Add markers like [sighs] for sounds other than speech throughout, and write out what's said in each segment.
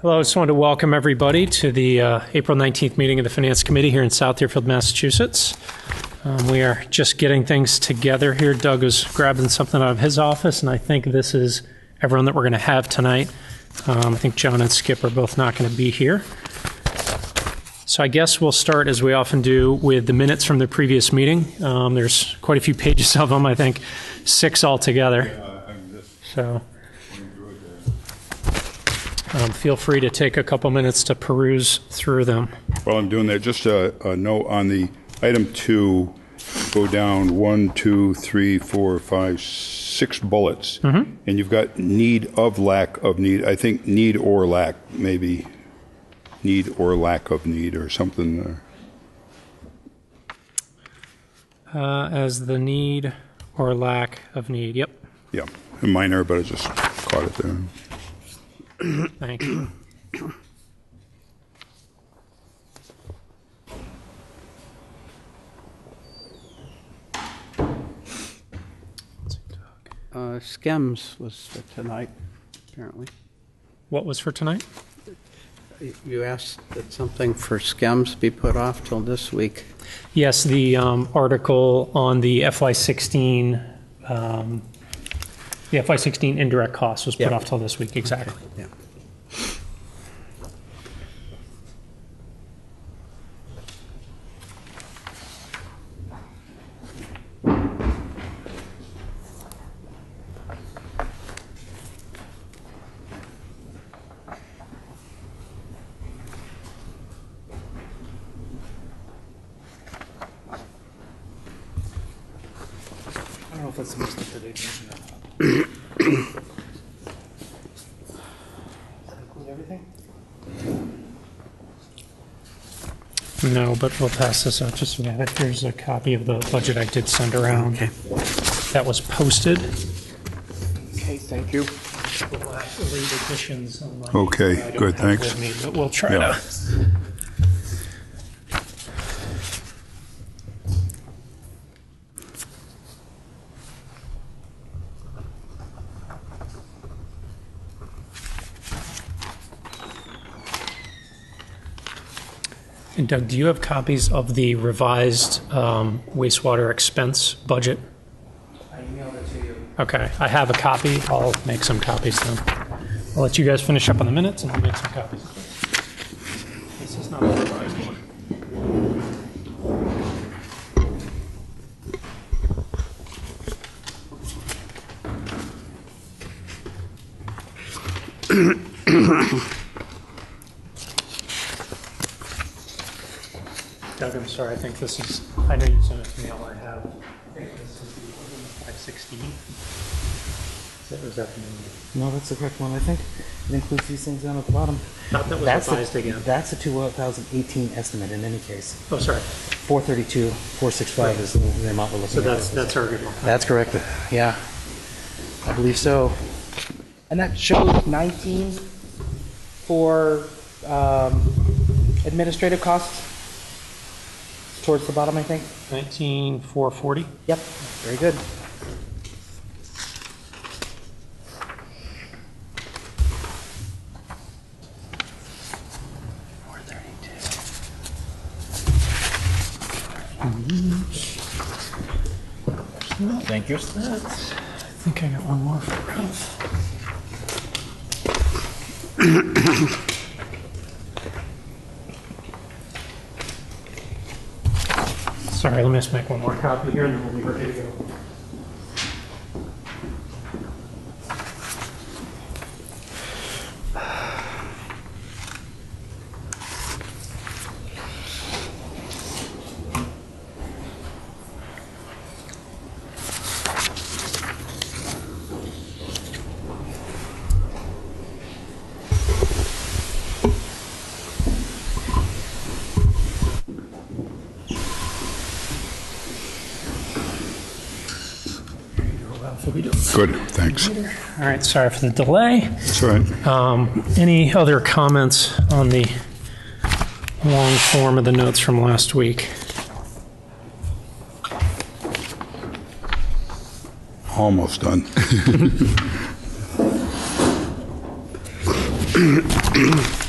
Hello, I just wanted to welcome everybody to the uh, April 19th meeting of the Finance Committee here in South Deerfield, Massachusetts. Um, We are just getting things together here. Doug is grabbing something out of his office, and I think this is everyone that we're going to have tonight. Um, I think John and Skip are both not going to be here. So I guess we'll start, as we often do, with the minutes from the previous meeting. Um, There's quite a few pages of them, I think six altogether. So um, feel free to take a couple minutes to peruse through them. While I'm doing that, just a, a note on the item two, go down one, two, three, four, five, six bullets. And you've got need of lack of need. I think need or lack, maybe need or lack of need or something. uh, Uh, As the need or lack of need. Yep, Yeah, minor, but I just caught it there. Thank you. Uh, SCEMS was for tonight, apparently. What was for tonight? You asked that something for SCEMS be put off till this week. Yes, the um, article on the FY16, um, the FY16 indirect costs was put Yeah. off till this week, exactly. Yeah. I don't know if that's the most up-to-date version of that. Does that include everything? No, but we'll pass this out just so we have it. Here's a copy of the budget I did send around. Okay. That was posted. Okay, thank you. Late additions on my- Okay, I don't good, have it thanks. with me, But we'll try Yeah. to. And Doug, do you have copies of the revised um, wastewater expense budget? I emailed it to you. Okay, I have a copy. I'll make some copies then. I'll let you guys finish up on the minutes and I'll make some copies. This is not the revised one. [clears throat] Doug, I'm sorry, I think this is, I know you sent it to me, all I have. I think this is the five sixteen. Is that, is that the No, that's the correct one, I think. It includes these things down at the bottom. Thought that was That's revised again. That's a 2018 estimate in any case. Oh, sorry. 432, 465 is the the amount we're looking So at. that's, that's our good one. That's correct, yeah. I believe so. And that shows 19 for um, administrative costs towards the bottom, I think. Nineteen four forty? Yep, very good. Thank you. I think I got one more for Ralph. [clears throat] Sorry, let me just make one more copy here and then we'll be ready to go. Thanks. All right, sorry for the delay. That's all right. Um, Any other comments on the long form of the notes from last week? Almost done. [laughs]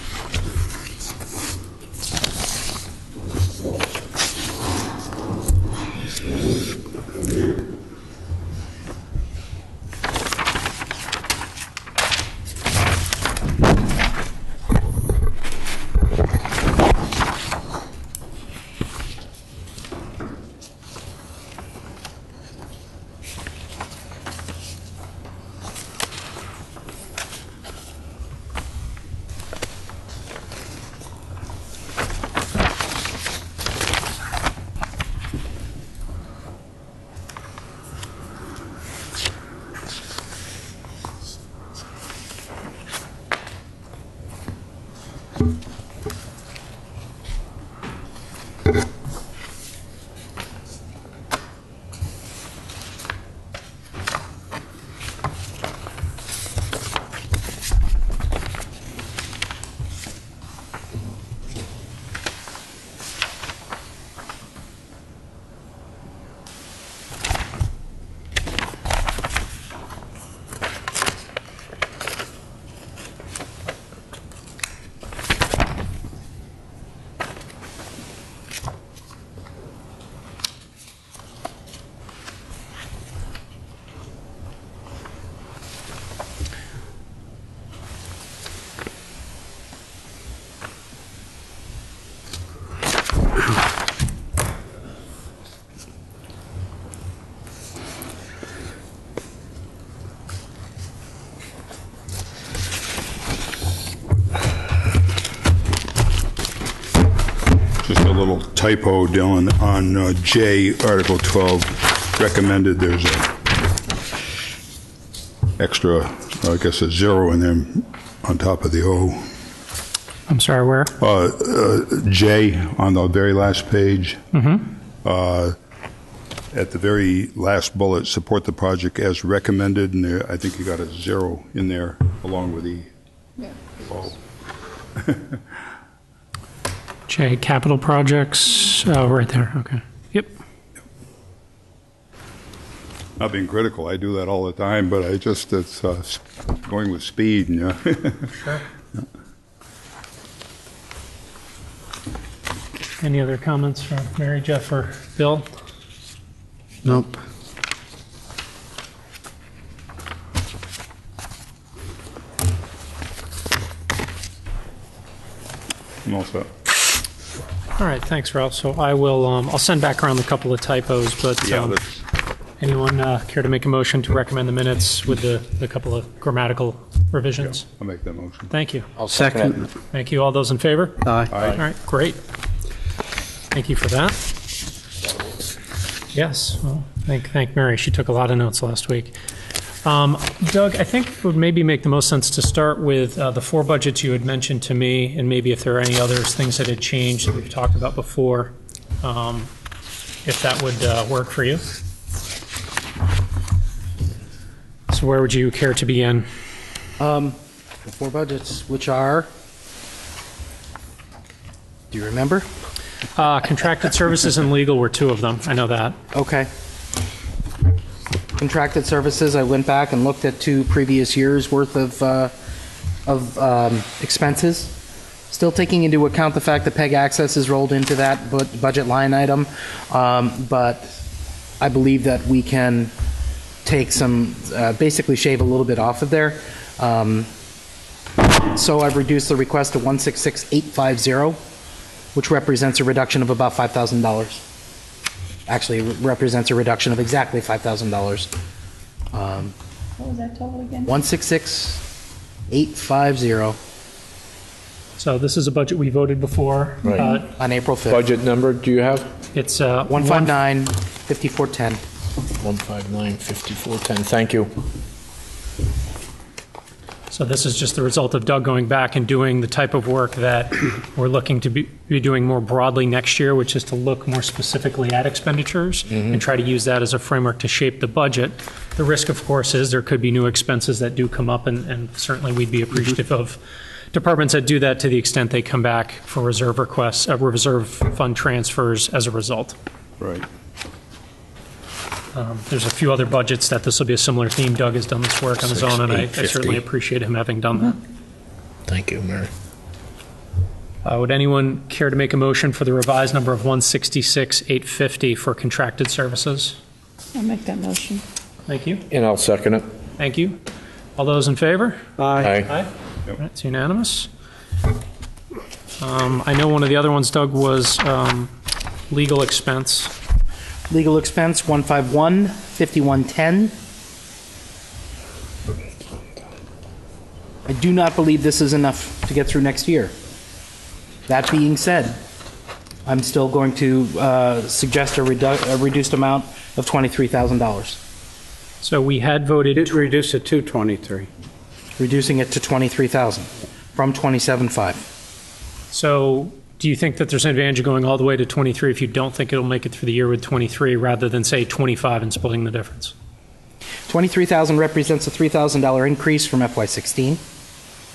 typo, Dylan, on uh, J, Article 12, recommended, there's a extra, I guess, a zero in there on top of the O. I'm sorry, where? Uh, uh, J on the very last page. Uh, At the very last bullet, support the project as recommended, and there, I think you got a zero in there along with the O. [laughs] J, capital projects, oh, right there, okay. Yep. Not being critical, I do that all the time, but I just, it's uh, going with speed, you [laughs] know? Any other comments from Mary, Jeff, or Bill? Nope. I'm all set. All right, thanks, Ralph. So I will, um, I'll send back around a couple of typos, but Yeah, um, that's, anyone uh, care to make a motion to recommend the minutes with the, the couple of grammatical revisions? I'll make that motion. Thank you. I'll second Second. it. Thank you. All those in favor? Aye. All right, great. Thank you for that. Yes, well, thank, thank Mary. She took a lot of notes last week. Um, Doug, I think it would maybe make the most sense to start with uh, the four budgets you had mentioned to me, and maybe if there are any others, things that had changed that we've talked about before, um, if that would uh, work for you. So where would you care to begin? Um, the four budgets, which are, do you remember? Uh, Contracted services and legal were two of them. I know that. Okay. Contracted services, I went back and looked at two previous years' worth of, uh, of um, expenses. Still taking into account the fact that PEG Access is rolled into that bu- budget line item, um, but I believe that we can take some, uh, basically shave a little bit off of there. Um, So I've reduced the request to 166,850, which represents a reduction of about $5,000 actually re- represents a reduction of exactly $5,000. Um, What was that total again? 166,850 So this is a budget we voted before. Right. Uh, on April 5th. Budget number, do you have? It's uh, 159, 5410. 159, 5410, thank you. So this is just the result of Doug going back and doing the type of work that [clears throat] we're looking to be, be doing more broadly next year, which is to look more specifically at expenditures and try to use that as a framework to shape the budget. The risk, of course, is there could be new expenses that do come up, and, and certainly we'd be appreciative of departments that do that to the extent they come back for reserve requests, uh, reserve fund transfers as a result. Right. Um, There's a few other budgets that this will be a similar theme. Doug has done this work on his own, and I I certainly 850. appreciate him having done that. Thank you, Mary. Uh, Would anyone care to make a motion for the revised number of 166,850 for contracted services? I'll make that motion. Thank you. And I'll second it. Thank you. All those in favor? Aye. Aye. All right, It's unanimous. Um, I know one of the other ones, Doug, was um, legal expense. Legal expense, 151, 5110. I do not believe this is enough to get through next year. That being said, I'm still going to uh, suggest a redu- a reduced amount of $23,000, So we had voted, Did reduce it to 23. reducing it to 23,000 from 27.5. so do you think that there's an advantage of going all the way to 23 if you don't think it'll make it through the year with 23 rather than, say, 25 and splitting the difference? 23,000 represents a $3,000 increase from FY16.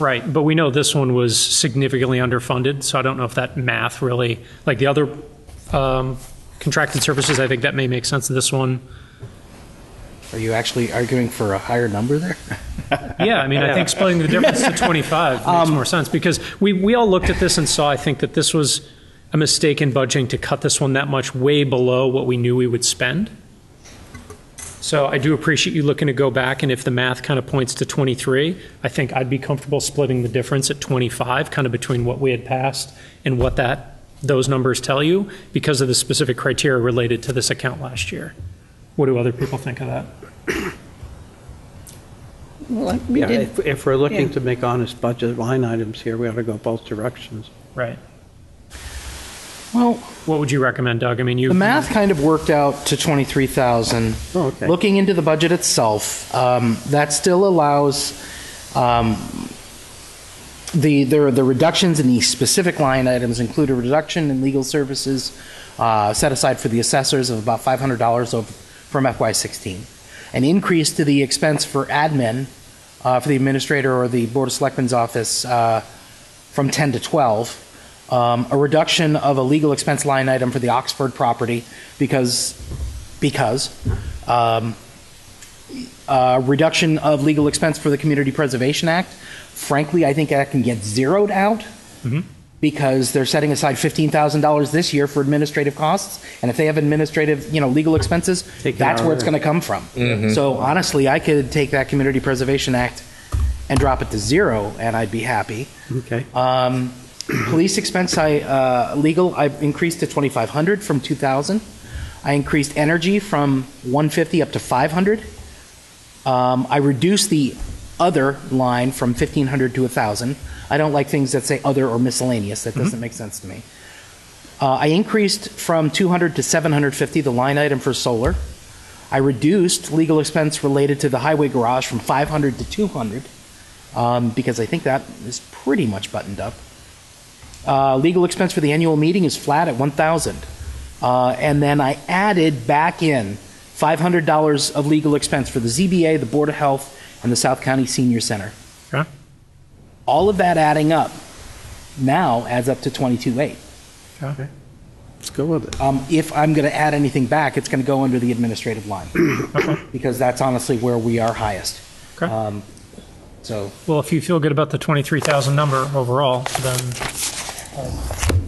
Right, but we know this one was significantly underfunded, so I don't know if that math really, like the other um, contracted services, I think that may make sense. In this one, Are you actually arguing for a higher number there? [laughs] yeah, I mean, I think splitting the difference to [laughs] 25 makes um, more sense because we, we all looked at this and saw, I think that this was a mistake in budgeting to cut this one that much way below what we knew we would spend. So I do appreciate you looking to go back, and if the math kind of points to 23, I think I'd be comfortable splitting the difference at 25, kind of between what we had passed and what that, those numbers tell you, because of the specific criteria related to this account last year. What do other people think of that? Well, like we Yeah, did, if, if we're looking yeah. to make honest budget line items here, we ought to go both directions. Right. Well, What would you recommend, Doug? I mean, you. The math kind of worked out to 23,000. Oh, okay. Looking into the budget itself, um, that still allows um, the, the the reductions in the specific line items include a reduction in legal services uh, set aside for the assessors of about $500 over, from FY16, an increase to the expense for admin uh, for the administrator or the Board of Selectmen's office uh, from 10 to 12, um, a reduction of a legal expense line item for the Oxford property because, because, um, reduction of legal expense for the Community Preservation Act. Frankly, I think that can get zeroed out because they're setting aside $15,000 this year for administrative costs. And if they have administrative, you know, legal expenses, Take it that's out where it's there. going to come from. So honestly, I could take that Community Preservation Act and drop it to zero and I'd be happy. Okay. Um, police expense, I, uh, legal, I increased to 2,500 from 2,000. I increased energy from 150 up to 500. Um, I reduced the other line from 1,500 to 1,000. I don't like things that say other or miscellaneous. That doesn't make sense to me. Uh, I increased from 200 to 750 the line item for solar. I reduced legal expense related to the highway garage from 500 to 200 um, because I think that is pretty much buttoned up. Uh, legal expense for the annual meeting is flat at 1,000. Uh, and then I added back in $500 of legal expense for the ZBA, the Board of Health, and the South County Senior Center. Okay. All of that adding up now adds up to 22.8. Okay. Let's go with it. Um, if I'm going to add anything back, it's going to go under the administrative line [clears throat] because that's honestly where we are highest. Okay. Um, so Well, if you feel good about the 23,000 number overall, then uh,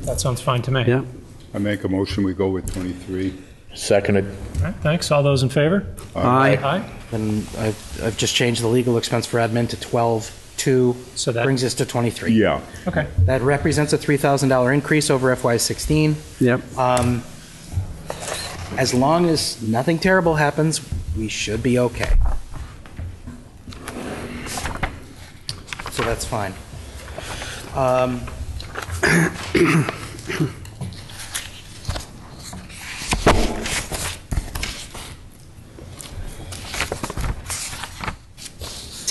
that sounds fine to me. Yeah. I make a motion, we go with 23. Seconded. All right, thanks. All those in favor? Aye. Aye. and I've, I've just changed the legal expense for admin to 12.2. So that- brings us to 23. Yeah. Okay. That represents a $3,000 increase over FY16. Yep. Um, as long as nothing terrible happens, we should be okay. So that's fine. Um,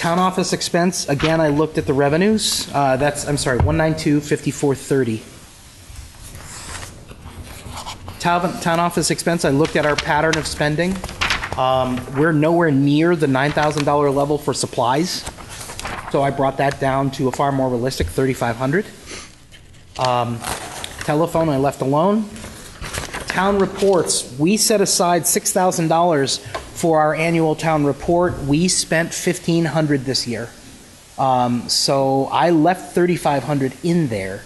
Town office expense, again, I looked at the revenues. Uh, That's, I'm sorry, 1925430. Town, town office expense, I looked at our pattern of spending. Um, We're nowhere near the $9,000 level for supplies, so I brought that down to a far more realistic 3,500. Um, Telephone, I left alone. Town reports, we set aside $6,000 for our annual town report. We spent 1,500 this year. Um, so I left 3,500 in there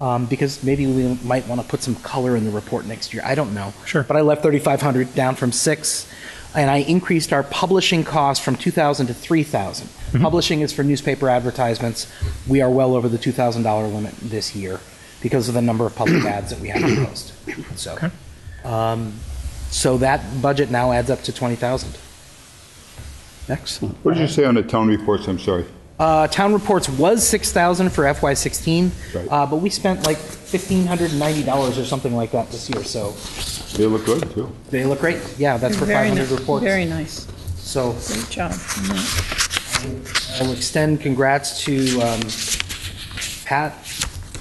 um, because maybe we might want to put some color in the report next year. I don't know. Sure. But I left 3,500 down from six, and I increased our publishing cost from 2,000 to 3,000. Publishing is for newspaper advertisements. We are well over the $2,000 limit this year because of the number of public [clears throat] ads that we have to post. So, Okay. um, so that budget now adds up to 20,000. Excellent. What did you say on the town reports? I'm sorry. Uh, town reports was six thousand for FY16, Right. uh, but we spent like fifteen hundred and ninety dollars or something like that this year. So They look good, too. they look great. Yeah, that's for Very five ni- reports. Very nice. So Great job. on that. I'll extend congrats to um, Pat.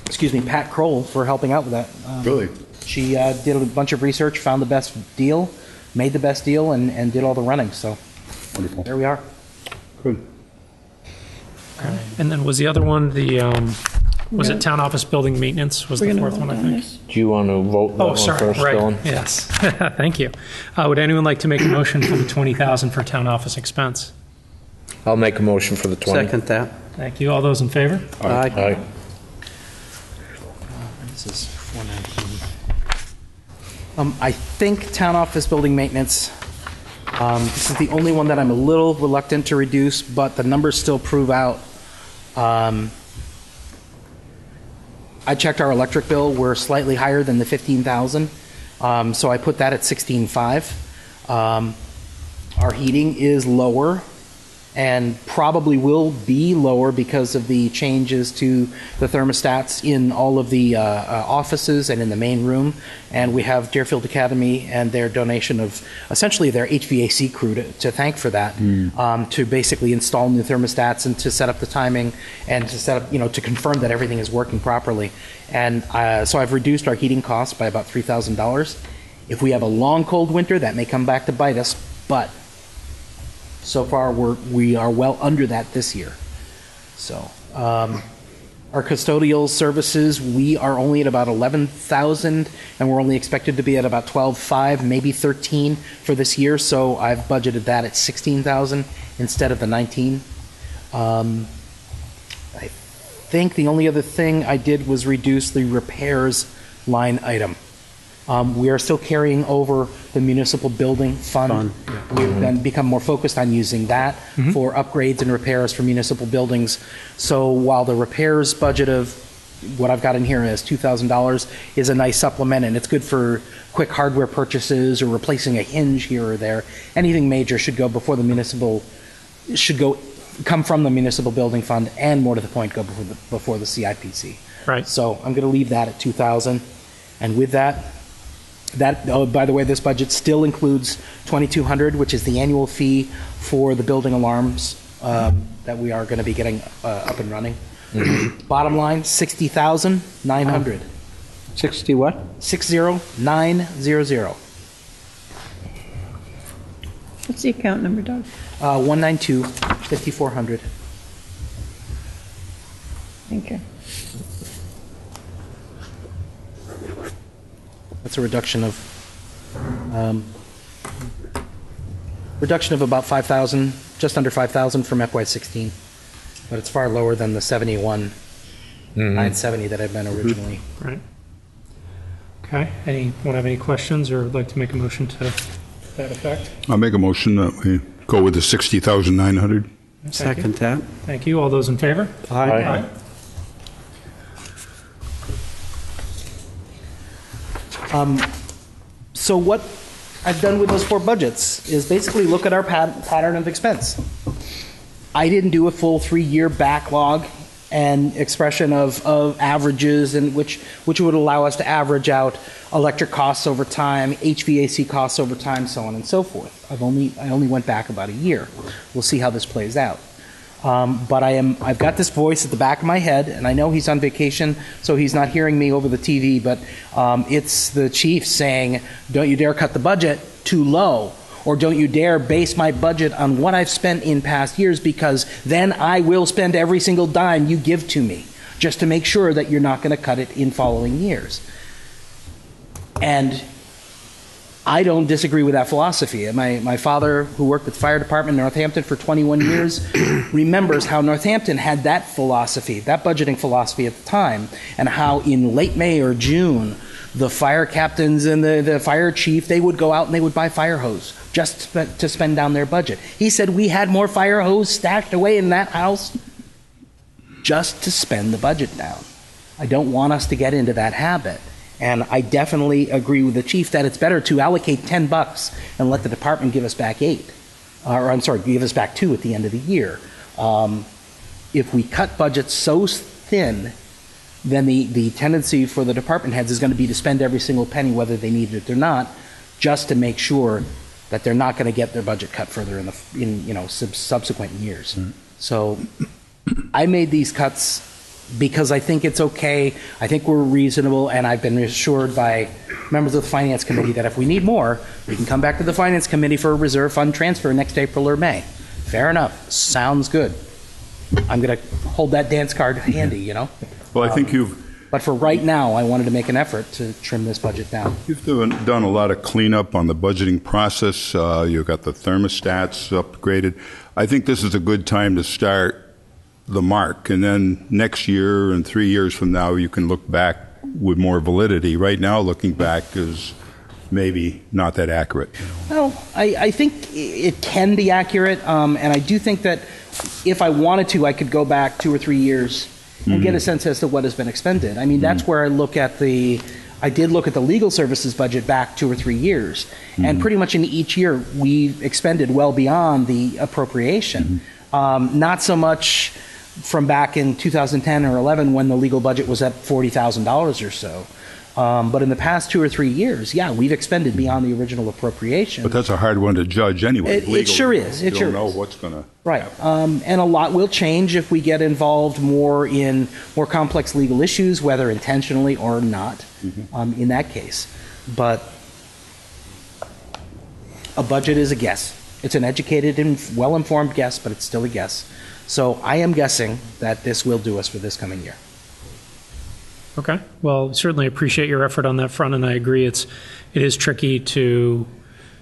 Excuse me, Pat Kroll for helping out with that. Um, Really? She uh, did a bunch of research, found the best deal, made the best deal, and, and did all the running. So Wonderful. there we are. Good. Okay. And then was the other one, the, um, was We're it town office building maintenance was We're the fourth one, I think? this. Do you want to vote that Oh, one sorry, first, right, Dylan? yes. [laughs] Thank you. Uh, Would anyone like to make a motion for the 20,000 for town office expense? I'll make a motion for the 20. Second that. Thank you. All those in favor? Aye. Aye. This is 419. Um, I think town office building maintenance, um, this is the only one that I'm a little reluctant to reduce, but the numbers still prove out. Um, I checked our electric bill, we're slightly higher than the 15,000, um, so I put that at 16.5. Um, Our heating is lower, and probably will be lower because of the changes to the thermostats in all of the uh, uh, offices and in the main room. And we have Deerfield Academy and their donation of essentially their HVAC crew to, to thank for that, um, to basically install new thermostats and to set up the timing and to set up, you know, to confirm that everything is working properly. And uh, so I've reduced our heating costs by about $3,000. If we have a long cold winter, that may come back to bite us, but so far we're we are well under that this year. So um, our custodial services we are only at about eleven thousand, and we're only expected to be at about twelve five, maybe thirteen for this year. So I've budgeted that at sixteen thousand instead of the nineteen. Um, I think the only other thing I did was reduce the repairs line item. Um, we are still carrying over the municipal building fund. We've then become more focused on using that for upgrades and repairs for municipal buildings. So while the repairs budget of what I've got in here is $2,000 is a nice supplement and it's good for quick hardware purchases or replacing a hinge here or there, anything major should go before the municipal, should go, come from the municipal building fund and more to the point, go before the, before the CIPC. Right. So I'm going to leave that at 2,000. And with that, that, oh, by the way, this budget still includes 2,200, which is the annual fee for the building alarms um, that we are going to be getting uh, up and running. Bottom line, 60,900. 60 what? 60900. What's the account number, Doug? Uh, 192 5400. Thank you. That's a reduction of, um, reduction of about 5,000, just under 5,000 from FY16. But it's far lower than the 71, 970 that had been originally. Right. Okay. Anyone have any questions or would like to make a motion to that effect? I'll make a motion that we go with the 60,900. Second that. Thank you. All those in favor? Aye. Um, So what I've done with those four budgets is basically look at our pat- pattern of expense. I didn't do a full three-year backlog and expression of, of averages and which, which would allow us to average out electric costs over time, HVAC costs over time, so on and so forth. I've only, I only went back about a year. We'll see how this plays out. Um, but I am, I've got this voice at the back of my head, and I know he's on vacation, so he's not hearing me over the TV, but um, it's the chief saying, don't you dare cut the budget too low, or don't you dare base my budget on what I've spent in past years, because then I will spend every single dime you give to me, just to make sure that you're not going to cut it in following years. And I don't disagree with that philosophy. My, my father, who worked with the fire department in Northampton for 21 years, [clears throat] remembers how Northampton had that philosophy, that budgeting philosophy at the time, and how in late May or June, the fire captains and the, the fire chief, they would go out and they would buy fire hose just to, spend down their budget. He said we had more fire hose stashed away in that house just to spend the budget down. I don't want us to get into that habit. And I definitely agree with the chief that it's better to allocate 10 bucks and let the department give us back eight. Or, I'm sorry, give us back two at the end of the year. Um, if we cut budgets so thin, then the, the tendency for the department heads is going to be to spend every single penny, whether they need it or not, just to make sure that they're not going to get their budget cut further in the, in, you know, sub- subsequent years. So I made these cuts because I think it's okay. I think we're reasonable, and I've been assured by members of the Finance Committee that if we need more, we can come back to the Finance Committee for a reserve fund transfer next April or May. Fair enough. Sounds good. I'm going to hold that dance card handy, you know? Well, I think you've, But for right now, I wanted to make an effort to trim this budget down. you've done done a lot of cleanup on the budgeting process. Uh, You've got the thermostats upgraded. I think this is a good time to start the mark, and then next year and three years from now, you can look back with more validity. Right now, looking back is maybe not that accurate. Well, I, I think it can be accurate, um, and I do think that if I wanted to, I could go back two or three years and get a sense as to what has been expended. I mean, that's where I look at the, I did look at the legal services budget back two or three years, and pretty much in each year, we expended well beyond the appropriation. Um, not so much from back in 2010 or 11 when the legal budget was at $40,000 or so. Um, but in the past two or three years, yeah, we've expended beyond the original appropriation. But that's a hard one to judge anyway. It- it sure is. It You sure don't know is. what's going to. Right. Um, and a lot will change if we get involved more in more complex legal issues, whether intentionally or not, um, in that case. But a budget is a guess. It's an educated and well informed guess, but it's still a guess. So I am guessing that this will do us for this coming year. Okay. Well, certainly appreciate your effort on that front, and I agree it's it is tricky to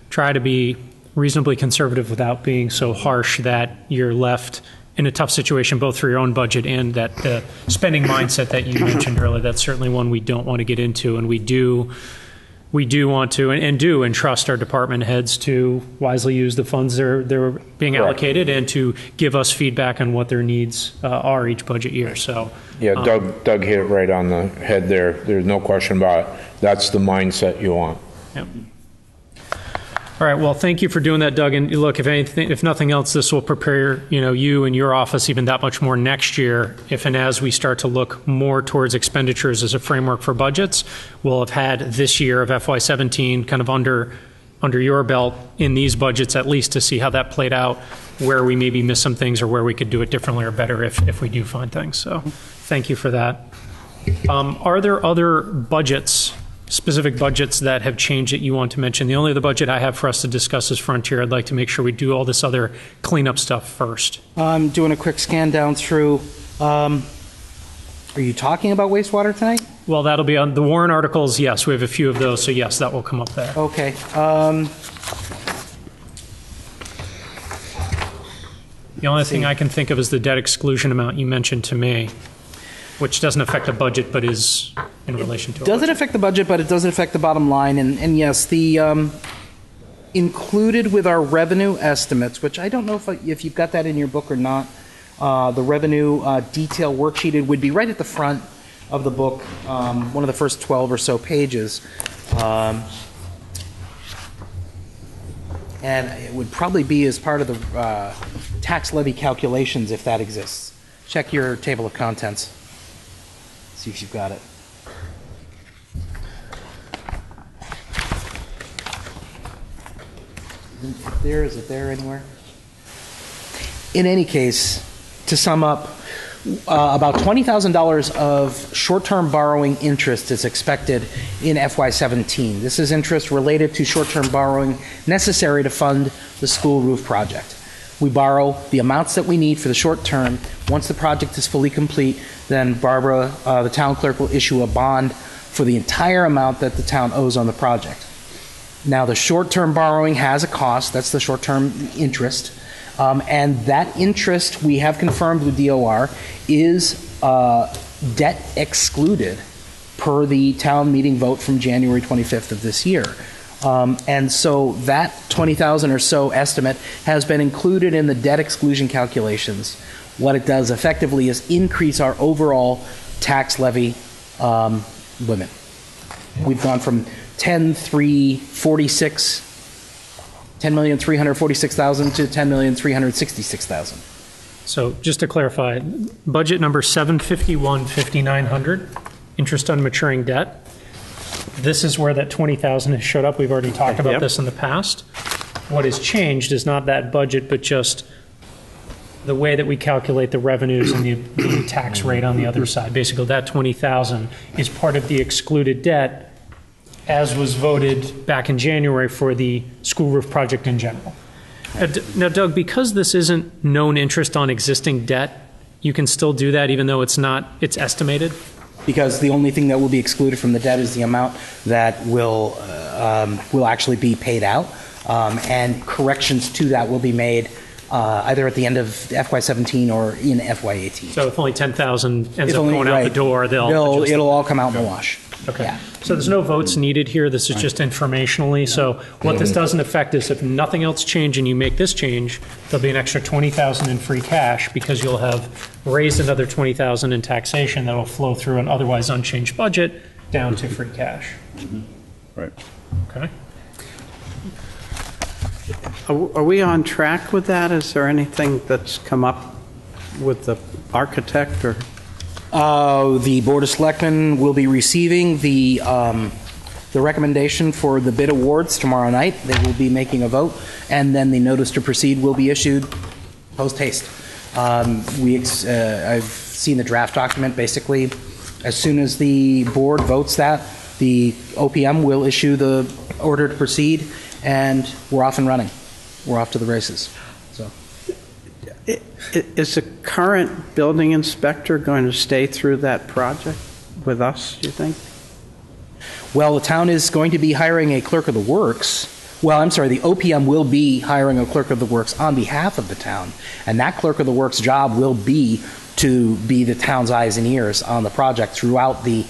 try to be reasonably conservative without being so harsh that you're left in a tough situation both for your own budget and that the spending mindset that you mentioned earlier. That's certainly one we don't want to get into, and we do we do want to and, and do entrust our department heads to wisely use the funds they're they're being Correct. allocated and to give us feedback on what their needs uh, are each budget year. So. Yeah, Doug, Doug hit it right on the head there. There's no question about it. That's the mindset you want. Yep. All right. Well, thank you for doing that, Doug. And look, if anything, if nothing else, this will prepare you know you and your office even that much more next year. If and as we start to look more towards expenditures as a framework for budgets, we'll have had this year of FY17 kind of under under your belt in these budgets at least to see how that played out, where we maybe missed some things or where we could do it differently or better if if we do find things. So, thank you for that. Um, are there other budgets, specific budgets that have changed that you want to mention? The only other budget I have for us to discuss is Frontier. I'd like to make sure we do all this other cleanup stuff first. I'm doing a quick scan down through. Um, are you talking about wastewater tonight? Well, that'll be on the warrant articles. Yes, we have a few of those. So yes, that will come up there. Okay. Um, The only thing I can think of is the debt exclusion amount you mentioned to me, which doesn't affect the budget but is in relation to. doesn't affect the budget, but it doesn't affect the bottom line. And, and yes, the um, included with our revenue estimates, which I don't know if, if you've got that in your book or not, uh, the revenue uh, detail worksheet, it would be right at the front of the book, um, one of the first 12 or so pages. Um, and it would probably be as part of the uh, tax levy calculations if that exists. Check your table of contents. See if you've got it. It there? Is it there anywhere? In any case, to sum up, uh, about $20,000 of short-term borrowing interest is expected in FY17. This is interest related to short-term borrowing necessary to fund the school roof project. We borrow the amounts that we need for the short term. Once the project is fully complete, then Barbara, uh, the town clerk, will issue a bond for the entire amount that the town owes on the project. Now, the short-term borrowing has a cost, that's the short-term interest. Um, And that interest, we have confirmed with DOR, is uh, debt excluded per the town meeting vote from January 25th of this year. Um, And so that 20,000 or so estimate has been included in the debt exclusion calculations. What it does effectively is increase our overall tax levy um, limit. We've gone from 10,346, 10,346,000 to 10,366,000. So just to clarify, budget number 751, 5900, interest on maturing debt. This is where that 20,000 has showed up. We've already talked about Yep. this in the past. What has changed is not that budget, but just the way that we calculate the revenues and the, the tax rate on the other side. Basically, that 20,000 is part of the excluded debt as was voted back in January for the school roof project in general. Uh, D- Now, Doug, because this isn't known interest on existing debt, you can still do that even though it's not, it's estimated? Because the only thing that will be excluded from the debt is the amount that will, uh, um, will actually be paid out. Um, And corrections to that will be made uh, either at the end of FY17 or in FY18. So if only 10,000 ends If up only- going out the right. door, they'll They'll- adjust It'll all come out in the wash. Okay. Yeah. So there's no votes needed here, this is just informationally. So what this mm-hmm. doesn't affect is if nothing else change and you make this change, there'll be an extra 20,000 in free cash because you'll have raised another 20,000 in taxation that'll flow through an otherwise unchanged budget down to free cash. Mm-hmm. Right. Okay? Are are we on track with that? Is there anything that's come up with the architect or? Uh, The Board of Selectmen will be receiving the, um, the recommendation for the bid awards tomorrow night. They will be making a vote, and then the notice to proceed will be issued post haste. Um, We, ex- uh, I've seen the draft document, basically, as soon as the board votes that, the OPM will issue the order to proceed, and we're off and running. We're off to the races, Is the current building inspector going to stay through that project with us, do you think? Well, the town is going to be hiring a clerk of the works. Well, I'm sorry, the OPM will be hiring a clerk of the works on behalf of the town. And that clerk of the works job will be to be the town's eyes and ears on the project throughout the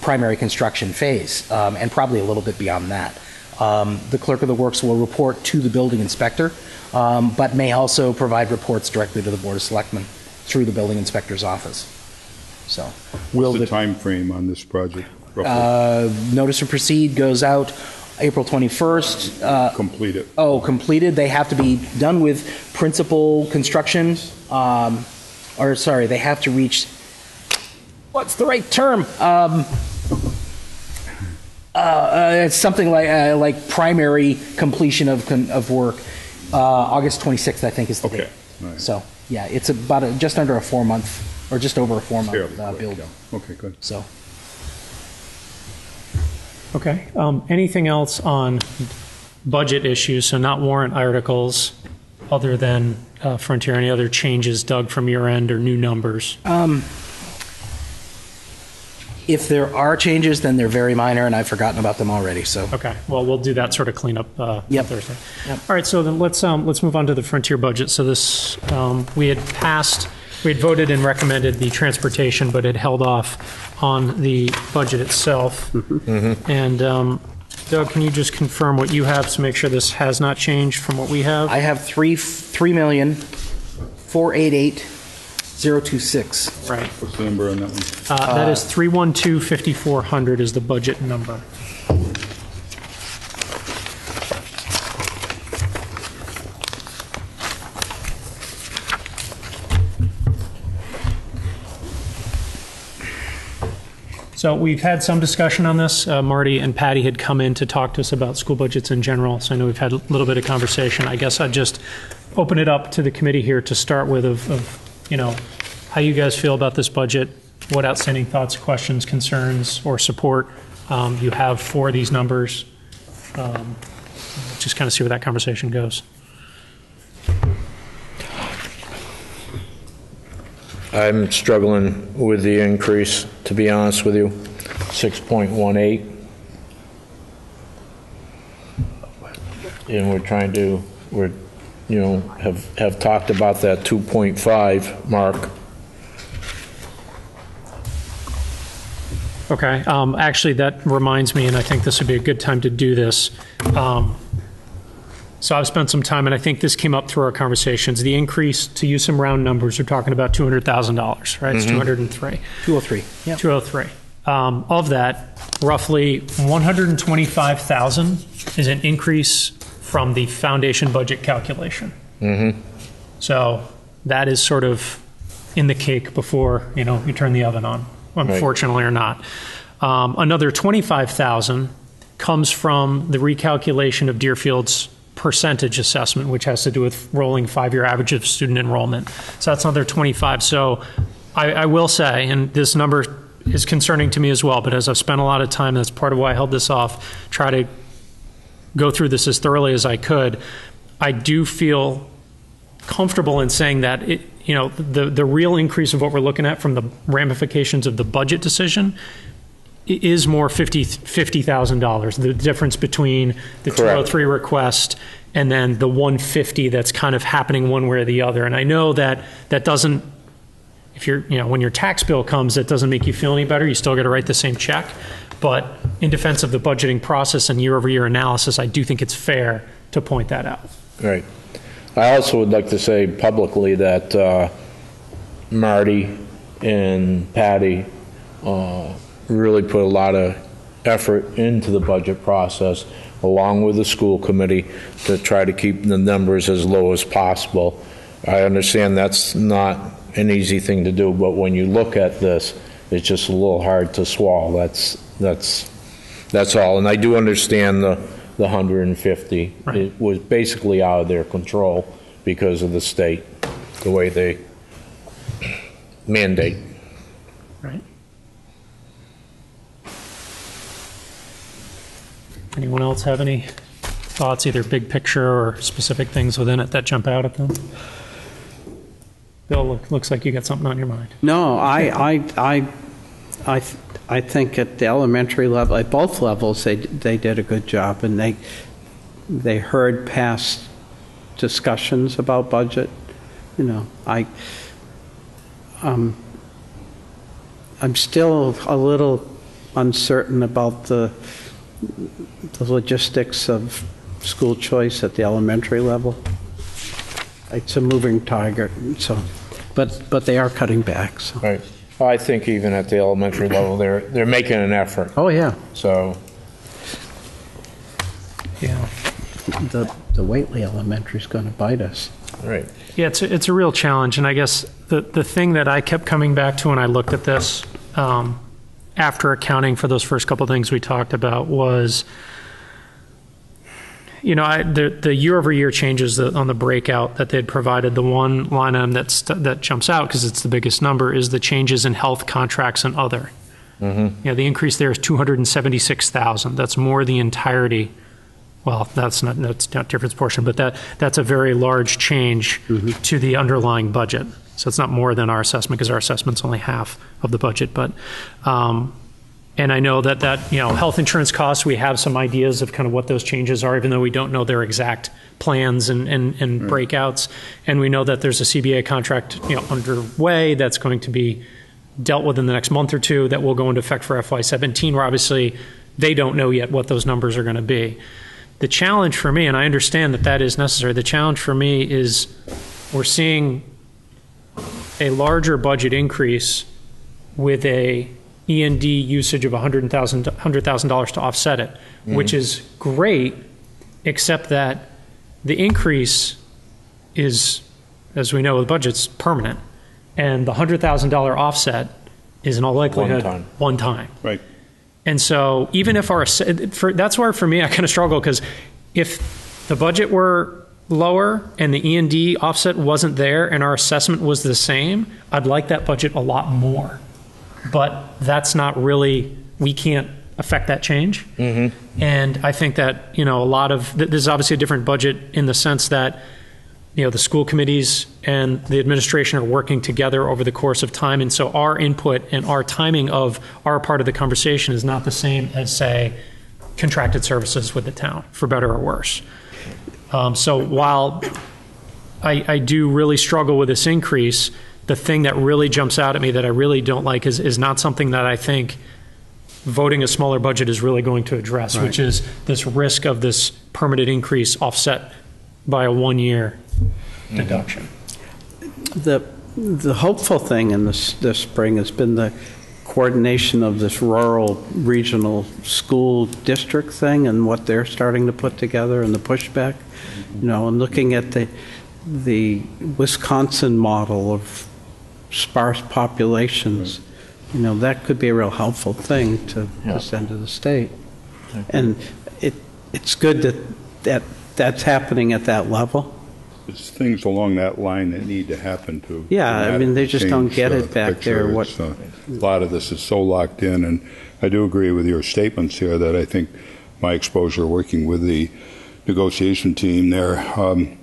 primary construction phase, um, and probably a little bit beyond that. Um, the clerk of the works will report to the building inspector, um, but may also provide reports directly to the Board of Selectmen through the building inspector's office. So, will What's the the time frame on this project? roughly? uh, Notice to proceed goes out April 21st. Uh, Complete it. Oh, completed, they have to be done with principal construction, um, or, sorry, they have to reach, what's the right term? Um, uh, uh, It's something like, uh, like primary completion of, of work. Uh, August 26th, I think, is the date. Okay, all right. So, yeah, it's about, a- just under a four-month, or just over a four-month uh, quick, build, yeah. Okay, good. so. Okay. Um, Anything else on budget issues, so not warrant articles, other than uh, Frontier, any other changes, Doug, from your end, or new numbers? If there are changes, then they're very minor, and I've forgotten about them already, so. Okay, well, we'll do that sort of cleanup uh, on Yep. Thursday. Yep. All right, so then let's, um, let's move on to the Frontier budget. So this, um, we had passed, we had voted and recommended the transportation, but had held off on the budget itself. And um, Doug, can you just confirm what you have to make sure this has not changed from what we have? I have three, three million, four eight eight, zero two six. Right. What's the number on that one? Uh, That is 312-5400 is the budget number. So we've had some discussion on this. Uh, Marty and Patty had come in to talk to us about school budgets in general, so I know we've had a little bit of conversation. I guess I'd just open it up to the committee here to start with of, of, you know, how you guys feel about this budget, what outstanding thoughts, questions, concerns, or support um, you have for these numbers. Um, Just kind of see where that conversation goes. I'm struggling with the increase, to be honest with you. 6.18. and we're trying to, we're, you know, have, have talked about that 2.5 mark. Okay, um, actually, that reminds me, and I think this would be a good time to do this. Um, So I've spent some time, and I think this came up through our conversations. The increase, to use some round numbers, we're talking about $200,000, right? It's 203. 203, yeah. 203. Um, Of that, roughly 125,000 is an increase from the foundation budget calculation. So that is sort of in the cake before, you know, you turn the oven on, unfortunately or not. Um, Another 25,000 comes from the recalculation of Deerfield's percentage assessment, which has to do with rolling five-year average of student enrollment. So that's another 25. So I, I will say, and this number is concerning to me as well, but as I've spent a lot of time, that's part of why I held this off, try to go through this as thoroughly as I could. I do feel comfortable in saying that it, you know, the the real increase of what we're looking at from the ramifications of the budget decision is more fifty fifty thousand dollars. The difference between the Correct. two hundred three request and then the one fifty that's kind of happening one way or the other. And I know that that doesn't. If you're, you know, when your tax bill comes, that doesn't make you feel any better. You still got to write the same check. But in defense of the budgeting process and year over year analysis, I do think it's fair to point that out. Right. I also would like to say publicly that uh, Marty and Patty uh, really put a lot of effort into the budget process, along with the school committee, to try to keep the numbers as low as possible. I understand that's not an easy thing to do, but when you look at this, it's just a little hard to swallow. That's, that's, that's all. And I do understand the, the 150. Right. It was basically out of their control because of the state, the way they mandate. Right. Anyone else have any thoughts, either big picture or specific things within it that jump out at them? Bill, look- looks like you got something on your mind. No, I, I, I, I, th- I think at the elementary level, at both levels, they, they did a good job, and they, they heard past discussions about budget. You know, I, um, I'm still a little uncertain about the, the logistics of school choice at the elementary level. It's a moving target, so, but, but they are cutting back, so. Right. I think even at the elementary level, they're, they're making an effort, Oh, yeah. so, Yeah. The, the Whately Elementary is going to bite us. right. Yeah, it's a, it's a real challenge, and I guess the, the thing that I kept coming back to when I looked at this, um, after accounting for those first couple things we talked about, was, you know, I, the the year over year changes that, on the breakout that they'd provided. The one line item that's that jumps out because it's the biggest number is the changes in health contracts and other. You know, the increase there is two hundred and seventy six thousand. That's more the entirety well, that's not, that's not difference portion, but that, that's a very large change to the underlying budget. So it's not more than our assessment, because our assessment's only half of the budget, but, um, and I know that, that, you know, health insurance costs, we have some ideas of kind of what those changes are, even though we don't know their exact plans and, and, and mm. breakouts. And we know that there's a CBA contract, you know, underway that's going to be dealt with in the next month or two that will go into effect for FY17, where obviously they don't know yet what those numbers are going to be. The challenge for me, and I understand that that is necessary, the challenge for me is we're seeing a larger budget increase with a E and D usage of $100,000 $100,000 to offset it, mm-hmm. which is great, except that the increase is, as we know with budgets, permanent. And the $100,000 offset is in all likelihood time. one time. Right. And so even if our, for, that's where for me, I kind of struggle because if the budget were lower and the E and D offset wasn't there and our assessment was the same, I'd like that budget a lot more. But that's not really, we can't affect that change. And I think that, you know, a lot of, th- this is obviously a different budget in the sense that, you know, the school committees and the administration are working together over the course of time. And so our input and our timing of our part of the conversation is not the same as, say, contracted services with the town, for better or worse. Um, So while I, I do really struggle with this increase, the thing that really jumps out at me that I really don't like is, is not something that I think voting a smaller budget is really going to address, which is this risk of this permanent increase offset by a one-year mm-hmm. deduction. The, the hopeful thing in this, this spring has been the coordination of this rural regional school district thing and what they're starting to put together and the pushback, you know, and looking at the, the Wisconsin model of sparse populations, you know, that could be a real helpful thing to, Yeah. to send to the state. And it, it's good that, that that's happening at that level. There's things along that line that need to happen to. Yeah, I mean, they just don't get uh, it back there, what- It's, uh, A lot of this is so locked in, and I do agree with your statements here that I think my exposure working with the negotiation team there, um,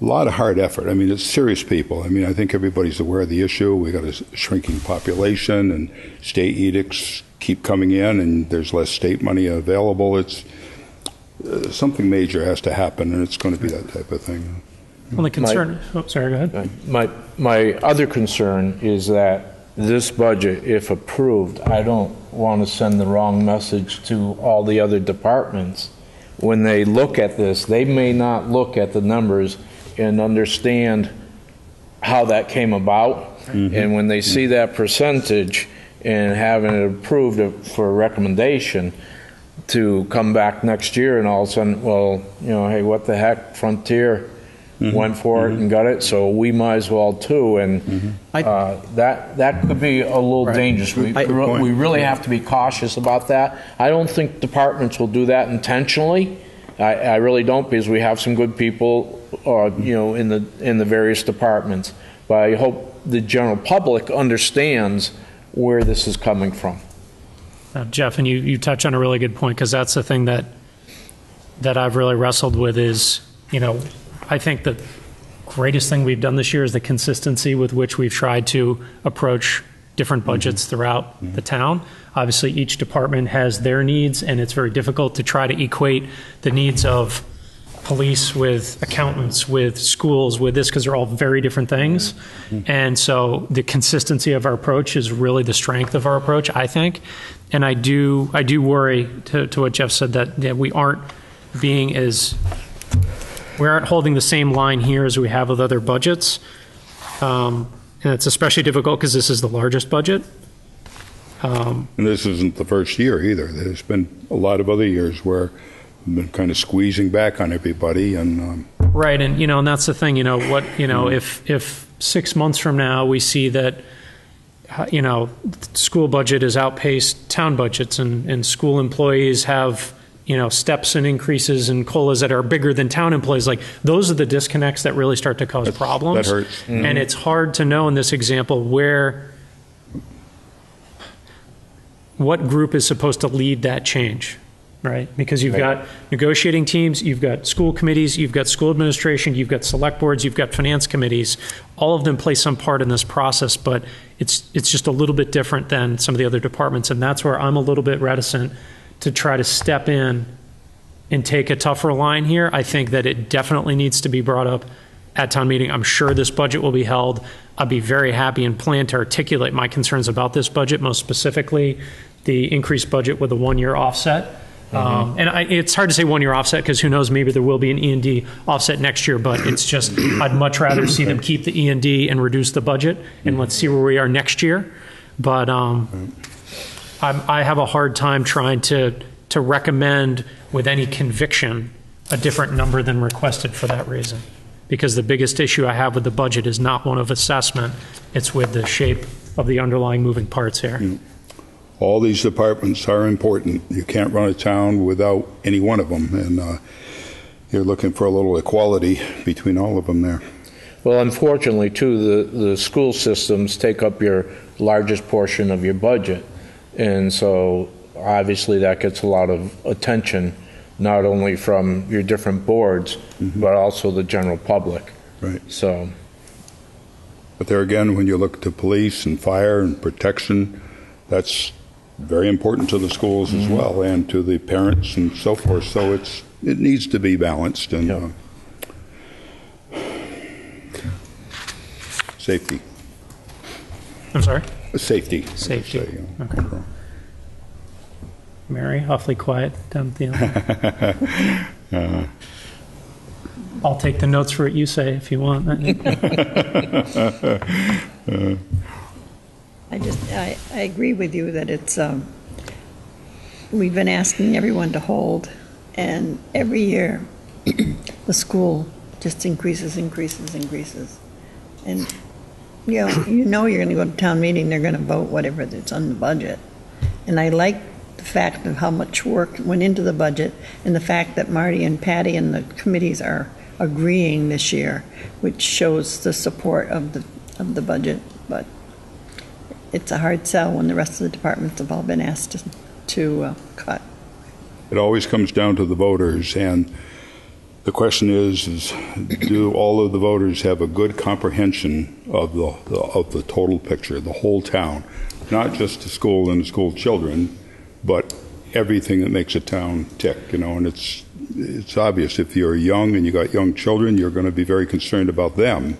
a lot of hard effort. I mean, it's serious people. I mean, I think everybody's aware of the issue. We got a shrinking population, and state edicts keep coming in, and there's less state money available. It's uh, something major has to happen, and it's going to be that type of thing. Well, the concern, oh, sorry, go ahead. My, my other concern is that this budget, if approved, I don't want to send the wrong message to all the other departments. When they look at this, they may not look at the numbers and understand how that came about. Mm-hmm. And when they see that percentage and having it approved for a recommendation, to come back next year and all of a sudden, well, you know, hey, what the heck, Frontier mm-hmm. went for it mm-hmm. and got it, so we might as well too, and I- uh, that, that could be a little Right. dangerous. We, I- we really have to be cautious about that. I don't think departments will do that intentionally. I, I really don't, because we have some good people, uh, you know, in the, in the various departments. But I hope the general public understands where this is coming from. Uh, Jeff, and you, you touch on a really good point because that's the thing that that I've really wrestled with is, you know, I think the greatest thing we've done this year is the consistency with which we've tried to approach different budgets throughout the town. Obviously, each department has their needs, and it's very difficult to try to equate the needs of police with accountants, with schools, with this, because they're all very different things. And so the consistency of our approach is really the strength of our approach, I think. And I do, I do worry to, to what Jeff said that, that we aren't being as, we aren't holding the same line here as we have with other budgets. Um, and it's especially difficult because this is the largest budget. Um, And this isn't the first year either. There's been a lot of other years where been kind of squeezing back on everybody, and um, Right, and you know, and that's the thing. You know, what you know, if if six months from now we see that, uh, you know, school budget has outpaced town budgets, and and school employees have you know steps and increases and colas that are bigger than town employees, like those are the disconnects that really start to cause problems. that hurts. and it's hard to know in this example where. What group is supposed to lead that change? Right? Because you've got negotiating teams, you've got school committees, you've got school administration, you've got select boards, you've got finance committees. All of them play some part in this process, but it's it's just a little bit different than some of the other departments, and that's where I'm a little bit reticent to try to step in and take a tougher line here. I think that it definitely needs to be brought up at town meeting. I'm sure this budget will be held. I'd be very happy and plan to articulate my concerns about this budget, most specifically the increased budget with a one-year offset. Um, and I, it's hard to say one-year offset because who knows, maybe there will be an E and D offset next year. But it's just [clears throat] I'd much rather see them keep the E and D and reduce the budget, and let's see where we are next year. But um, I'm, I have a hard time trying to to recommend with any conviction a different number than requested for that reason. Because the biggest issue I have with the budget is not one of assessment; it's with the shape of the underlying moving parts here. All these departments are important. You can't run a town without any one of them, and uh, you're looking for a little equality between all of them there. Well, unfortunately, too, the, the school systems take up your largest portion of your budget. And so obviously that gets a lot of attention, not only from your different boards, but also the general public. Right. So, But there again, when you look to police and fire and protection, that's very important to the schools mm-hmm. as well and to the parents and so forth. So it's it needs to be balanced and yep. uh, safety. I'm sorry. Safety. Safety. Say, okay. Mary, awfully quiet down the end. [laughs] Uh, I'll take the notes for what you say if you want. [laughs] [laughs] uh, I just, I, I agree with you that it's, um, we've been asking everyone to hold, and every year, the school just increases, increases, increases. And, you know, you know you're gonna go to town meeting, they're gonna vote whatever that's on the budget. And I like the fact of how much work went into the budget, and the fact that Marty and Patty and the committees are agreeing this year, which shows the support of the, of the budget, but it's a hard sell when the rest of the departments have all been asked to, to uh, cut. It always comes down to the voters, and the question is, is do all of the voters have a good comprehension of the, of the total picture, the whole town? Not just the school and the school children, but everything that makes a town tick, you know, and it's, it's obvious, if you're young and you got young children, you're going to be very concerned about them.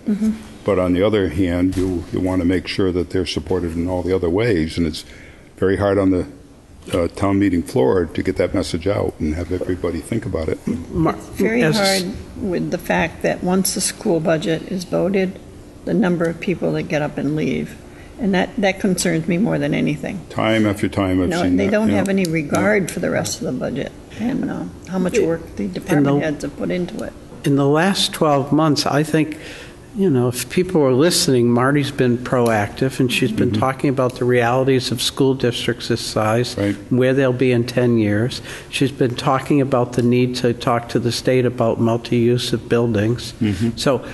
But on the other hand, you, you want to make sure that they're supported in all the other ways, and it's very hard on the uh, town meeting floor to get that message out and have everybody think about it. Mar- Very as- hard with the fact that once the school budget is voted, the number of people that get up and leave. And that, that concerns me more than anything. Time after time, I've No, seen that. they don't yeah. have any regard for the rest of the budget and uh, how much work the department heads have put into it. in the last 12 months, I think, you know, if people are listening, Marty's been proactive, and she's been mm-hmm. talking about the realities of school districts this size, Right. where they'll be in 10 years. She's been talking about the need to talk to the state about multi-use of buildings. Mm-hmm. So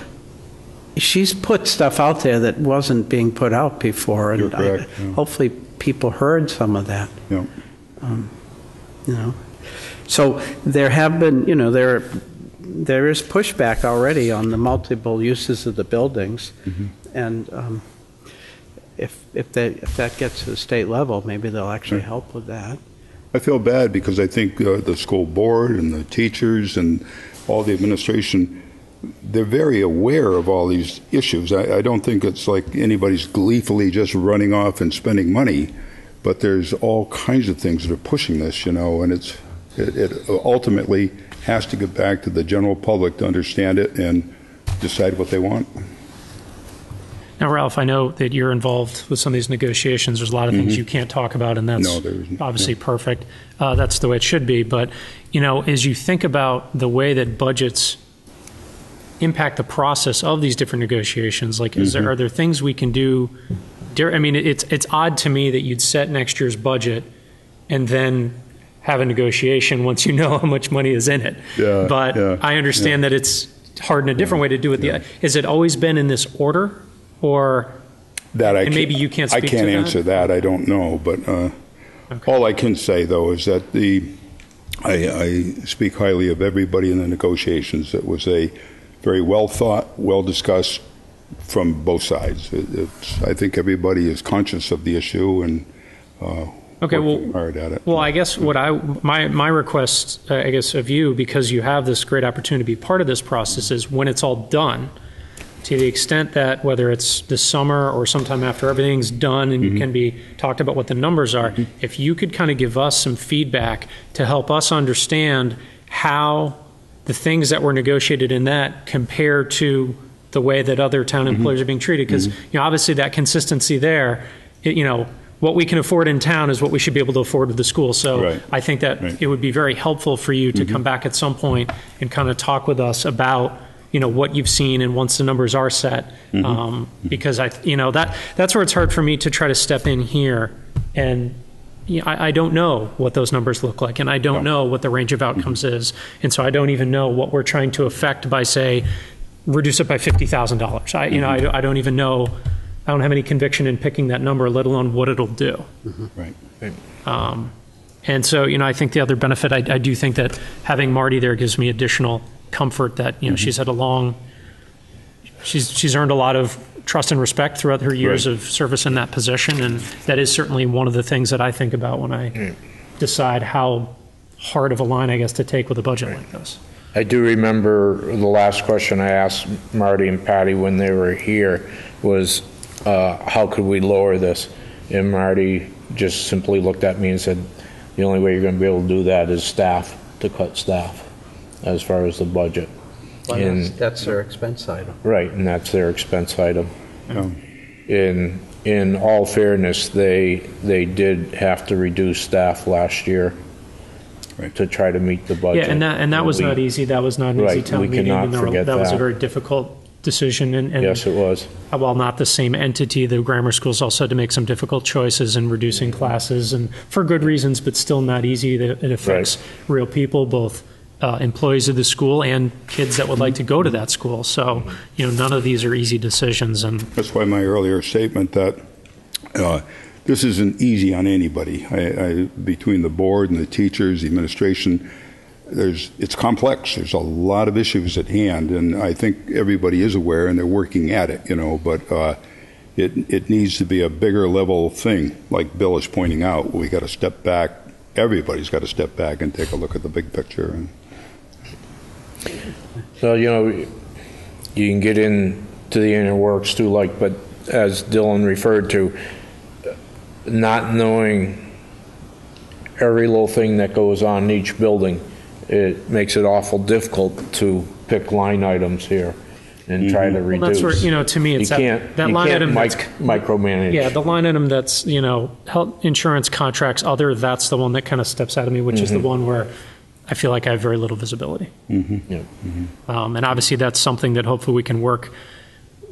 she's put stuff out there that wasn't being put out before, and You're I- yeah. hopefully people heard some of that Yeah. Um, you know. So there have been, you know, there, there is pushback already on the multiple uses of the buildings. And um, if, if that, if that gets to the state level, maybe they'll actually help with that. I feel bad because I think uh, the school board and the teachers and all the administration, they're very aware of all these issues. I, I don't think it's like anybody's gleefully just running off and spending money, but there's all kinds of things that are pushing this, you know, and it's it, it ultimately has to get back to the general public to understand it and decide what they want. Now, Ralph, I know that you're involved with some of these negotiations. There's a lot of things you can't talk about, and that's Mm-hmm. No, obviously perfect. Uh, that's the way it should be. But, you know, as you think about the way that budgets impact the process of these different negotiations, like, is Mm-hmm. there, are there things we can do? I mean, it's, it's odd to me that you'd set next year's budget and then have a negotiation once you know [laughs] how much money is in it. Yeah, But yeah, I understand that it's hard in a different way to do it. The- Has it always been in this order? Or That I And maybe you can't I speak to can't that? answer that. I don't know, but uh, all I can say though is that the I, I speak highly of everybody in the negotiations. It was a very well thought, well discussed from both sides. It, it's, I think everybody is conscious of the issue and uh, Okay, well- hard at it. Well, I guess what I my my request, uh, I guess, of you, because you have this great opportunity to be part of this process, is when it's all done, to the extent that whether it's this summer or sometime after everything's done and you mm-hmm. can be talked about what the numbers are, mm-hmm. if you could kind of give us some feedback to help us understand how the things that were negotiated in that compare to the way that other town mm-hmm. employees are being treated, because you know obviously that consistency there, it, you know. What we can afford in town is what we should be able to afford with the school. So Right. I think that Right. it would be very helpful for you to mm-hmm. come back at some point and kind of talk with us about you know what you've seen and once the numbers are set. Mm-hmm. Um, mm-hmm. because I you know that that's where it's hard for me to try to step in here and you know, I, I don't know what those numbers look like and I don't know what the range of outcomes is. And so I don't even know what we're trying to affect by say reduce it by fifty thousand dollars. I you know I, I don't even know I don't have any conviction in picking that number let alone what it'll do right. um, and so, you know, I think the other benefit, I, I do think that having Marty there gives me additional comfort that, you know, she's had a long, she's, she's earned a lot of trust and respect throughout her years Right. of service in that position. And that is certainly one of the things that I think about when I decide how hard of a line, I guess, to take with a budget like this. I do remember the last question I asked Marty and Patty when they were here, was, uh, how could we lower this? And Marty just simply looked at me and said, the only way you're gonna be able to do that is staff, to cut staff, as far as the budget. Well, And- that's- That's their expense item. Right, and that's their expense item. Yeah. In, in all fairness, they, they did have to reduce staff last year Right. to try to meet the budget. Yeah, and that, and that was We- not easy. That was not an easy Right, town we meeting. cannot and there were- forget That was a that. very difficult decision, and, and Yes, it was. while not the same entity, the grammar schools also had to make some difficult choices in reducing classes, and for good reasons, but still not easy. It it affects real people, both uh, employees of the school and kids that would like to go to that school. So, you know, none of these are easy decisions, and That's why my earlier statement that uh, this isn't easy on anybody. I, I, between the board and the teachers, the administration, there's it's complex. There's a lot of issues at hand, and I think everybody is aware and they're working at it. You know, but uh, it it needs to be a bigger level thing. Like Bill is pointing out, we got to step back. Everybody's got to step back and take a look at the big picture. So, you know, you can get into the inner works too, like, but as Dylan referred to, not knowing every little thing that goes on in each building, it makes it awful difficult to pick line items here and try mm-hmm. to Well, reduce. that's where, you know, to me, You it's that- can't, that you line can't item mic- that's- micromanage. Yeah, the line item that's, you know, health insurance contracts, other, that's the one that kind of steps out of me, which is the mm-hmm. one where I feel like I have very little visibility. Mm-hmm. Yeah. Um, and obviously, that's something that hopefully we can work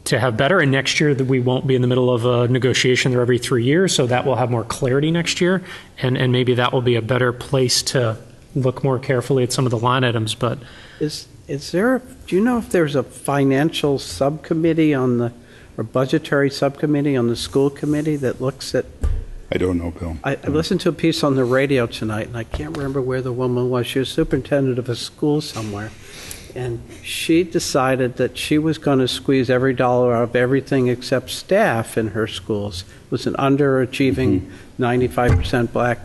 to have better. And next year, that we won't be in the middle of a negotiation there every three years, so that will have more clarity next year. And, and maybe that will be a better place to look more carefully at some of the line items. But Is, is there, do you know if there's a financial subcommittee on the, or budgetary subcommittee on the school committee that looks at, I don't know, Bill. I I listened to a piece on the radio tonight, and I can't remember where the woman was. She was superintendent of a school somewhere. And she decided that she was going to squeeze every dollar out of everything except staff in her schools. It was an underachieving mm-hmm. 95% black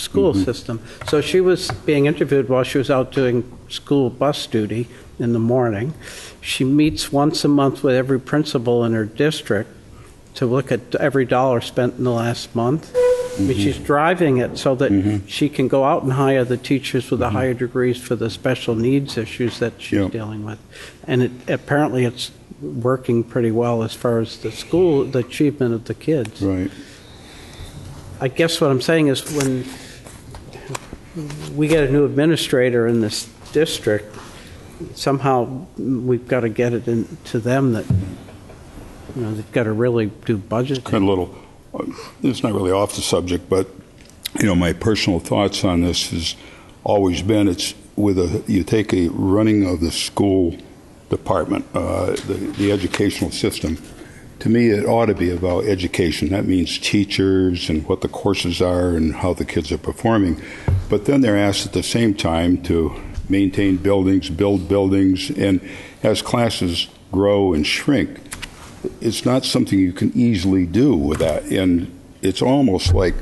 school mm-hmm. system. So she was being interviewed while she was out doing school bus duty in the morning. She meets once a month with every principal in her district to look at every dollar spent in the last month. I mean, she's mm-hmm. driving it so that mm-hmm. she can go out and hire the teachers with the higher degrees for the special needs issues that she's Yeah. dealing with. And it, apparently it's working pretty well as far as the school, the achievement of the kids. Right. I guess what I'm saying is when we get a new administrator in this district, somehow we've got to get it into them that, you know, they've got to really do budgeting. kind of little, it's not really off the subject, but, you know, my personal thoughts on this has always been, it's with a, you take a running of the school department, uh, the, the educational system, to me, it ought to be about education. That means teachers and what the courses are and how the kids are performing. But then they're asked at the same time to maintain buildings, build buildings, and as classes grow and shrink, it's not something you can easily do with that. And it's almost like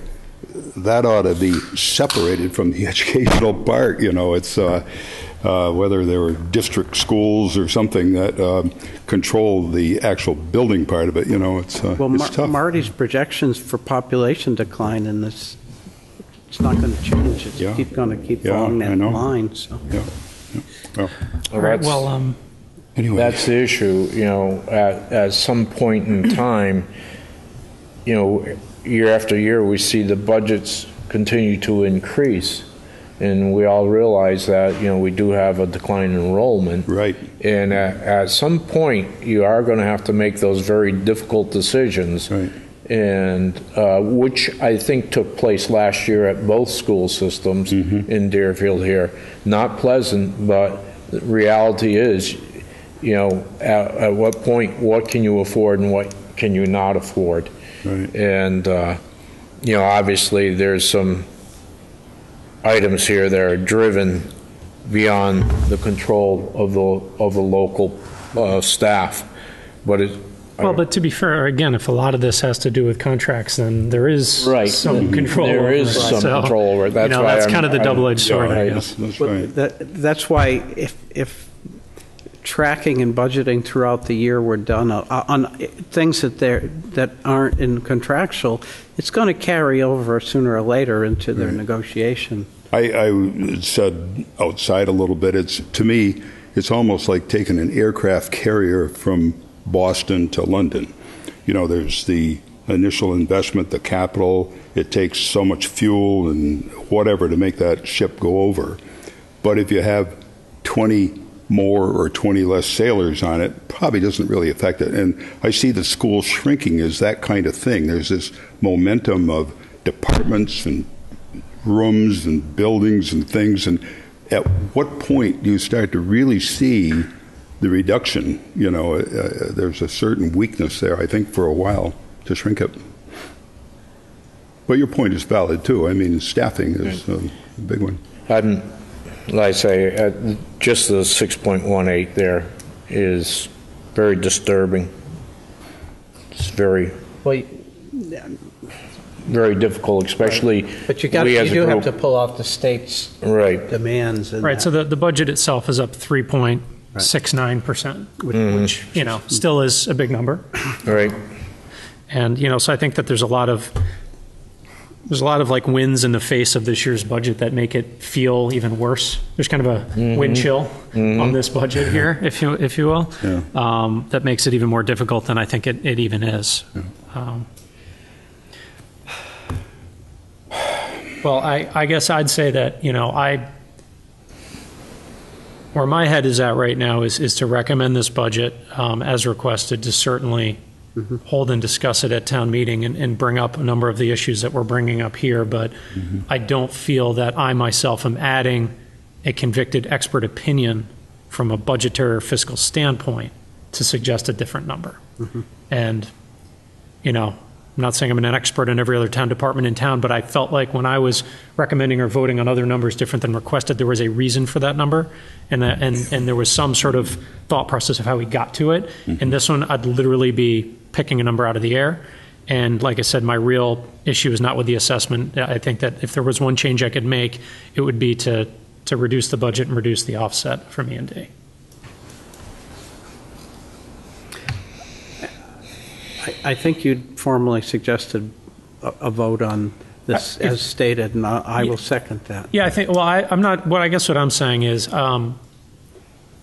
that ought to be separated from the [laughs] educational part. You know, it's uh, uh, whether there were district schools or something that um, control the actual building part of it. You know, it's, uh, Well, it's tough. Marty's projections for population decline in this, it's not going to change. It's Yeah. keep going to keep Yeah, along that line, so. yeah. yeah. Well, all right, that's- well, um, anyway, That's the issue, you know, at, at some point in time, you know, year after year, we see the budgets continue to increase. And we all realize that, you know, we do have a decline in enrollment. right. And at, at some point, you are going to have to make those very difficult decisions. Right. And uh, which I think took place last year at both school systems in Deerfield here. Not pleasant, but the reality is, you know, at, at what point, what can you afford and what can you not afford? Right. And, uh, you know, obviously, there's some items here that are driven beyond the control of the, of the local uh, staff. But it, well, but to be fair, again, if a lot of this has to do with contracts, then there is Right. some control. There over is it. some So, control over it. you That's know, why that's I'm- kind of the I'm- double-edged sword, I yeah, guess. That's right. that, that's why if, if tracking and budgeting throughout the year were done uh, on things that they're, that aren't in contractual, it's going to carry over sooner or later into their negotiation. I, I said outside a little bit. It's to me, it's almost like taking an aircraft carrier from Boston to London. You know, there's the initial investment, the capital. It takes so much fuel and whatever to make that ship go over. But if you have 20 more or 20 less sailors on it, probably doesn't really affect it. And I see the school shrinking as that kind of thing. There's this momentum of departments and rooms and buildings and things. And at what point do you start to really see the reduction? You know, uh, there's a certain weakness there, I think, for a while to shrink it. But your point is valid, too. I mean, staffing is uh, a big one. I'm, like I say, uh, just the 6.18 there is very disturbing. It's very, Well, very difficult, especially but you got, we you as a do have to group. pull off the state's Right. demands and Right, so that. the, the budget itself is up 3.69%, which, you know, still is a big number. Right. And, you know, so I think that there's a lot of, there's a lot of like wins in the face of this year's budget that make it feel even worse. There's kind of a wind chill on this budget here, if you, if you will, Yeah. um, that makes it even more difficult than I think it, it even is. Um, Well, I, I guess I'd say that, you know, I, where my head is at right now is, is to recommend this budget um, as requested to certainly Mm-hmm. hold and discuss it at town meeting and, and bring up a number of the issues that we're bringing up here. But mm-hmm. I don't feel that I myself am adding a convicted expert opinion from a budgetary or fiscal standpoint to suggest a different number. Mm-hmm. And, you know, I'm not saying I'm an expert in every other town department in town, but I felt like when I was recommending or voting on other numbers different than requested, there was a reason for that number, and that, and and there was some sort of thought process of how we got to it. And this one, I'd literally be picking a number out of the air. And like I said, my real issue is not with the assessment. I think that if there was one change I could make, it would be to to reduce the budget and reduce the offset from E and D. I, I think you'd formally suggested a, a vote on this Uh, if- as stated, and I, I will second that. Yeah, I think, well, I, I'm not, what I guess what I'm saying is, um,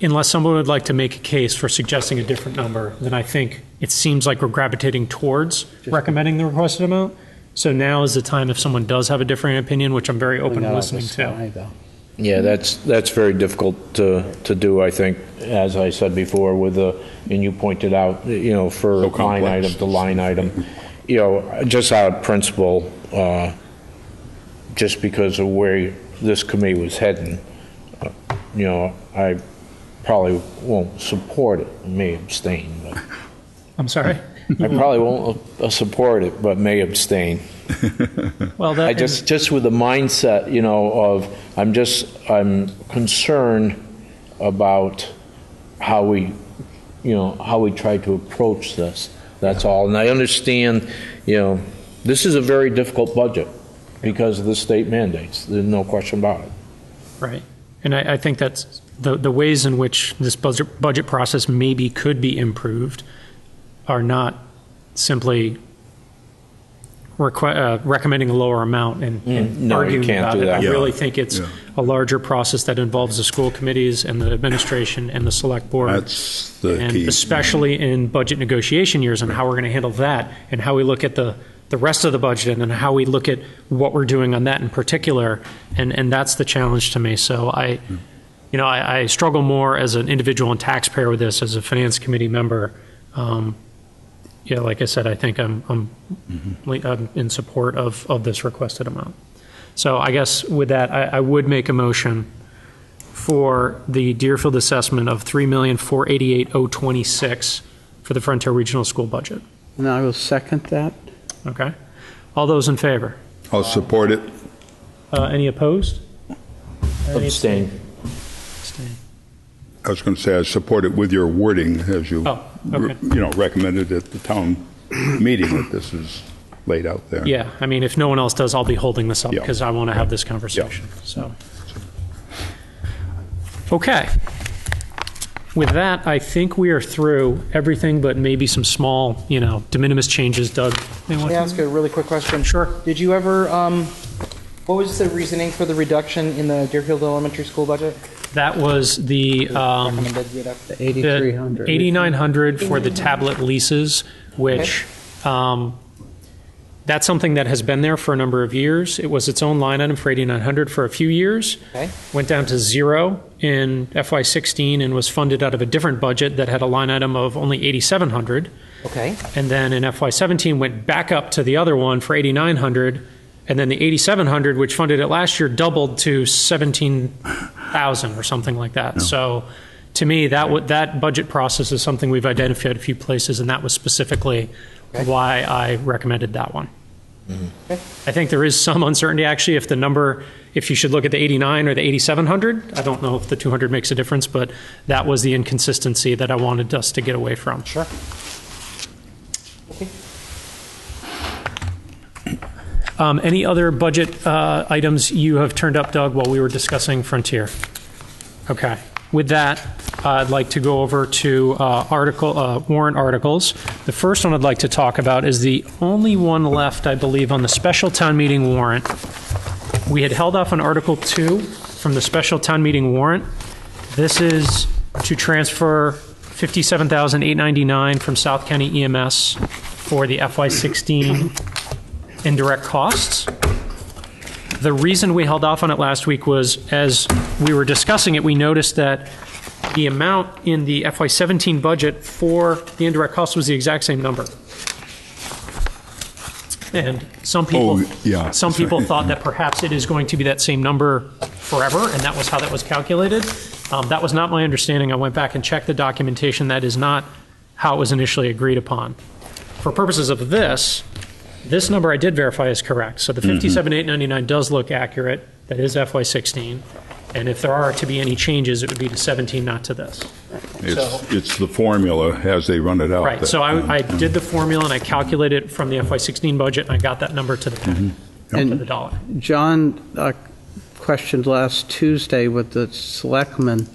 unless someone would like to make a case for suggesting a different number, then I think it seems like we're gravitating towards recommending the requested amount. So now is the time if someone does have a different opinion, which I'm very open to listening to. Yeah, that's, that's very difficult to, to do, I think, as I said before, with the, and you pointed out, you know, for So line complex. item to line item. You know, just out of principle, uh, just because of where this committee was heading, uh, you know, I probably won't support it, may abstain, but, [laughs] I'm sorry? I probably won't uh, support it, but may abstain. [laughs] Well, that. I just, just with the mindset, you know, of, I'm just, I'm concerned about how we, you know, how we try to approach this. That's all. And I understand, you know, this is a very difficult budget because of the state mandates. There's no question about it. Right. And I, I think that's the, the ways in which this budget, budget process maybe could be improved are not simply requ- uh, recommending a lower amount and, and Mm, no, arguing can't about do it. I Yeah. really think it's Yeah. a larger process that involves the school committees and the administration and the select board. That's the and key. especially in budget negotiation years and how we're going to handle that and how we look at the, the rest of the budget and then how we look at what we're doing on that in particular. And, and that's the challenge to me. So I, you know, I, I struggle more as an individual and taxpayer with this as a finance committee member. Um, yeah, like I said, I think I'm, I'm, le- I'm in support of, of this requested amount. So I guess with that, I, I would make a motion for the Deerfield assessment of three million four eighty-eight oh twenty-six for the Frontier Regional School budget. And I will second that. Okay? All those in favor? I'll support it. Uh, any opposed? Any Abstain. abstain? I was going to say I support it with your wording as you, Oh, okay. you know, recommended at the town meeting that this is laid out there. Yeah, I mean, if no one else does, I'll be holding this up Yeah. because I want to have this conversation, so. Okay. with that, I think we are through everything but maybe some small, you know, de minimis changes. Doug? may want Let me to- ask a really quick question. Sure. Did you ever, um, what was the reasoning for the reduction in the Deerfield Elementary School budget? That was the, um, Recommended reduction. The the 8,300. 8,900 for the tablet leases, which, um, that's something that has been there for a number of years. It was its own line item for 8,900 for a few years. Okay. Went down to zero in FY16 and was funded out of a different budget that had a line item of only 8,700. Okay. And then in FY17 went back up to the other one for 8,900. And then the 8,700, which funded it last year, doubled to 17,000 or something like that. So to me, that would, that budget process is something we've identified a few places, and that was specifically why I recommended that one. Mm-hmm. Okay. I think there is some uncertainty actually if the number, if you should look at the 89 or the 8,700. I don't know if the 200 makes a difference, but that was the inconsistency that I wanted us to get away from. Sure. Okay. Um, Any other budget uh, items you have turned up, Doug, while we were discussing Frontier? Okay. With that, I'd like to go over to uh, article, uh, warrant articles. The first one I'd like to talk about is the only one left, I believe, on the special town meeting warrant. We had held off on Article 2 from the special town meeting warrant. This is to transfer 57899 from South County EMS for the FY16 indirect costs. The reason we held off on it last week was, as we were discussing it, we noticed that the amount in the FY17 budget for the indirect costs was the exact same number. And some people, Oh, yeah, some people thought that perhaps it is going to be that same number forever, and that was how that was calculated. Um, That was not my understanding. I went back and checked the documentation. That is not how it was initially agreed upon. For purposes of this, this number I did verify is correct. So the mm-hmm. 57,899 does look accurate. That is FY16. And if there are to be any changes, it would be to 17, not to this. It's, it's the formula as they run it out. Right, that- so I, mm-hmm. I did the formula and I calculated it from the FY16 budget, and I got that number to the penny, mm-hmm. to And- the dollar. John uh, questioned last Tuesday with the selectmen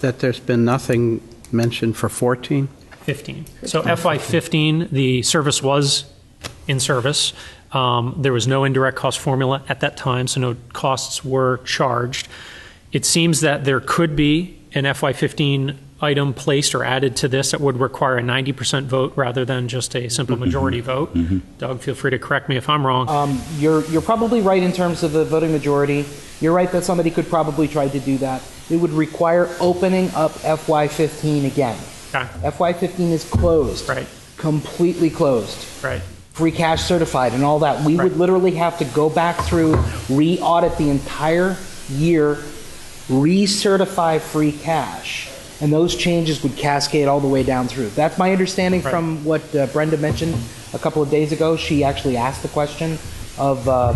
that there's been nothing mentioned for 14. 15. So FY15, the service was in service. Um, There was no indirect cost formula at that time, so no costs were charged. It seems that there could be an FY15 item placed or added to this that would require a 90% vote rather than just a simple majority vote. Doug, feel free to correct me if I'm wrong. Um, you're, you're probably right in terms of the voting majority. You're right that somebody could probably try to do that. It would require opening up FY15 again. Okay. FY15 is closed. Right. Completely closed. Right, Free cash certified and all that. We would literally have to go back through, re-audit the entire year, recertify free cash. And those changes would cascade all the way down through. That's my understanding Right. from what uh, Brenda mentioned a couple of days ago. She actually asked the question of uh,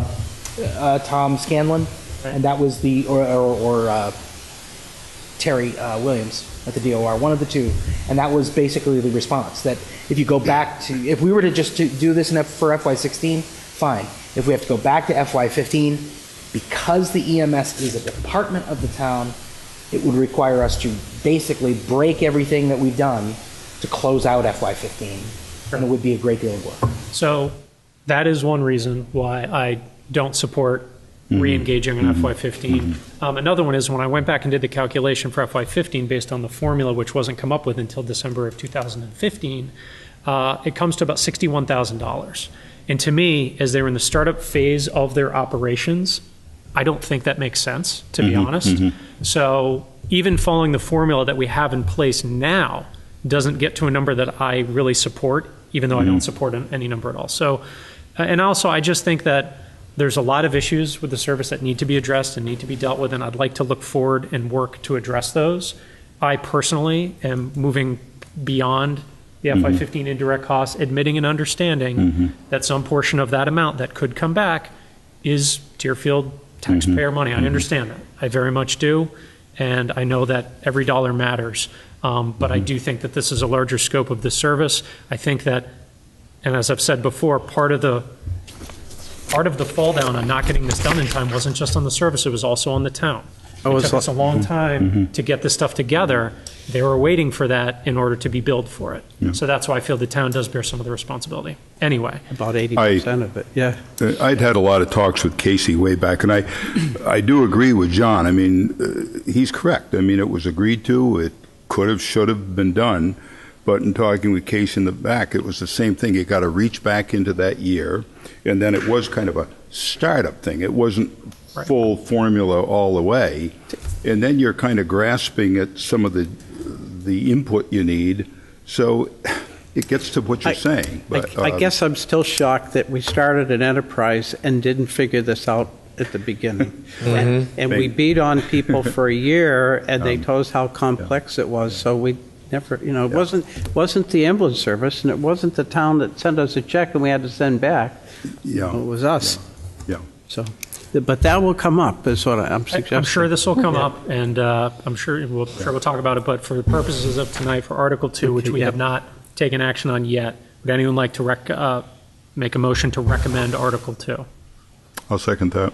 uh, Tom Scanlon, Right. and that was the, or, or, or uh, Terry uh, Williams at the DOR, one of the two, and that was basically the response that if you go back to, if we were to just to do this in F, for FY16, fine. If we have to go back to FY15, because the EMS is a department of the town, it would require us to basically break everything that we've done to close out FY15, and it would be a great deal of work. so that is one reason why I don't support re-engaging in FY15. Um, Another one is when I went back and did the calculation for FY15 based on the formula, which wasn't come up with until December of 2015, uh, it comes to about $61,000. And to me, as they're in the startup phase of their operations, I don't think that makes sense, to be honest. So even following the formula that we have in place now doesn't get to a number that I really support, even though I don't support an- any number at all. So, uh, and also, I just think that there's a lot of issues with the service that need to be addressed and need to be dealt with, and I'd like to look forward and work to address those. I personally am moving beyond the mm-hmm. FY15 indirect costs, admitting and understanding mm-hmm. that some portion of that amount that could come back is Deerfield taxpayer mm-hmm. money. I understand that. I very much do. And I know that every dollar matters. Um, but I do think that this is a larger scope of the service. I think that, and as I've said before, part of the part of the fall down on not getting this done in time wasn't just on the service, it was also on the town. It was took us a long time to get this stuff together. They were waiting for that in order to be billed for it. So that's why I feel the town does bear some of the responsibility. Anyway, About 80% of it, yeah. Uh, I'd had a lot of talks with Casey way back, and I, I do agree with John. I mean, uh, he's correct. I mean, it was agreed to, it could have, should have been done, but in talking with Case in the back, it was the same thing. You got to reach back into that year, and then it was kind of a startup thing. It wasn't Right. full formula all the way, and then you're kind of grasping at some of the, the input you need, so it gets to what you're I- saying. I But I uh, guess I'm still shocked that we started an enterprise and didn't figure this out at the beginning. And [laughs] and we beat on people for a year, and they told us how complex it was, so we never, you know, it wasn't, wasn't the ambulance service, and it wasn't the town that sent us a check and we had to send back. Yeah. It was us. Yeah. So, but that will come up, is what I'm I- suggesting. I'm sure this will come up, and uh, I'm sure we'll, sure we'll talk about it, but for the purposes of tonight, for Article 2, which we yeah. have not taken action on yet, would anyone like to rec, uh, make a motion to recommend Article 2? I'll second that.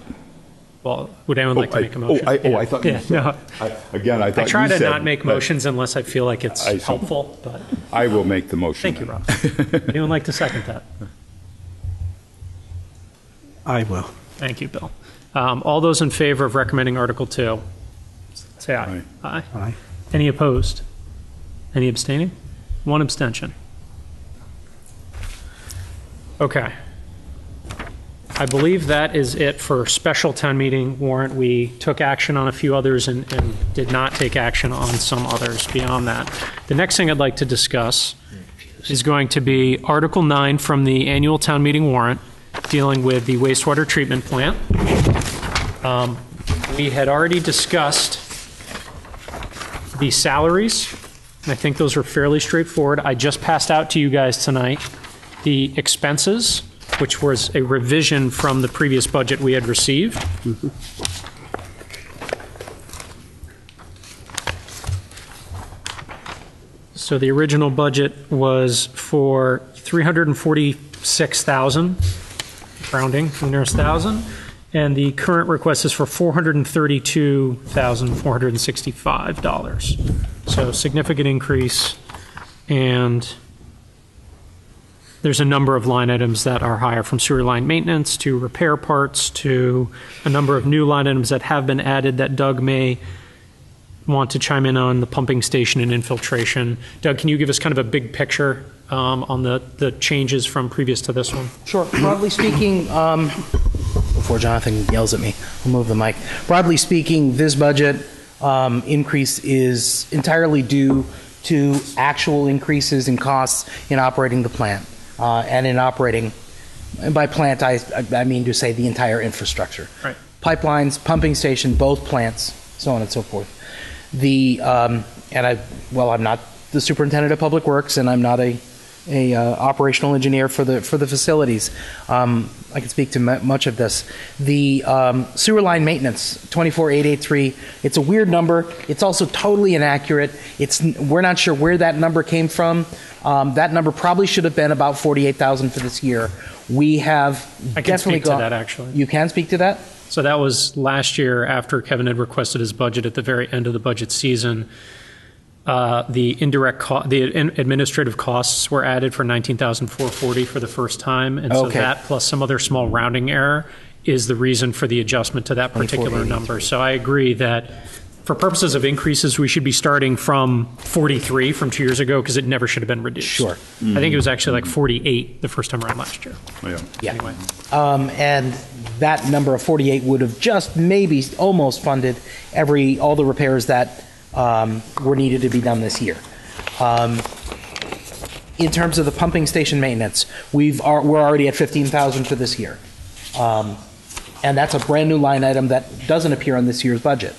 Well, would anyone like to I- make a oh, motion? I- oh, Yeah. I thought you Yeah, said- no. I- Again, I I thought you try to said, not make motions unless I feel like it's I see. helpful, but, I will make the motion. thank you, Rob. Anyone like to second that? I will. Thank you, Bill. Um, All those in favor of recommending Article 2, say aye. Aye. Aye. Any opposed? Any abstaining? One abstention. Okay. I believe that is it for special town meeting warrant. We took action on a few others and, and did not take action on some others beyond that. The next thing I'd like to discuss is going to be Article 9 from the annual town meeting warrant, dealing with the wastewater treatment plant. Um, We had already discussed the salaries. and I think those are fairly straightforward. I just passed out to you guys tonight the expenses, which was a revision from the previous budget we had received. So the original budget was for 346,000, rounding the nearest thousand, and the current request is for $432,465. So significant increase, and there's a number of line items that are higher, from sewer line maintenance to repair parts to a number of new line items that have been added that Doug may want to chime in on, the pumping station and infiltration. Doug, can you give us kind of a big picture um, on the, the changes from previous to this one? Sure. Broadly speaking, um, before Jonathan yells at me, I'll move the mic. Broadly speaking, this budget um, increase is entirely due to actual increases in costs in operating the plant uh, and in operating. And by plant, I, I mean to say the entire infrastructure. Right. Pipelines, pumping station, both plants, so on and so forth. The um, and I well, I'm not the superintendent of public works, and I'm not a a uh, operational engineer for the for the facilities. Um, I can speak to mu much of this. The um, sewer line maintenance, 24883. It's a weird number. It's also totally inaccurate. It's we're not sure where that number came from. Um, that number probably should have been about 48,000 for this year. We have I can definitely speak to gone- that, actually. You can speak to that. So that was last year after Kevin had requested his budget at the very end of the budget season. Uh, The indirect, co- the in- administrative costs were added for 19,440 for the first time. And so Okay. that, plus some other small rounding error, is the reason for the adjustment to that particular number. So I agree that for purposes of increases, we should be starting from 43 from two years ago because it never should have been reduced. Sure. I think it was actually like 48 the first time around last year. Yeah. Yeah. Anyway. Um, and that number of 48 would have just maybe almost funded every all the repairs that um, were needed to be done this year. Um, in terms of the pumping station maintenance, we've are, we're already at 15,000 for this year, um, and that's a brand new line item that doesn't appear on this year's budget.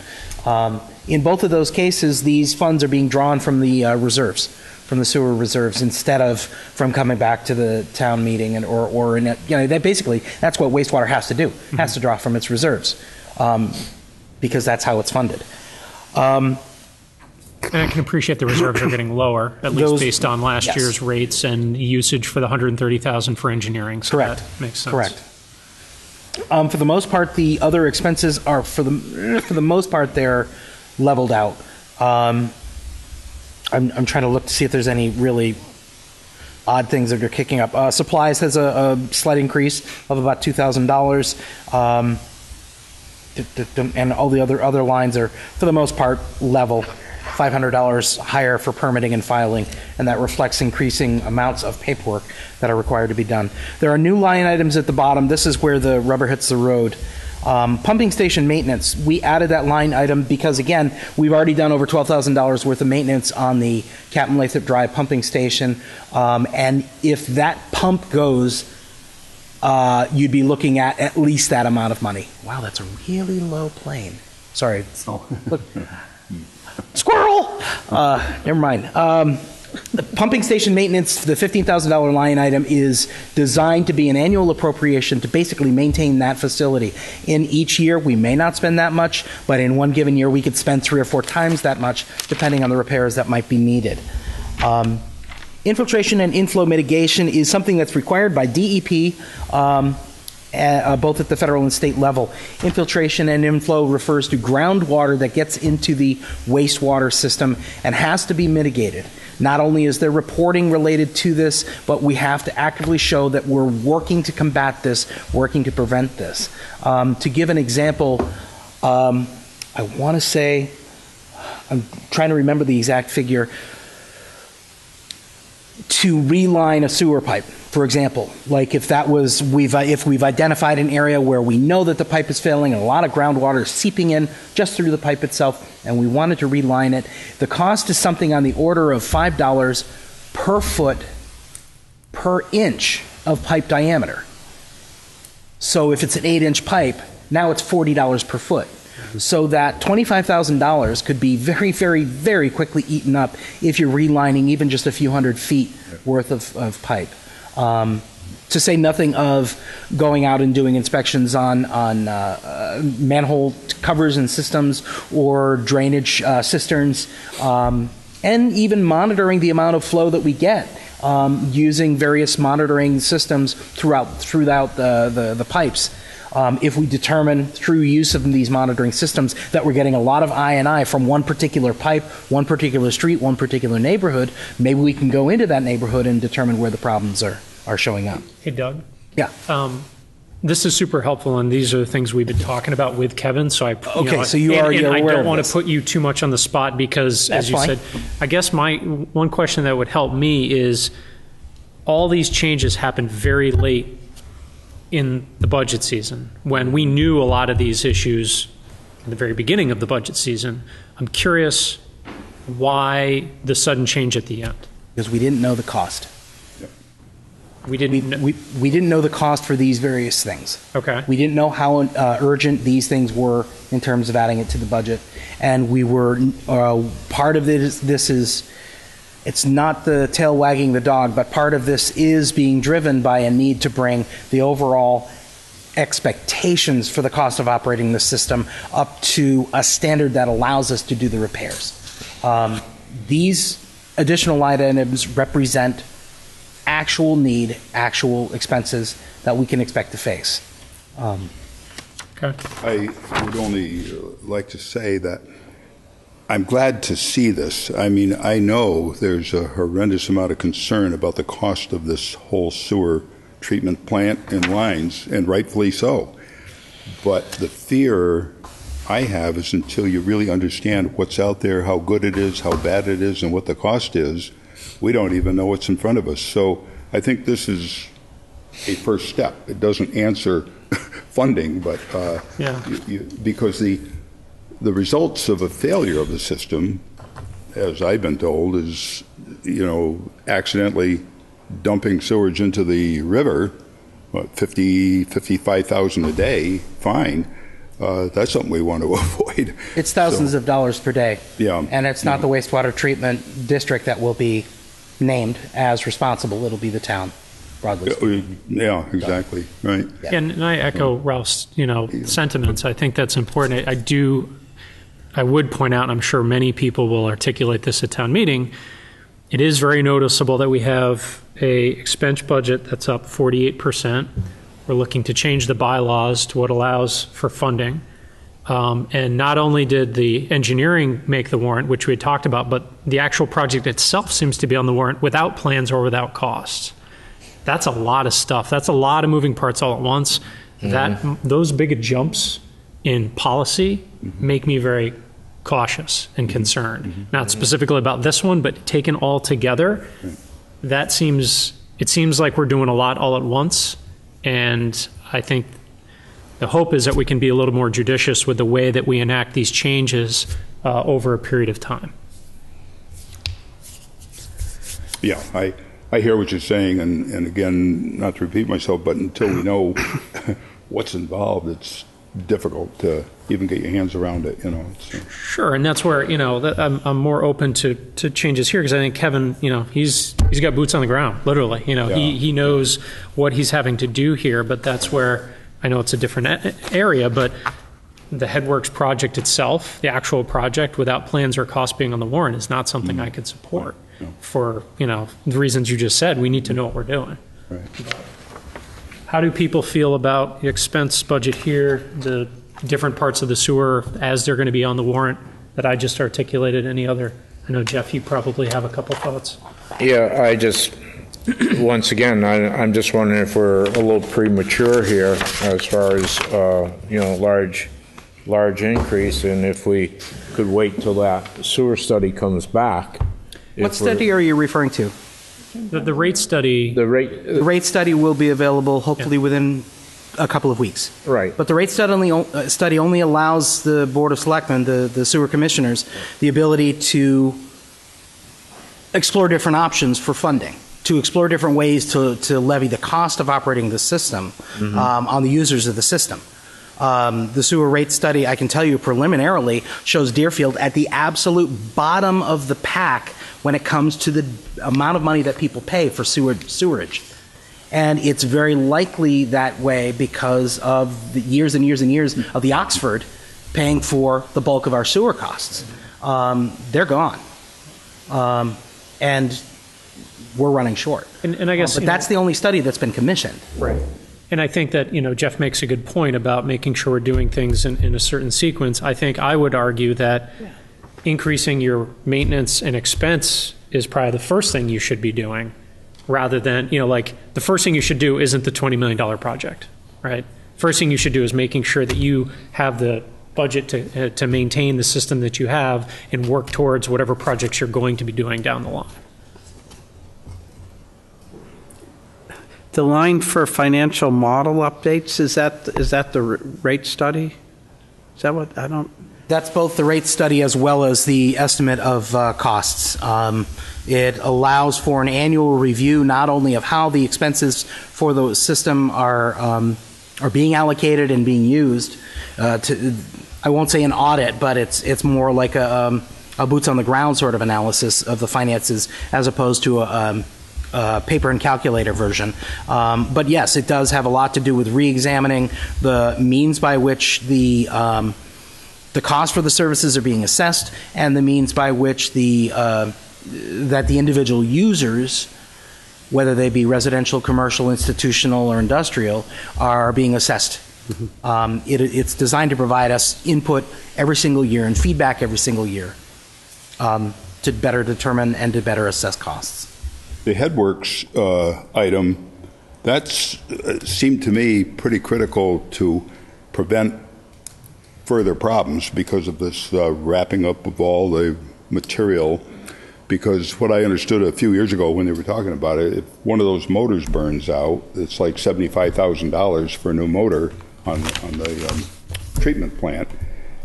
Um, in both of those cases, these funds are being drawn from the uh, reserves, from the sewer reserves, instead of from coming back to the town meeting and or or in a, you know that basically that's what wastewater has to do, has to draw from its reserves, um, because that's how it's funded. And I can appreciate the reserves are getting lower, at least Those- based on last yes. year's rates and usage for the 130,000 for engineering. So Correct. that makes sense. Correct. Um, for the most part, the other expenses are for the for the most part they're leveled out. Um, I'm I'm trying to look to see if there's any really odd things that are kicking up. Uh, supplies has a, a slight increase of about two thousand dollars. Um, d- d- d- and all the other other lines are for the most part level. $500 higher for permitting and filing, and that reflects increasing amounts of paperwork that are required to be done. There are new line items at the bottom. This is where the rubber hits the road. Um, pumping station maintenance, we added that line item because, again, we've already done over $12,000 worth of maintenance on the Captain Lathrop Drive pumping station. Um, and if that pump goes, uh, you'd be looking at at least that amount of money. Wow, that's a really low plane. Sorry. it's- Look. Squirrel! Uh, never mind. Um, the pumping station maintenance, the $15,000 line item is designed to be an annual appropriation to basically maintain that facility. In each year, we may not spend that much, but in one given year, we could spend three or four times that much, depending on the repairs that might be needed. Um, infiltration and inflow mitigation is something that's required by DEP, um, uh, both at the federal and state level. Infiltration and inflow refers to groundwater that gets into the wastewater system and has to be mitigated. Not only is there reporting related to this, but we have to actively show that we're working to combat this, working to prevent this. Um, to give an example, um, I want to say, I'm trying to remember the exact figure to reline a sewer pipe, for example. Like if that was we've if we've identified an area where we know that the pipe is failing and a lot of groundwater is seeping in just through the pipe itself, and we wanted to reline it, the cost is something on the order of five dollars per foot per inch of pipe diameter. So if it's an eight inch pipe, now it's forty dollars per foot. So that $25,000 could be very, very, very quickly eaten up if you're relining even just a few hundred feet worth of, of pipe. Um, to say nothing of going out and doing inspections on, on uh, uh, manhole covers and systems or drainage uh, cisterns, um, and even monitoring the amount of flow that we get um, using various monitoring systems throughout, throughout the, the, the pipes. Um, if we determine through use of these monitoring systems that we're getting a lot of I and I from one particular pipe, one particular street, one particular neighborhood, maybe we can go into that neighborhood and determine where the problems are, are showing up. Hey, Doug? Yeah. Um, This is super helpful, and these are the things we've been talking about with Kevin, so I. Okay, know, so you and- are- and I don't want to put you too much on the spot because, That's as you fine. said, I guess my, one question that would help me is, all these changes happened very late in the budget season, when we knew a lot of these issues in the very beginning of the budget season. I'm curious why the sudden change at the end? Because we didn't know the cost. We We, didn't, kn- we, we didn't know the cost for these various things. okay. We didn't know how uh, urgent these things were in terms of adding it to the budget. And we were, uh, part of this, this is, it's not the tail wagging the dog, but part of this is being driven by a need to bring the overall expectations for the cost of operating the system up to a standard that allows us to do the repairs. Um, these additional line items represent actual need, actual expenses that we can expect to face. Um, Okay. I would only uh, like to say that I'm glad to see this. I mean, I know there's a horrendous amount of concern about the cost of this whole sewer treatment plant and lines, and rightfully so. But the fear I have is until you really understand what's out there, how good it is, how bad it is, and what the cost is, we don't even know what's in front of us. So I think this is a first step. It doesn't answer [laughs] funding, but uh, Yeah. you- you- because the the results of a failure of the system, as I've been told, is you know accidentally dumping sewage into the river, what 50 55,000 a day, fine. Uh, that's something we want to [laughs] avoid. It's thousands of dollars per day. Yeah. And it's not the wastewater treatment district that will be named as responsible. It'll be the town, broadly speaking. Yeah, exactly, right. And, and I echo Ralph's, you know, sentiments. I think that's important. I, I do, I would point out, and I'm sure many people will articulate this at town meeting. It is very noticeable that we have a expense budget that's up 48 percent, We're looking to change the bylaws to what allows for funding. Um, and not only did the engineering make the warrant, which we had talked about, but the actual project itself seems to be on the warrant without plans or without costs. That's a lot of stuff. That's a lot of moving parts all at once. That those big jumps in policy mm-hmm. make me very cautious and mm-hmm. concerned. Mm-hmm. Not specifically about this one, but taken all together, that seems it seems like we're doing a lot all at once, and I think the hope is that we can be a little more judicious with the way that we enact these changes uh, over a period of time. Yeah, I, I hear what you're saying, and, and again, not to repeat myself, but until we know [coughs] what's involved, it's difficult to even get your hands around it, you know. Uh, Sure, and that's where you know that I'm, I'm more open to, to changes here because I think Kevin, you know, he's he's got boots on the ground, literally. You know, he Yeah. he knows what he's having to do here, but that's where I know it's a different a- area, but the Headworks project itself, the actual project, without plans or cost being on the warrant, is not something I could support. For you know the reasons you just said, we need to know what we're doing. right. How do people feel about the expense budget here, the different parts of the sewer as they're going to be on the warrant that I just articulated? Any other? I know, Jeff, you probably have a couple thoughts. Yeah, I just, once again, I, I'm just wondering if we're a little premature here as far as, uh, you know, large, large increase, and if we could wait till that sewer study comes back. What study are you referring to? The, the rate study, The rate, The rate study will be available hopefully within a couple of weeks. right. But the rate study only, uh, study only allows the Board of Selectmen, the, the sewer commissioners, the ability to explore different options for funding, to explore different ways to, to levy the cost of operating the system um, on the users of the system. Um, the sewer rate study, I can tell you preliminarily, shows Deerfield at the absolute bottom of the pack when it comes to the amount of money that people pay for sewer, sewerage. And it's very likely that way because of the years and years and years of the Oxford paying for the bulk of our sewer costs. Um, they're gone. Um, and we're running short. and, and I guess But you know- that's the only study that's been commissioned. Right. And I think that, you know, Jeff makes a good point about making sure we're doing things in, in a certain sequence. I think I would argue that increasing your maintenance and expense is probably the first thing you should be doing rather than, you know, like the first thing you should do isn't the $20 million project, right? First thing you should do is making sure that you have the budget to, uh, to maintain the system that you have and work towards whatever projects you're going to be doing down the line. The line for financial model updates, is that, is that the rate study? Is that what, I don't, That's both the rate study as well as the estimate of uh, costs. Um, It allows for an annual review not only of how the expenses for the system are, um, are being allocated and being used, uh, to, I won't say an audit, but it's, it's more like a, um, a boots on the ground sort of analysis of the finances as opposed to a, uh, paper and calculator version. Um, but yes, it does have a lot to do with re-examining the means by which the um, the cost for the services are being assessed and the means by which the uh, that the individual users whether they be residential commercial institutional or industrial are being assessed. Um, it, it's designed to provide us input every single year and feedback every single year um, to better determine and to better assess costs. The Headworks uh, item, that's uh, seemed to me pretty critical to prevent further problems because of this uh, wrapping up of all the material. Because what I understood a few years ago when they were talking about it, if one of those motors burns out, it's like seventy-five thousand dollars for a new motor on on the um, treatment plant,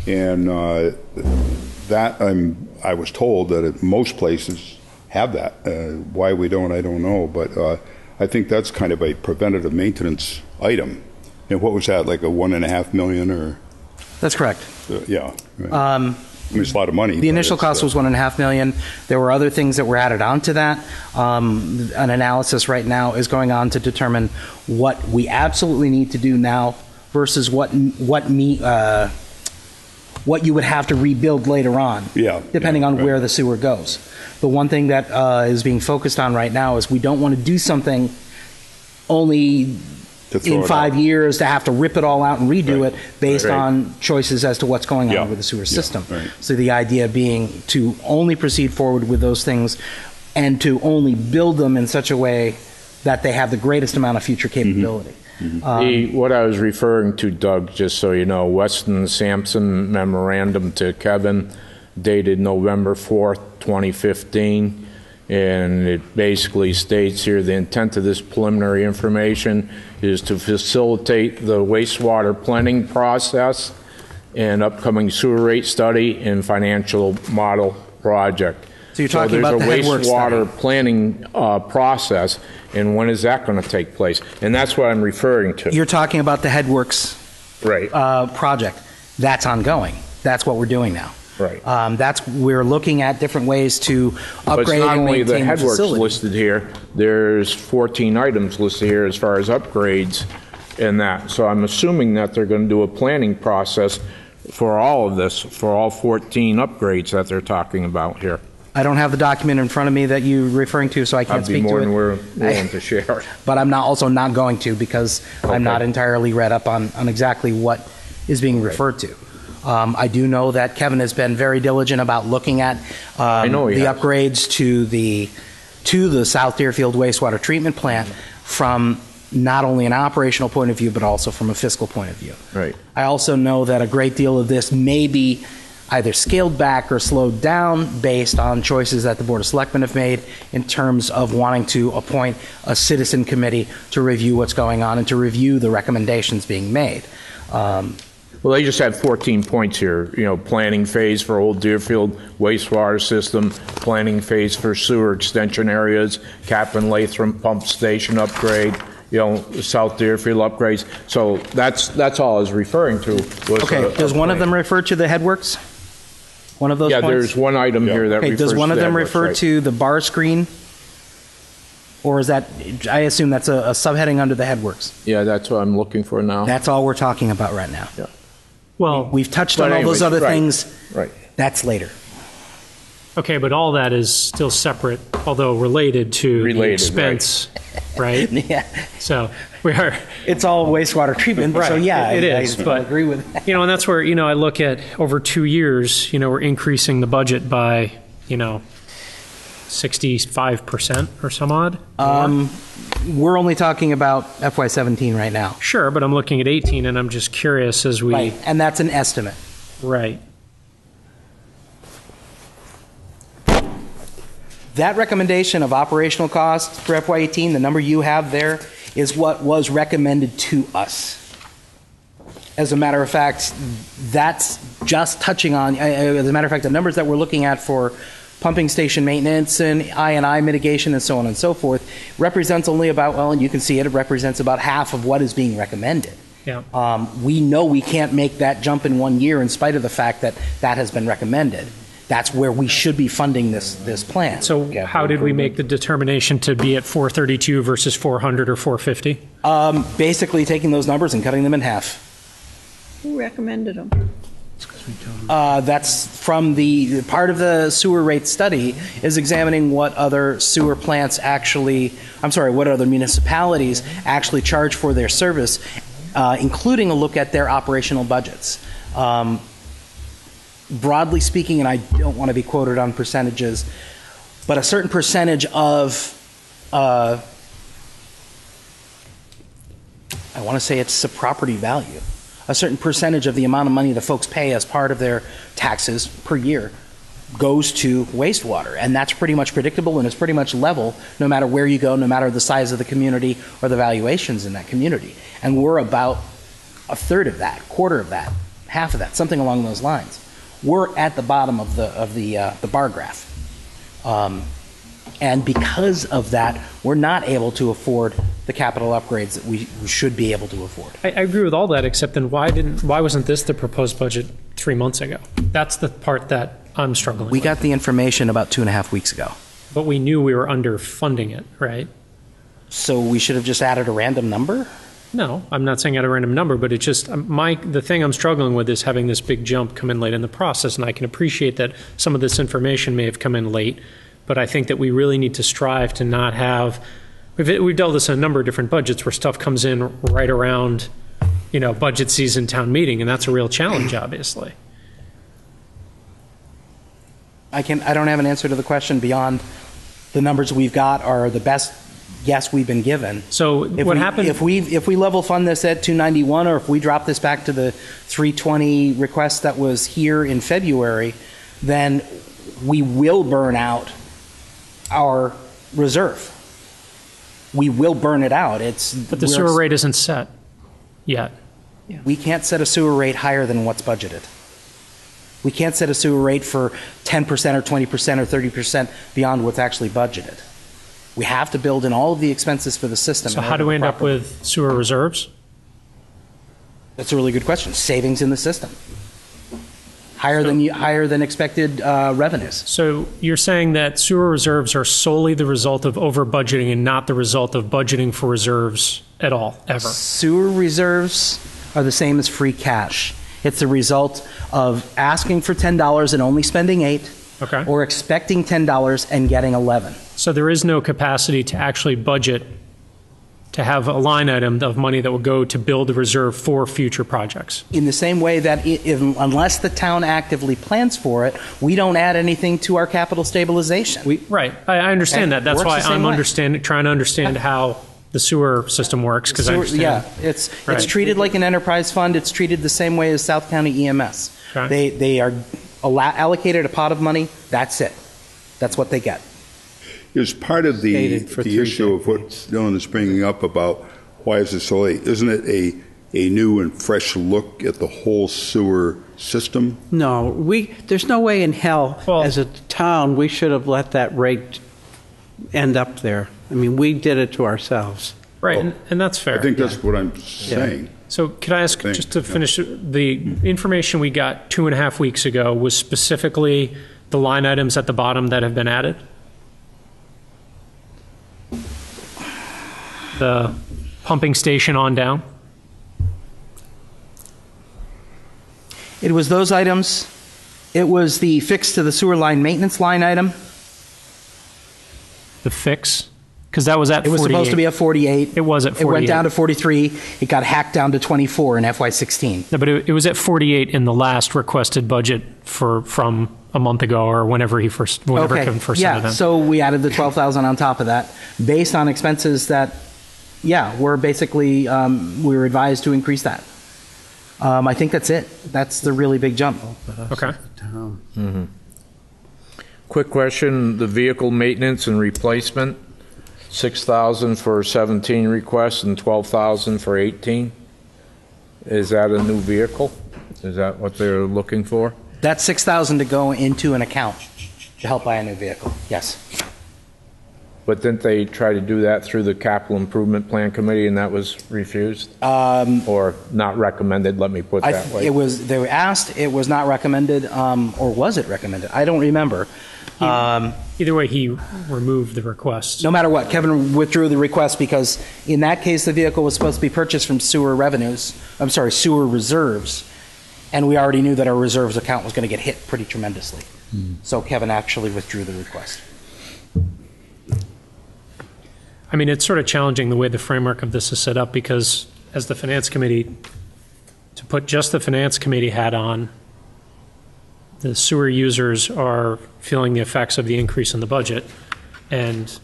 and uh, that I'm I was told that at most places have that. Uh, why we don't, I don't know, but uh, I think that's kind of a preventative maintenance item. And what was that, like a one and a half million, or that's correct uh, yeah? Right. um, I mean, it's a lot of money. The initial it's, cost uh, was one and a half million. There were other things that were added onto that. Um, an analysis right now is going on to determine what we absolutely need to do now versus what what me uh, what you would have to rebuild later on. Yeah, depending yeah, on right. where the sewer goes. The one thing that uh, is being focused on right now is we don't want to do something only To in five out. years to have to rip it all out and redo Right. it based Right. on choices as to what's going Yeah. on with the sewer Yeah, system. right. So the idea being to only proceed forward with those things and to only build them in such a way that they have the greatest amount of future Mm-hmm. capability. Um, The, what I was referring to, Doug, just so you know, Weston Sampson memorandum to Kevin dated November 4th, 2015, and it basically states here, the intent of this preliminary information is to facilitate the wastewater planning process and upcoming sewer rate study and financial model project. So you're talking about the there's a study. wastewater planning uh, process, and when is that going to take place? And that's what I'm referring to. You're talking about the Headworks Right. uh, project. That's ongoing. That's what we're doing now. Right. Um, that's we're looking at different ways to But upgrade it's not and only the maintain the, headworks facility. listed here, there's 14 items listed here as far as upgrades and that. So I'm assuming that they're going to do a planning process for all of this, for all 14 upgrades that they're talking about here. I don't have the document in front of me that you're referring to, so I can't I'd be speak more to than it. we're [laughs] willing to share. but I'm not also not going to because I'm not entirely read up on, on exactly what is being referred to. Um, I do know that Kevin has been very diligent about looking at um, know he the has. upgrades to the to the South Deerfield wastewater treatment plant from not only an operational point of view but also from a fiscal point of view. Right. I also know that a great deal of this may be either scaled back or slowed down based on choices that the Board of Selectmen have made in terms of wanting to appoint a citizen committee to review what's going on and to review the recommendations being made. Um, Well, they just had 14 points here, you know, planning phase for Old Deerfield wastewater system, planning phase for sewer extension areas, Captain Lathrop pump station upgrade, you know, South Deerfield upgrades. So that's, that's all I was referring to. was Okay, a- a does one of them refer to the headworks? One of those Yeah, points? there's one item here that Okay, refers does one of them headworks, refer right. to the bar screen? Or is that, I assume that's a a subheading under the headworks? Yeah, that's what I'm looking for now. That's all we're talking about right now. Well, We've touched But on all those other right, things. Right. That's later. okay, but all that is still separate, although related to the Related, right. expense, right? [laughs] Yeah, So we are, it's all wastewater treatment, Right. so Right, yeah. it I- is, I but- agree with that. you know, and that's where, you know, I look at over two years, you know, we're increasing the budget by, you know, 65% or some odd. Um, we're only talking about FY17 right now. Sure, but I'm looking at 18 and I'm just curious as we, Right, and that's an estimate. right. That recommendation of operational costs for FY18, the number you have there, is what was recommended to us. As a matter of fact, that's just touching on, uh, as a matter of fact, the numbers that we're looking at for pumping station maintenance and I and I mitigation and so on and so forth represents only about, well, and you can see it, it represents about half of what is being recommended. Yeah. Um, we know we can't make that jump in one year in spite of the fact that that has been recommended. That's where we should be funding this, this plan. So how did we make the determination to be at 432 versus 400 or 450? Um, basically taking those numbers and cutting them in half. Who recommended them? Uh, that's from the, part of the sewer rate study is examining what other sewer plants actually, I'm sorry, what other municipalities actually charge for their service, uh, including a look at their operational budgets. Um, broadly speaking, and I don't want to be quoted on percentages, but a certain percentage of, uh, I want to say it's the property value. A certain percentage of the amount of money that folks pay as part of their taxes per year goes to wastewater. And that's pretty much predictable and it's pretty much level no matter where you go, no matter the size of the community or the valuations in that community. And we're about a third of that, quarter of that, half of that, something along those lines. We're at the bottom of the, of the, uh, the bar graph. Um, and because of that, we're not able to afford the capital upgrades that we, we should be able to afford. I, I agree with all that, except then why didn't, why wasn't this the proposed budget three months ago? That's the part that I'm struggling We with. got the information about two and a half weeks ago. But we knew we were underfunding it, right? So we should have just added a random number? No, I'm not saying at a random number, but it's just, um, my, the thing I'm struggling with is having this big jump come in late in the process, and I can appreciate that some of this information may have come in late, but I think that we really need to strive to not have We've, we've dealt this in a number of different budgets where stuff comes in right around, you know, budget season, town meeting, and that's a real challenge, obviously. I can, I don't have an answer to the question beyond the numbers we've got are the best guess we've been given. So If what we- happened? If we, if we level fund this at 291, or if we drop this back to the 320 request that was here in February, then we will burn out our reserve. We will burn it out. It's. But the sewer rate isn't set yet. We can't set a sewer rate higher than what's budgeted. We can't set a sewer rate for 10% or 20% or 30% beyond what's actually budgeted. We have to build in all of the expenses for the system. So how do we to end up with sewer reserves? That's a really good question. Savings in the system. Higher than, you- higher than expected uh, revenues. So you're saying that sewer reserves are solely the result of over budgeting and not the result of budgeting for reserves at all, ever? Sewer reserves are the same as free cash. It's the result of asking for $10 and only spending eight, Okay. or expecting $10 and getting 11. So there is no capacity to actually budget, to have a line item of money that will go to build a reserve for future projects? in the same way that if, unless the town actively plans for it, we don't add anything to our capital stabilization. We, right, I, I understand that. That's why I'm trying to understand how the sewer system works, because I understand. Yeah, it's, Right. it's treated like an enterprise fund. It's treated the same way as South County EMS. Okay. They, they are allocated a pot of money, that's it. That's what they get. Is part of the, the issue of what. Dylan is bringing up about why is it so late? Isn't it a, a new and fresh look at the whole sewer system? No, we, there's no way in hell, Well- as a town, we should have let that rate end up there. I mean, we did it to ourselves. Right, and, and that's fair. I think that's what I'm saying. So could I ask, Thank- just to finish, the information we got two and a half weeks ago was specifically the line items at the bottom that have been added? The pumping station on down? It was those items. It was the fix to the sewer line maintenance line item. The fix? Because that was at It was supposed to be a 48. It was at 48. It went down to 43. It got hacked down to 24 in FY16. No, but it, it was at 48 in the last requested budget for, from a month ago or whenever he first, whenever Kevin first sent it yeah, in. so we added the 12,000 on top of that, based on expenses that, yeah, we're basically, um, we were advised to increase that. Um, I think that's it. That's the really big jump. Okay. Quick question, the vehicle maintenance and replacement, 6,000 for 17 requests and 12,000 for 18? Is that a new vehicle? Is that what they're looking for? That's 6,000 to go into an account to help buy a new vehicle, yes. But didn't they try to do that through the capital improvement plan committee and that was refused? Or not recommended, let me put I, that way? it was, they were asked, it was not recommended, um, or was it recommended? I don't remember. Um, Either way, he removed the request. No matter what, Kevin withdrew the request because in that case, the vehicle was supposed to be purchased from sewer revenues, I'm sorry, sewer reserves, and we already knew that our reserves account was going to get hit pretty tremendously. So Kevin actually withdrew the request. I mean, it's sort of challenging the way the framework of this is set up because as the finance committee, to put just the finance committee hat on, the sewer users are feeling the effects of the increase in the budget. And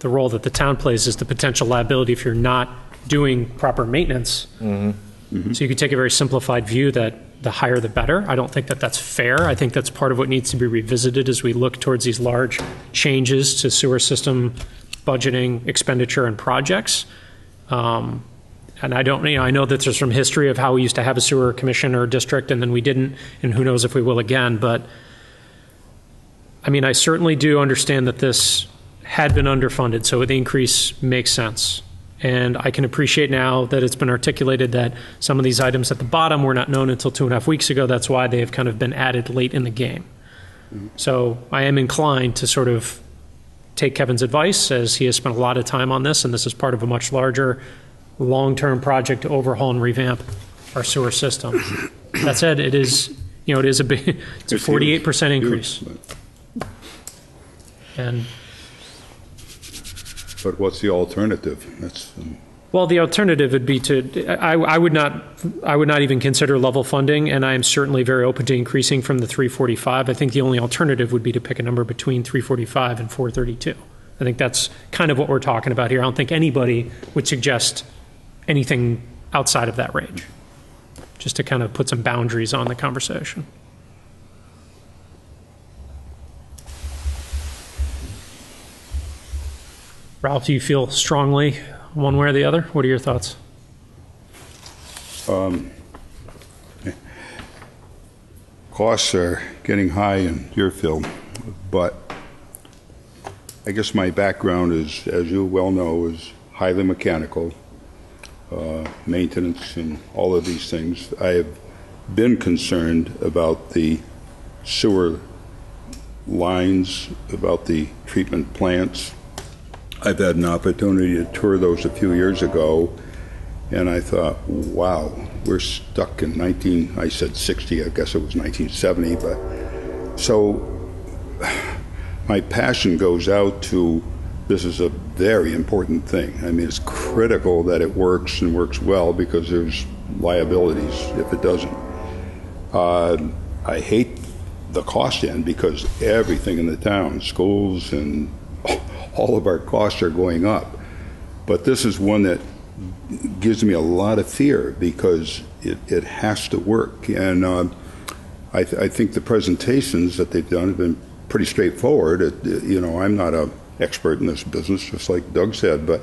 the role that the town plays is the potential liability if you're not doing proper maintenance. Mm-hmm. Mm-hmm. So you could take a very simplified view that the higher the better. I don't think that that's fair. I think that's part of what needs to be revisited as we look towards these large changes to sewer system budgeting, expenditure, and projects. Um, and I don't, you know, I know that there's some history of how we used to have a sewer commission or district, and then we didn't, and who knows if we will again. But I mean, I certainly do understand that this had been underfunded, so the increase makes sense. And I can appreciate now that it's been articulated that some of these items at the bottom were not known until two and a half weeks ago. That's why they have kind of been added late in the game. So I am inclined to sort of take Kevin's advice, as he has spent a lot of time on this, and this is part of a much larger, long-term project to overhaul and revamp our sewer system. That said, it is, you know, it is a big, it's a 48% increase. And But what's the alternative? That's, um, Well, the alternative would be to, I, I would not, I would not even consider level funding, and I am certainly very open to increasing from the 345. I think the only alternative would be to pick a number between 345 and 432. I think that's kind of what we're talking about here. I don't think anybody would suggest anything outside of that range, just to kind of put some boundaries on the conversation. Ralph, do you feel strongly one way or the other? What are your thoughts? costs are getting high in your Deerfield, but I guess my background is, as you well know, is highly mechanical, uh, maintenance and all of these things. I have been concerned about the sewer lines, about the treatment plants. I've had an opportunity to tour those a few years ago, and I thought, wow, we're stuck in 19, I said 60, I guess it was 1970, but so [sighs] my passion goes out to this is a very important thing. I mean, it's critical that it works and works well because there's liabilities if it doesn't. Uh, I hate the cost end because everything in the town, schools and all of our costs are going up. But this is one that gives me a lot of fear because it, it has to work. And uh, I, th- I think the presentations that they've done have been pretty straightforward. It, you know, I'm not a expert in this business, just like Doug said, but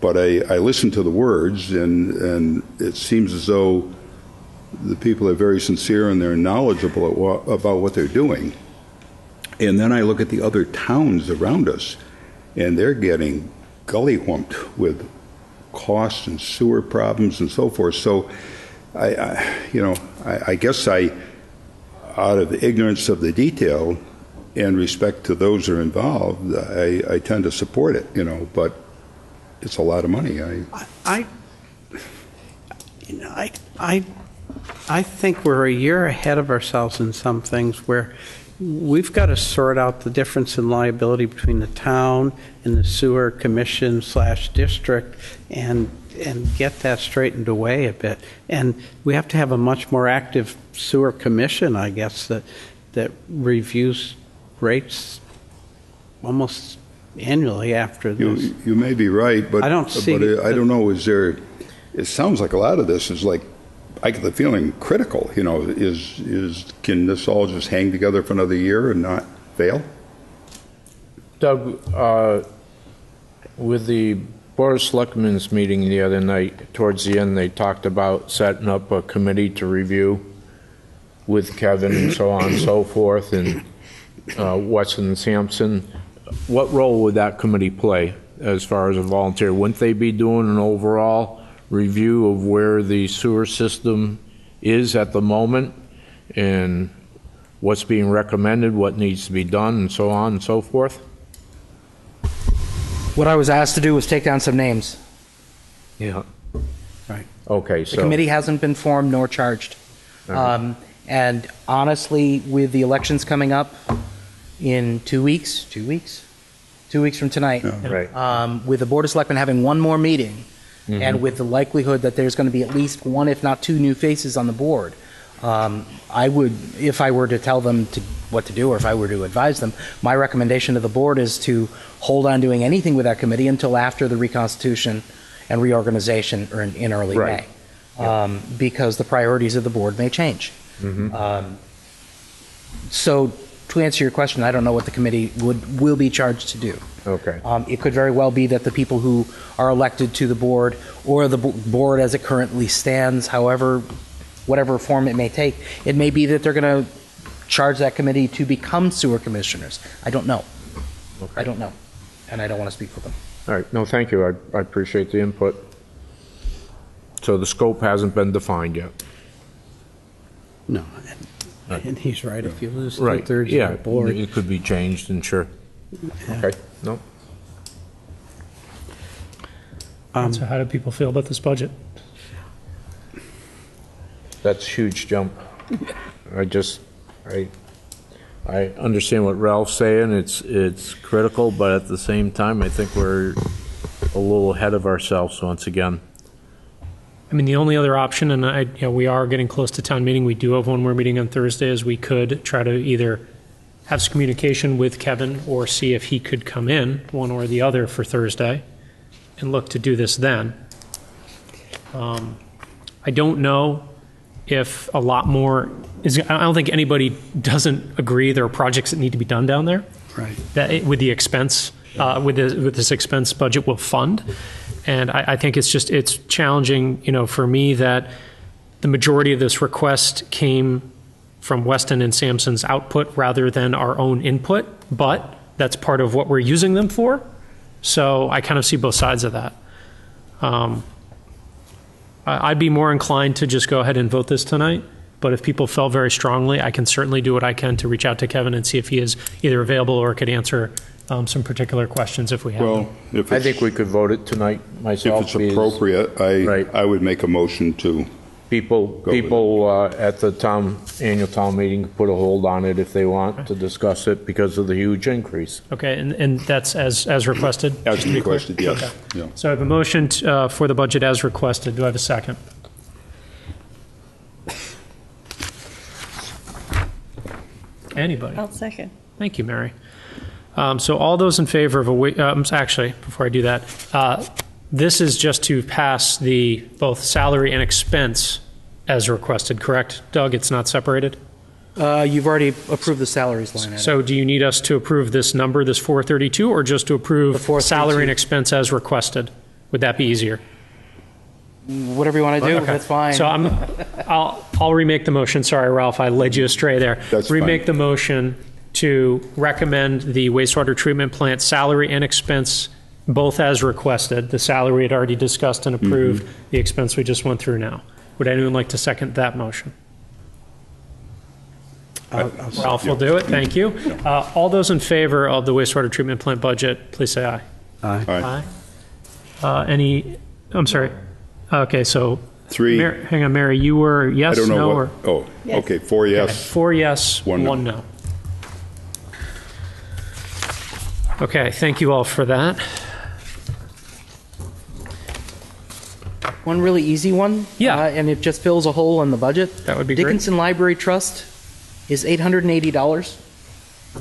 but I, I listen to the words, and and it seems as though the people are very sincere and they're knowledgeable at wha- about what they're doing. And then I look at the other towns around us, and they're getting gully whumped with costs and sewer problems and so forth. So, I, I you know, I, I guess I, out of ignorance of the detail and respect to those who are involved, I, I tend to support it. You know, but it's a lot of money. I I, you know, I, I, I think we're a year ahead of ourselves in some things where we've got to sort out the difference in liability between the town and the sewer commission slash district and and get that straightened away a bit. And we have to have a much more active sewer commission, I guess, that that reviews rates almost annually after this. You, you may be right, but I don't see But I don't know. Is there? It sounds like a lot of this is like. I get the feeling critical. You know, is is can this all just hang together for another year and not fail? Doug, uh, with the Board of Selectmen's meeting the other night, towards the end, they talked about setting up a committee to review with Kevin and so on and so forth, and uh, Weston and Sampson. What role would that committee play as far as a volunteer? Wouldn't they be doing an overall review of where the sewer system is at the moment and what's being recommended, what needs to be done, and so on and so forth? What I was asked to do was take down some names. Yeah. Right. Okay, So The so. committee hasn't been formed nor charged. Um, And honestly, with the elections coming up in two weeks, two weeks, two weeks from tonight, Right. um, with the Board of Selectmen having one more meeting, and with the likelihood that there's going to be at least one, if not two, new faces on the board, um, I would, if I were to tell them to, what to do, or if I were to advise them, my recommendation to the board is to hold on doing anything with that committee until after the reconstitution and reorganization or in, in early Right. May, um, because the priorities of the board may change. Um, so, to answer your question, I don't know what the committee would will be charged to do. Okay. Um, it could very well be that the people who are elected to the board, or the bo- board as it currently stands, however, whatever form it may take, it may be that they're going to charge that committee to become sewer commissioners. I don't know. Okay. I don't know, and I don't want to speak for them. All right, no, thank you, I, I appreciate the input. So the scope hasn't been defined yet? No, and, and he's right. If you lose Right, two-thirds yeah, of the board, it could be changed, and sure. Okay, no, um, so, how do people feel about this budget? that's a huge jump. I just, I, I understand what Ralph's saying, it's, it's critical, but at the same time, I think we're a little ahead of ourselves once again. I mean, the only other option, and I, you know, we are getting close to town meeting. We do have one more meeting on Thursday, is we could try to either have some communication with Kevin or see if he could come in, one or the other, for Thursday, and look to do this then. Um, I don't know if a lot more is. I don't think anybody doesn't agree there are projects that need to be done down there Right. that it- with the expense, uh, with this, with this expense budget will fund. And I, I think it's just, it's challenging, you know, for me that the majority of this request came from Weston and Sampson's output rather than our own input, but that's part of what we're using them for. So I kind of see both sides of that. Um, I'd be more inclined to just go ahead and vote this tonight, but if people felt very strongly, I can certainly do what I can to reach out to Kevin and see if he is either available or could answer um, some particular questions if we have them. Well, if I it's, think we could vote it tonight myself. if myself. it's because appropriate, I, Right. I would make a motion to, People, with it. people uh, at the town, annual town meeting could put a hold on it if they want to discuss it because of the huge increase. Okay, and, and that's as, as requested? as just to be clear? requested, yes. Okay. Yeah. So I have a motion t- uh, for the budget as requested. Do I have a second? Anybody? I'll second. Thank you, Mary. Um, So all those in favor of a, wa- um, actually, before I do that, uh, this is just to pass the, both salary and expense as requested, correct? Doug, it's not separated? Uh, You've already approved the salaries line item. So do you need us to approve this number, this 432, or just to approve The 432. salary and expense as requested? Would that be easier? Whatever you want to do, Okay. that's fine. So I'm, I'll, I'll remake the motion. Sorry, Ralph, I led you astray there. That's fine. Remake the motion to recommend the wastewater treatment plant salary and expense both as requested. The salary had already discussed and approved, Mm-hmm. the expense we just went through now. Would anyone like to second that motion? I'll- I'll- Ralph will do it, thank you. Uh, All those in favor of the wastewater treatment plant budget, please say aye. Aye. Aye. Uh, Any, I'm sorry. Okay, so, Three, I hang on, Mary, you were yes, don't no, know or? what, oh, Yes. okay, four yes. Four yes, One no. one no. Okay, thank you all for that. One really easy one. Yeah. uh, And it just fills a hole in the budget. That would be great. Dickinson Library Trust is $880.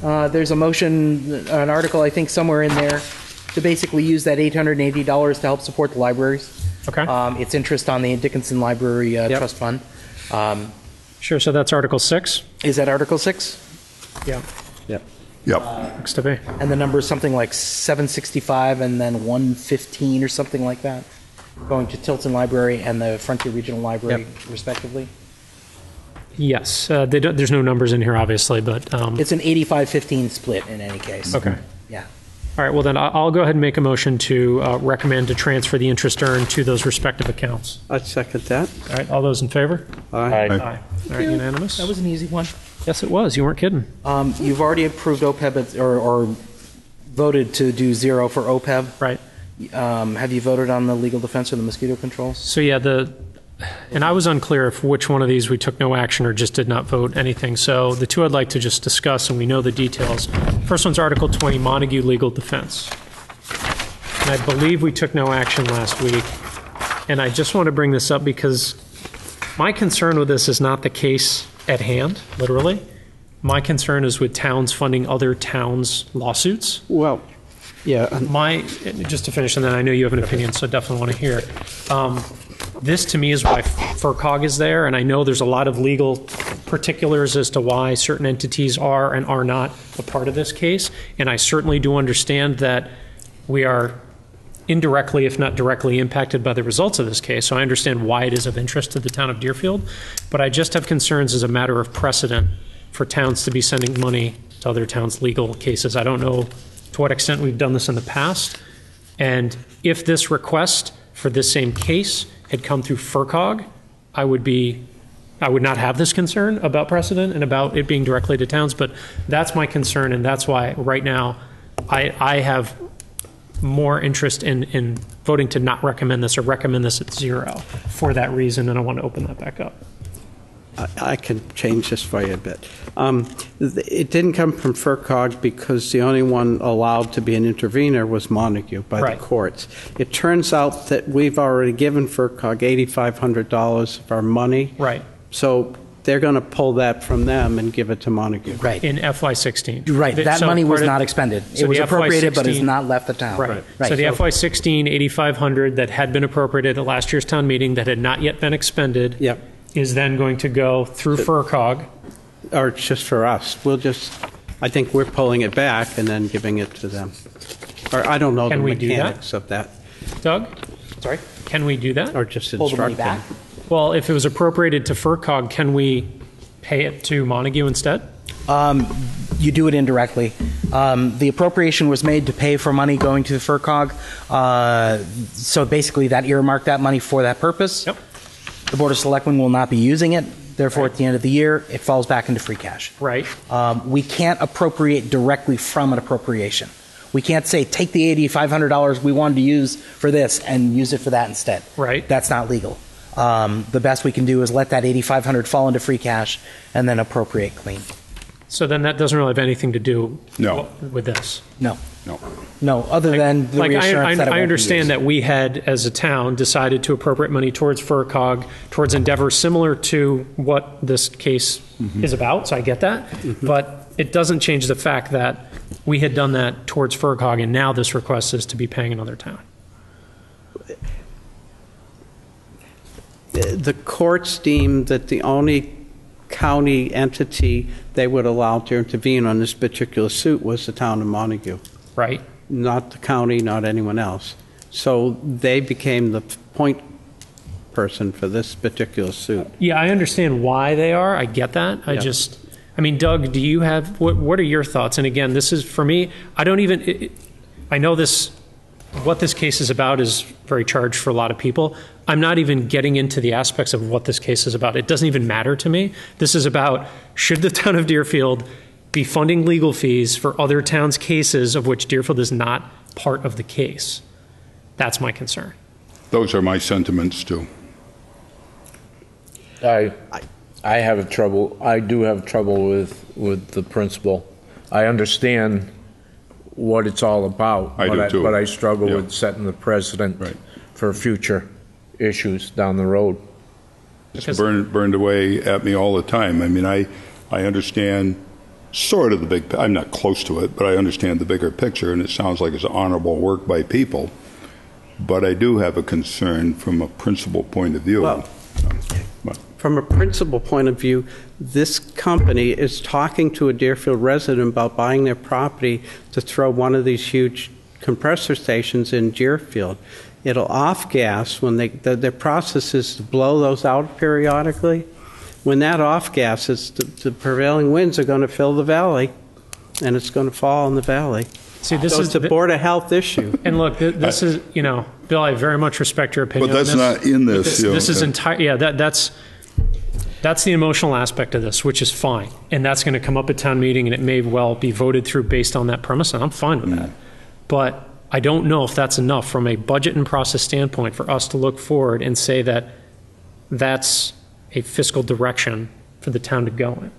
Uh, There's a motion, an article, I think, somewhere in there to basically use that $880 to help support the libraries. Okay, Um, It's interest on the Dickinson Library uh, Yep. Trust Fund. Um, sure, so that's Article 6? Is that Article 6? Yeah. Yep. Yep, Looks to be. And the number is something like 765 and then 115 or something like that, going to Tilton Library and the Frontier Regional Library respectively. Yes, uh, they don't, there's no numbers in here, obviously, but, um, It's an 85-15 split in any case. okay. Yeah. All right, well then, I- I'll go ahead and make a motion to uh, recommend to transfer the interest earned to those respective accounts. I'd second that. All right, all those in favor? Aye. Aye. Aye. All right, unanimous? That was an easy one. Yes, it was, you weren't kidding. Um, You've already approved OPEB, at- or, or voted to do zero for OPEB. Right. Um, Have you voted on the legal defense or the mosquito controls? So yeah, the, and I was unclear if which one of these we took no action or just did not vote anything. So the two I'd like to just discuss, and we know the details. First one's Article 20, Montague Legal Defense. And I believe we took no action last week. And I just want to bring this up because my concern with this is not the case at hand, literally. My concern is with towns funding other towns' lawsuits. Well, yeah, and My, just to finish, and then I know you have an opinion, so I definitely want to hear. Um, This, to me, is why FRCOG is there, and I know there's a lot of legal particulars as to why certain entities are and are not a part of this case, and I certainly do understand that we are indirectly, if not directly, impacted by the results of this case, so I understand why it is of interest to the town of Deerfield, but I just have concerns as a matter of precedent for towns to be sending money to other towns' legal cases. I don't know to what extent we've done this in the past, and if this request for this same case had come through FRCOG, I would be, I would not have this concern about precedent and about it being directly to towns, but that's my concern, and that's why, right now, I, I have more interest in, in voting to not recommend this or recommend this at zero for that reason, and I want to open that back up. I I can change this for you a bit. Um, It didn't come from FRCOG because the only one allowed to be an intervener was Montague by the courts. It turns out that we've already given FRCOG $8,500 of our money. Right. So they're going to pull that from them and give it to Montague. Right. In FY16. Right, Th- that so has part of- not expended. so It was the appropriated, but has FY16 not left the town. Right. So the FY16 8,500 that had been appropriated at last year's town meeting that had not yet been expended Yep. is then going to go through FRCOG. Or it's just for us. We'll just, I think we're pulling it back and then giving it to them. Or I don't know the Can we do that? mechanics of that, Doug, Sorry? can we do that? or just Pull the money instruct them. back? Well, if it was appropriated to FRCOG, can we pay it to Montague instead? Um, you do it indirectly. Um, the appropriation was made to pay for money going to the FRCOG. Uh, so basically, that earmarked that money for that purpose. Yep. The Board of Selectmen will not be using it. Therefore, at the end of the year, it falls back into free cash. Right. Um, we can't appropriate directly from an appropriation. We can't say, take the $8,500 we wanted to use for this and use it for that instead. Right. That's not legal. Um, the best we can do is let that 8,500 fall into free cash and then appropriate clean. So then that doesn't really have anything to do No. with this. No, No. no, other than the Like, I, reassurance I, that it I won't be understand that we had, as a town, decided to appropriate money towards FRCOG, towards endeavors similar to what this case is about, so I get that. But it doesn't change the fact that we had done that towards FRCOG, and now this request is to be paying another town. The courts deemed that the only county entity they would allow to intervene on this particular suit was the town of Montague, Right? not the county, not anyone else. So they became the point person for this particular suit. Yeah, I understand why they are. I get that. I Yeah. just, I mean, Doug, do you have, what, what are your thoughts? And again, this is, for me, I don't even, it, it- I know this, what this case is about is very charged for a lot of people. I'm not even getting into the aspects of what this case is about. It doesn't even matter to me. This is about, should the town of Deerfield be funding legal fees for other towns' cases of which Deerfield is not part of the case? That's my concern. Those are my sentiments, too. I, I have trouble, I do have trouble with, with the principle. I understand what it's all about. I do but too. But I struggle Yeah. with setting the precedent Right. for future issues down the road. It's burned, burned away at me all the time. I mean, I, I understand sort of the big, I'm not close to it, but I understand the bigger picture, and it sounds like it's honorable work by people. But I do have a concern from a principle point of view. Well- But- From a principle point of view, this company is talking to a Deerfield resident about buying their property to throw one of these huge compressor stations in Deerfield. It'll off-gas when they, the- their process is to blow those out periodically. When that off-gases, the the prevailing winds are going to fill the valley, and it's going to fall in the valley. See, this So is the- Board of Health issue. And look, th- this is, you know, Bill, I very much respect your opinion. But that's this. not in this, This, you know, this is okay. entire. Yeah, that that's that's the emotional aspect of this, which is fine, and that's going to come up at town meeting, and it may well be voted through based on that premise, and I'm fine with Mm. that. But I don't know if that's enough from a budget and process standpoint for us to look forward and say that that's a fiscal direction for the town to go in.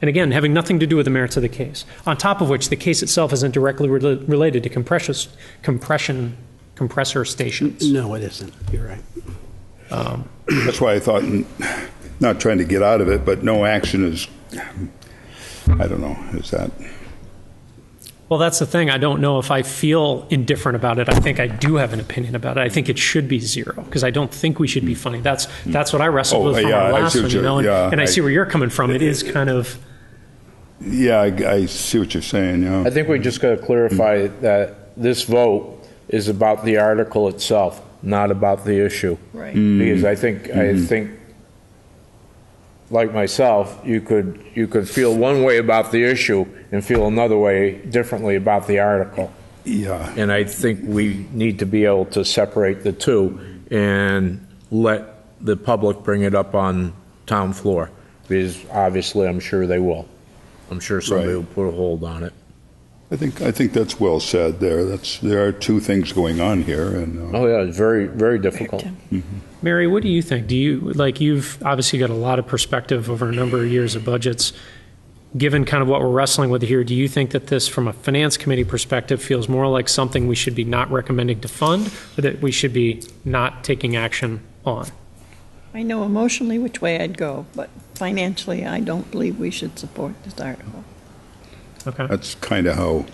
And again, having nothing to do with the merits of the case. On top of which, the case itself isn't directly rela- related to compression, compression, compressor stations. No, it isn't. You're right. [clears throat] That's why I thought, not trying to get out of it, but no action is, I don't know, is that, Well, that's the thing. I don't know if I feel indifferent about it. I think I do have an opinion about it. I think it should be zero because I don't think we should be funding. That's that's what I wrestled Oh, with from yeah, our last one, you know. And, yeah, and I, I- see where you're coming from. It is kind of yeah, I, I see what you're saying, yeah. I think we just got to clarify that this vote is about the article itself, not about the issue. Right. Because I think, I mm-hmm. think, like myself, you could, you could feel one way about the issue and feel another way differently about the article. Yeah. And I think we need to be able to separate the two and let the public bring it up on town floor. Because obviously, I'm sure they will. I'm sure somebody Right. will put a hold on it. I think, I think that's well said there. That's, there are two things going on here, and, uh, Oh, yeah, it's very, very difficult. Tim. Mary, what do you think? Do you, like, you've obviously got a lot of perspective over a number of years of budgets. Given kind of what we're wrestling with here, do you think that this, from a finance committee perspective, feels more like something we should be not recommending to fund, or that we should be not taking action on? I know emotionally which way I'd go, but financially, I don't believe we should support this article. Okay, That's kind of how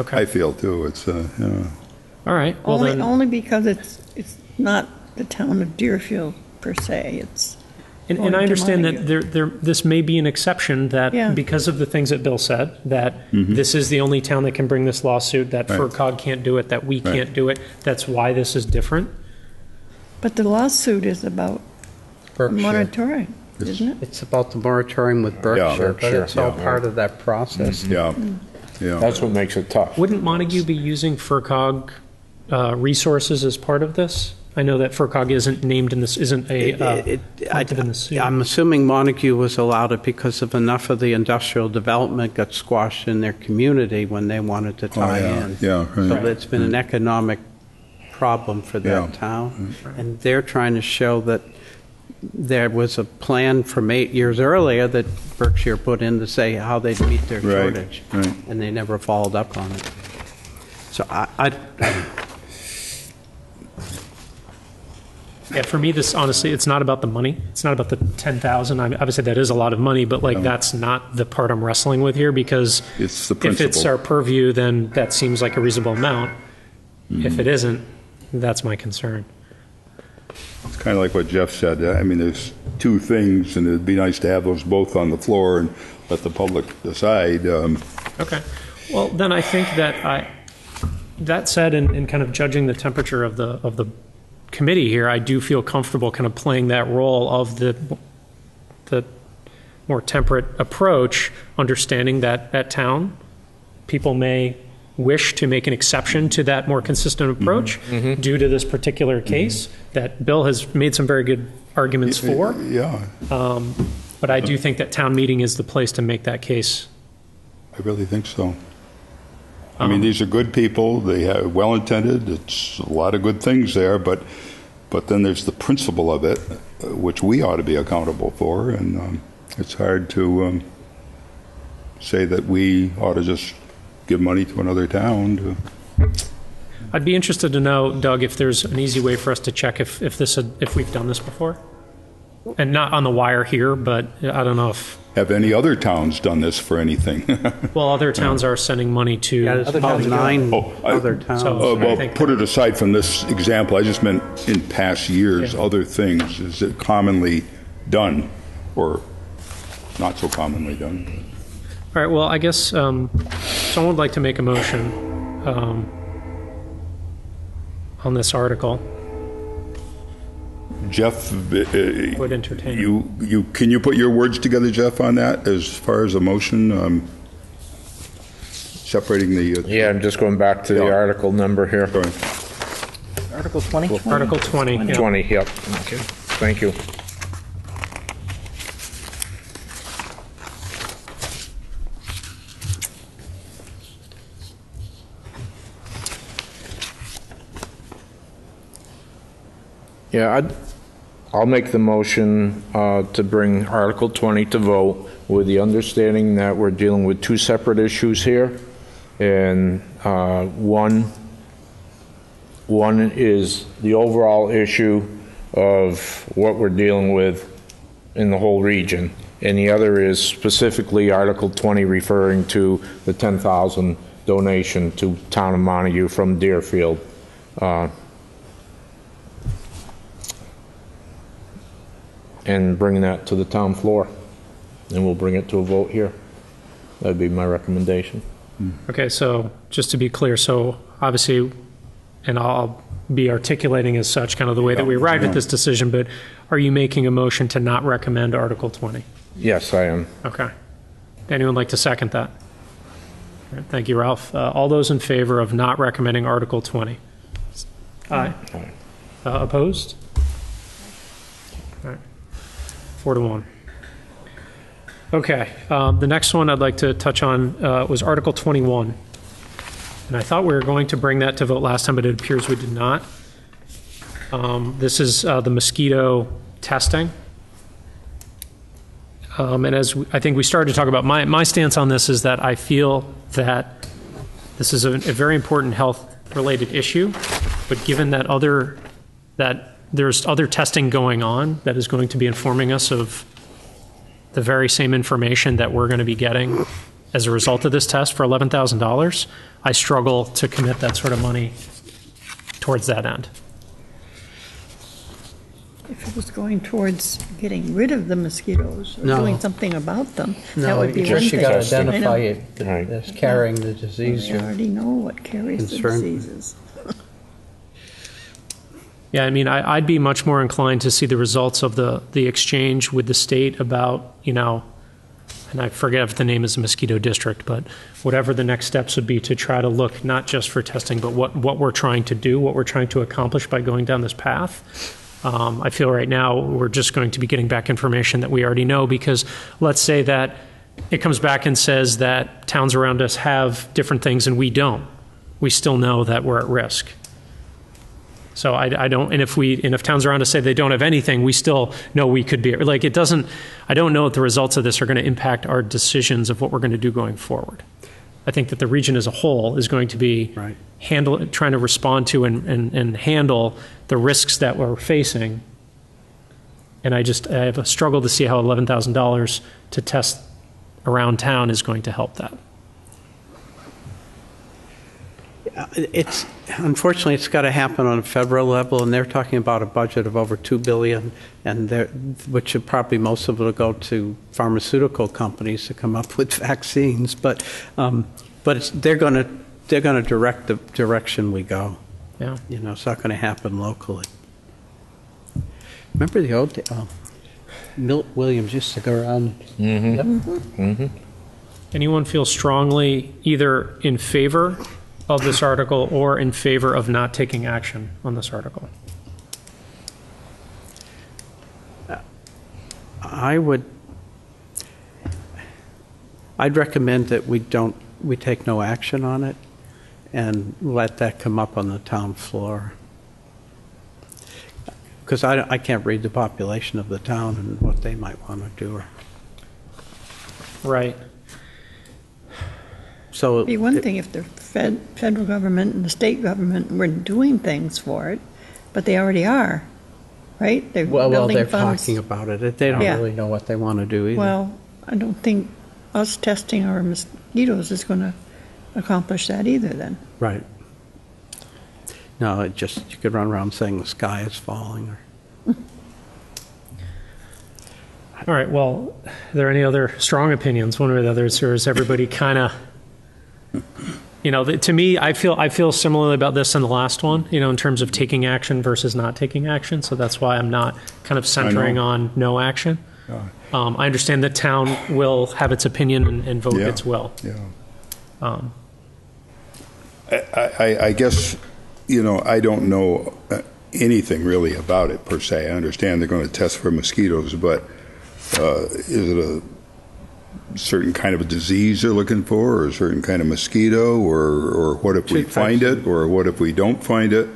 okay. I feel too. It's, uh, yeah. All right, well Only, then, only because it's, it's not the town of Deerfield per se, it's, and, and I understand that there, there, this may be an exception Yeah. that, because of the things that Bill said, that this is the only town that can bring this lawsuit, that Right. FRCOG can't do it, that we Right. can't do it. That's why this is different. but the lawsuit is about Berkshire. moratorium, isn't it? It's about the moratorium with Berkshire, but Berkshire, it's all yeah. part of that process. Yeah, yeah. That's what makes it tough. Wouldn't Montague be using FRCOG uh, resources as part of this? I know that FRCOG isn't named in this, isn't a It- uh, it- I- plaintiff in the suit. I'm assuming Montague was allowed it because of enough of the industrial development got squashed in their community when they wanted to tie Oh, yeah, in. yeah, right. So it's been an economic problem for Yeah. that town. And they're trying to show that there was a plan from eight years earlier that Berkshire put in to say how they'd meet their Right, shortage. right. And they never followed up on it. So I, I, Yeah, for me, this honestly, it's not about the money. It's not about the 10,000. I mean, obviously, that is a lot of money, but like, that's not the part I'm wrestling with here because It's the if it's principle. our purview, then that seems like a reasonable amount. Mm-hmm. If it isn't, that's my concern. It's kind of like what Jeff said. I mean, there's two things, and it'd be nice to have those both on the floor and let the public decide. Um, Okay. Well, then I think that I, that said, in, in kind of judging the temperature of the, of the committee here, I do feel comfortable kind of playing that role of the, the more temperate approach, understanding that at town, people may wish to make an exception to that more consistent mm-hmm. approach mm-hmm. due to this particular mm-hmm. case that Bill has made some very good arguments for. Yeah, um, But I do think that town meeting is the place to make that case. I really think so. I mean, these are good people. They have well-intended. It's a lot of good things there, but but then there's the principle of it, uh, which we ought to be accountable for, and um, it's hard to um, say that we ought to just give money to another town. To, I'd be interested to know, Doug, if there's an easy way for us to check if, if this, had- if we've done this before? And not on the wire here, but I don't know if, have any other towns done this for anything? [laughs] well, other towns are sending money to. yeah, there's Other about towns do. nine Oh, I- other towns. So- Uh, I well, think- put it aside from this example, I just meant in past years, Yeah. other things. Is it commonly done or not so commonly done? All right, well, I guess um, someone would like to make a motion um, on this article. Jeff, uh, Would entertain. you, you, can you put your words together, Jeff, on that as far as a motion? um, Separating the, uh, Yeah, I'm just going back to the Yeah. article number here. sorry. Article 20? Article 20. yeah. 20, yep. Okay, thank you. Yeah, I'd, I'll make the motion uh, to bring Article 20 to vote with the understanding that we're dealing with two separate issues here. And uh, one one is the overall issue of what we're dealing with in the whole region, and the other is specifically Article 20 referring to the 10,000 donation to Town of Montague from Deerfield. Uh, And bring that to the town floor, and we'll bring it to a vote here. That'd be my recommendation. Okay, so just to be clear, so obviously, and I'll be articulating as such kind of the way that we arrived at this decision, but are you making a motion to not recommend Article 20? Yes, I am. Okay. Anyone like to second that? All right, Thank you, Ralph. Uh, All those in favor of not recommending Article 20? Aye. Aye. Uh, Opposed? All right. Four to one. Okay, um, the next one I'd like to touch on uh, was Article 21. And I thought we were going to bring that to vote last time, but it appears we did not. Um, This is uh, the mosquito testing. Um, And as we- I think we started to talk about, my, my stance on this is that I feel that this is a, a very important health-related issue, but given that other, that there's other testing going on that is going to be informing us of the very same information that we're going to be getting as a result of this test for $11,000, I struggle to commit that sort of money towards that end. If it was going towards getting rid of the mosquitoes or No. doing something about them, that No, would be one just thing. you got to I know. identify it Right. as carrying the disease. We already know what carries the Concern. diseases. Yeah, I mean, I, I'd be much more inclined to see the results of the, the exchange with the state about, you know, and I forget if the name is the mosquito district, but whatever the next steps would be to try to look not just for testing, but what, what we're trying to do, what we're trying to accomplish by going down this path. Um, I feel right now we're just going to be getting back information that we already know because let's say that it comes back and says that towns around us have different things and we don't. We still know that we're at risk. So I, I don't, and if we, and if towns around us say they don't have anything, we still know we could be, like, it doesn't, I don't know if the results of this are going to impact our decisions of what we're going to do going forward. I think that the region as a whole is going to be Right. handle, trying to respond to and, and, and handle the risks that we're facing. And I just, I have a struggle to see how $11,000 to test around town is going to help that. It's, unfortunately, it's got to happen on a federal level, and they're talking about a budget of over 2 billion, and which should probably, most of it will go to pharmaceutical companies to come up with [laughs] vaccines, but, um, but it's, they're going to, they're going to direct the direction we go. Yeah. You know, it's not going to happen locally. Remember the old, uh, Milt Williams used to go around. Anyone feel strongly either in favor of this article or in favor of not taking action on this article? I would, I'd recommend that we don't, we take no action on it and let that come up on the town floor. Because I, I can't read the population of the town and what they might want to do. Right. So. It'd be one thing if the fed, federal government and the state government were doing things for it, but they already are, right? They're Well, well, building they're funds. talking about it. They don't Yeah. really know what they want to do either. Well, I don't think us testing our mosquitoes is going to accomplish that either then. Right. No, it just, you could run around saying the sky is falling or. All right, well, are there any other strong opinions, one way or the other, or is everybody kind of, you know, to me, I feel, I feel similarly about this and the last one, you know, in terms of taking action versus not taking action, so that's why I'm not kind of centering on no action. Um, I understand the town will have its opinion and- and vote Yeah. its will. Yeah. Um, I, I, I guess, you know, I don't know uh, anything really about it per se. I understand they're going to test for mosquitoes, but uh, is it a certain kind of a disease they're looking for, or a certain kind of mosquito, or, or what if we find it, or what if we don't find it?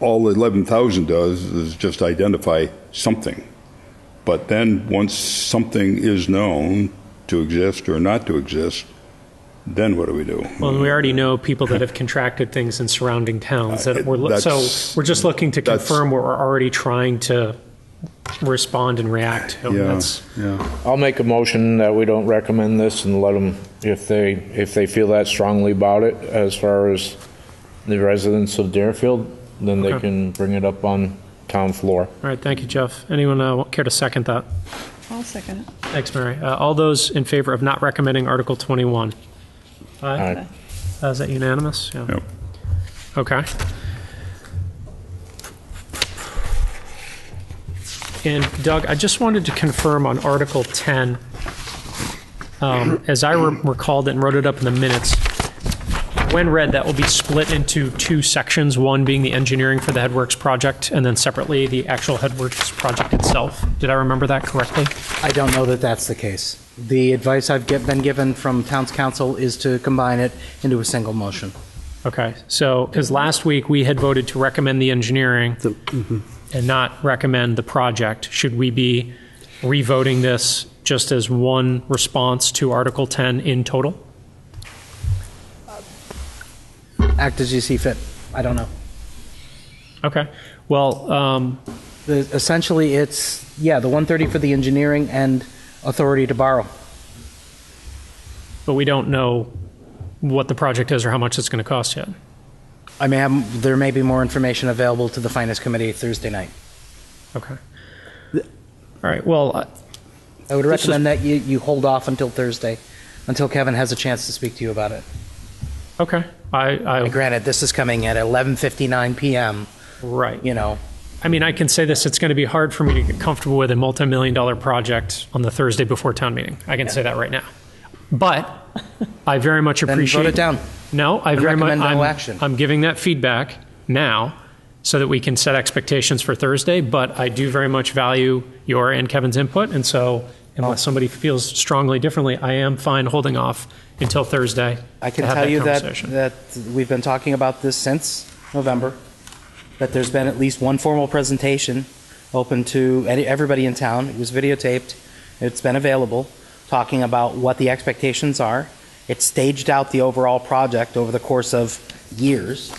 All 11,000 does is just identify something. But then, once something is known to exist or not to exist, then what do we do? Well, we already know people that have contracted things in surrounding towns that we're, so we're just looking to confirm what we're already trying to respond and react to. Yeah, That's- yeah. I'll make a motion that we don't recommend this and let them, if they, if they feel that strongly about it, as far as the residents of Deerfield, then they Okay. can bring it up on town floor. All right, thank you, Jeff. Anyone uh, care to second that? I'll second it. Thanks, Mary. Uh, All those in favor of not recommending Article 21? Aye. Uh, Is that unanimous? Yeah. Yep. Okay. And Doug, I just wanted to confirm on Article 10, um, as I re- recalled it and wrote it up in the minutes, when read, that will be split into two sections, one being the engineering for the Headworks project, and then separately, the actual Headworks project itself. Did I remember that correctly? I don't know that that's the case. The advice I've get- been given from town's counsel is to combine it into a single motion. Okay, so, because last week we had voted to recommend the engineering and not recommend the project. Should we be revoting this just as one response to Article 10 in total? Act as you see fit. I don't know. Okay, well, um, The, essentially, it's yeah, the 130 for the engineering and authority to borrow. but we don't know what the project is or how much it's going to cost yet. I may have there may be more information available to the finance committee Thursday night. Okay. All right, well, uh, I would This is- recommend that you, you hold off until Thursday, until Kevin has a chance to speak to you about it. okay, I, And I, granted, this is coming at 11:59 p.m. right. You know, I mean, I can say this, it's going to be hard for me to get comfortable with a multi-million dollar project on the Thursday before town meeting. I can say that right now. But I very much then appreciate. vote it down. No, I very much, recommend no I'm, action. I'm giving that feedback now so that we can set expectations for Thursday, but I do very much value your and Kevin's input, and so unless oh. somebody feels strongly differently, I am fine holding off until Thursday. I can to have tell you that conversation. that we've been talking about this since November. That there's been at least one formal presentation open to any- everybody in town. It was videotaped. It's been available, talking about what the expectations are. It staged out the overall project over the course of years,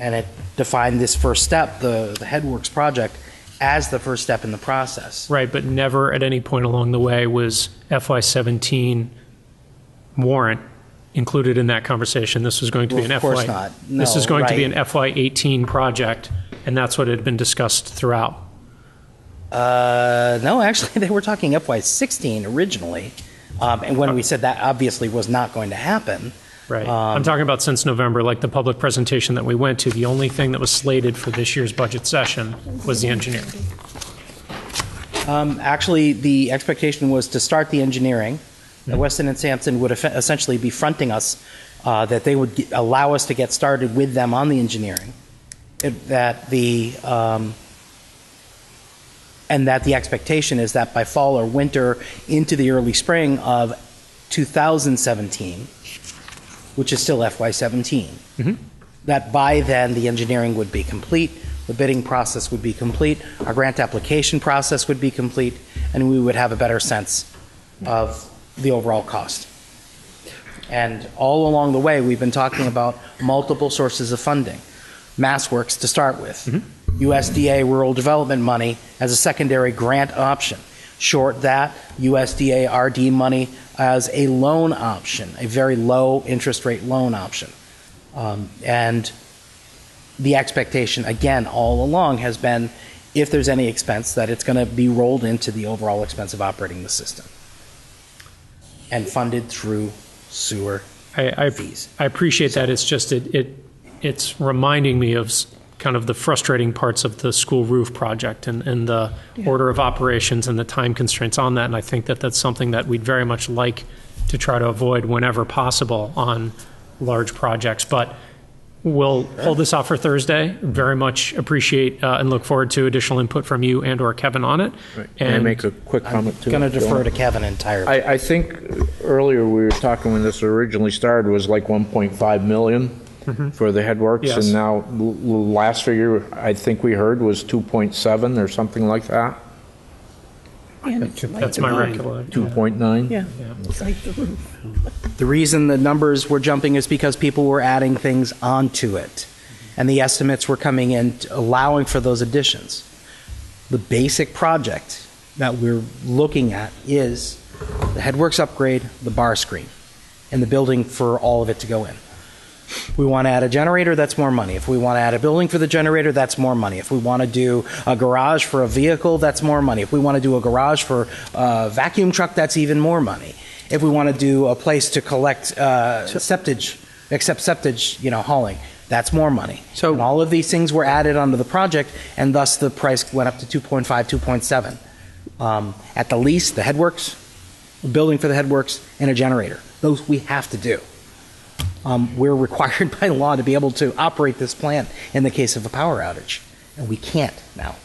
and it defined this first step, the, the Headworks project, as the first step in the process. Right, but never at any point along the way was FY17 warrant included in that conversation. This was going to be Well, an of course FY. not. This is going to be an FY18 project, and that's what had been discussed throughout. Uh, no, actually, [laughs] they were talking FY16 originally. Um, and when we said that obviously was not going to happen. Right. Um, I'm talking about since November, like the public presentation that we went to, the only thing that was slated for this year's budget session was the engineering. Um, actually, the expectation was to start the engineering. That Weston and Sampson would essentially be fronting us, uh, that they would allow us to get started with them on the engineering. It, that the um, and that the expectation is that by fall or winter into the early spring of 2017, which is still FY17, mm-hmm. that by then the engineering would be complete, the bidding process would be complete, our grant application process would be complete, and we would have a better sense of the overall cost. And all along the way, we've been talking about multiple sources of funding. MassWorks to start with, mm-hmm. USDA rural development money as a secondary grant option. Short that, USDA RD money as a loan option, a very low interest rate loan option. Um, and the expectation, again, all along has been if there's any expense, that it's going to be rolled into the overall expense of operating the system and funded through sewer I, I, fees. I appreciate that. It's just, it, it, it's reminding me of kind of the frustrating parts of the school roof project and, and the order of operations and the time constraints on that. And I think that that's something that we'd very much like to try to avoid whenever possible on large projects. But we'll hold this off for Thursday. Very much appreciate uh, and look forward to additional input from you and or Kevin on it. Can I And make a quick comment too? Going to defer to Kevin entirely. I, I think earlier we were talking when this originally started was like 1.5 million Mm-hmm. for the headworks. Yes. And now, l- l- last figure I think we heard was 2.7 or something like that, And it's like that's my recollection. 2.9? Yeah, it's like the roof. The reason the numbers were jumping is because people were adding things onto it. And the estimates were coming in allowing for those additions. The basic project that we're looking at is the headworks upgrade, the bar screen, and the building for all of it to go in. We want to add a generator, that's more money. If we want to add a building for the generator, that's more money. If we want to do a garage for a vehicle, that's more money. If we want to do a garage for a vacuum truck, that's even more money. If we want to do a place to collect uh, septage, accept septage, you know, hauling, that's more money. So- and all of these things were added onto the project, and thus the price went up to 2.5, 2.7. Um, at the least, the headworks, a building for the headworks, and a generator. Those we have to do. Um, we're required [laughs] by law to be able to operate this plant in the case of a power outage, and we can't now.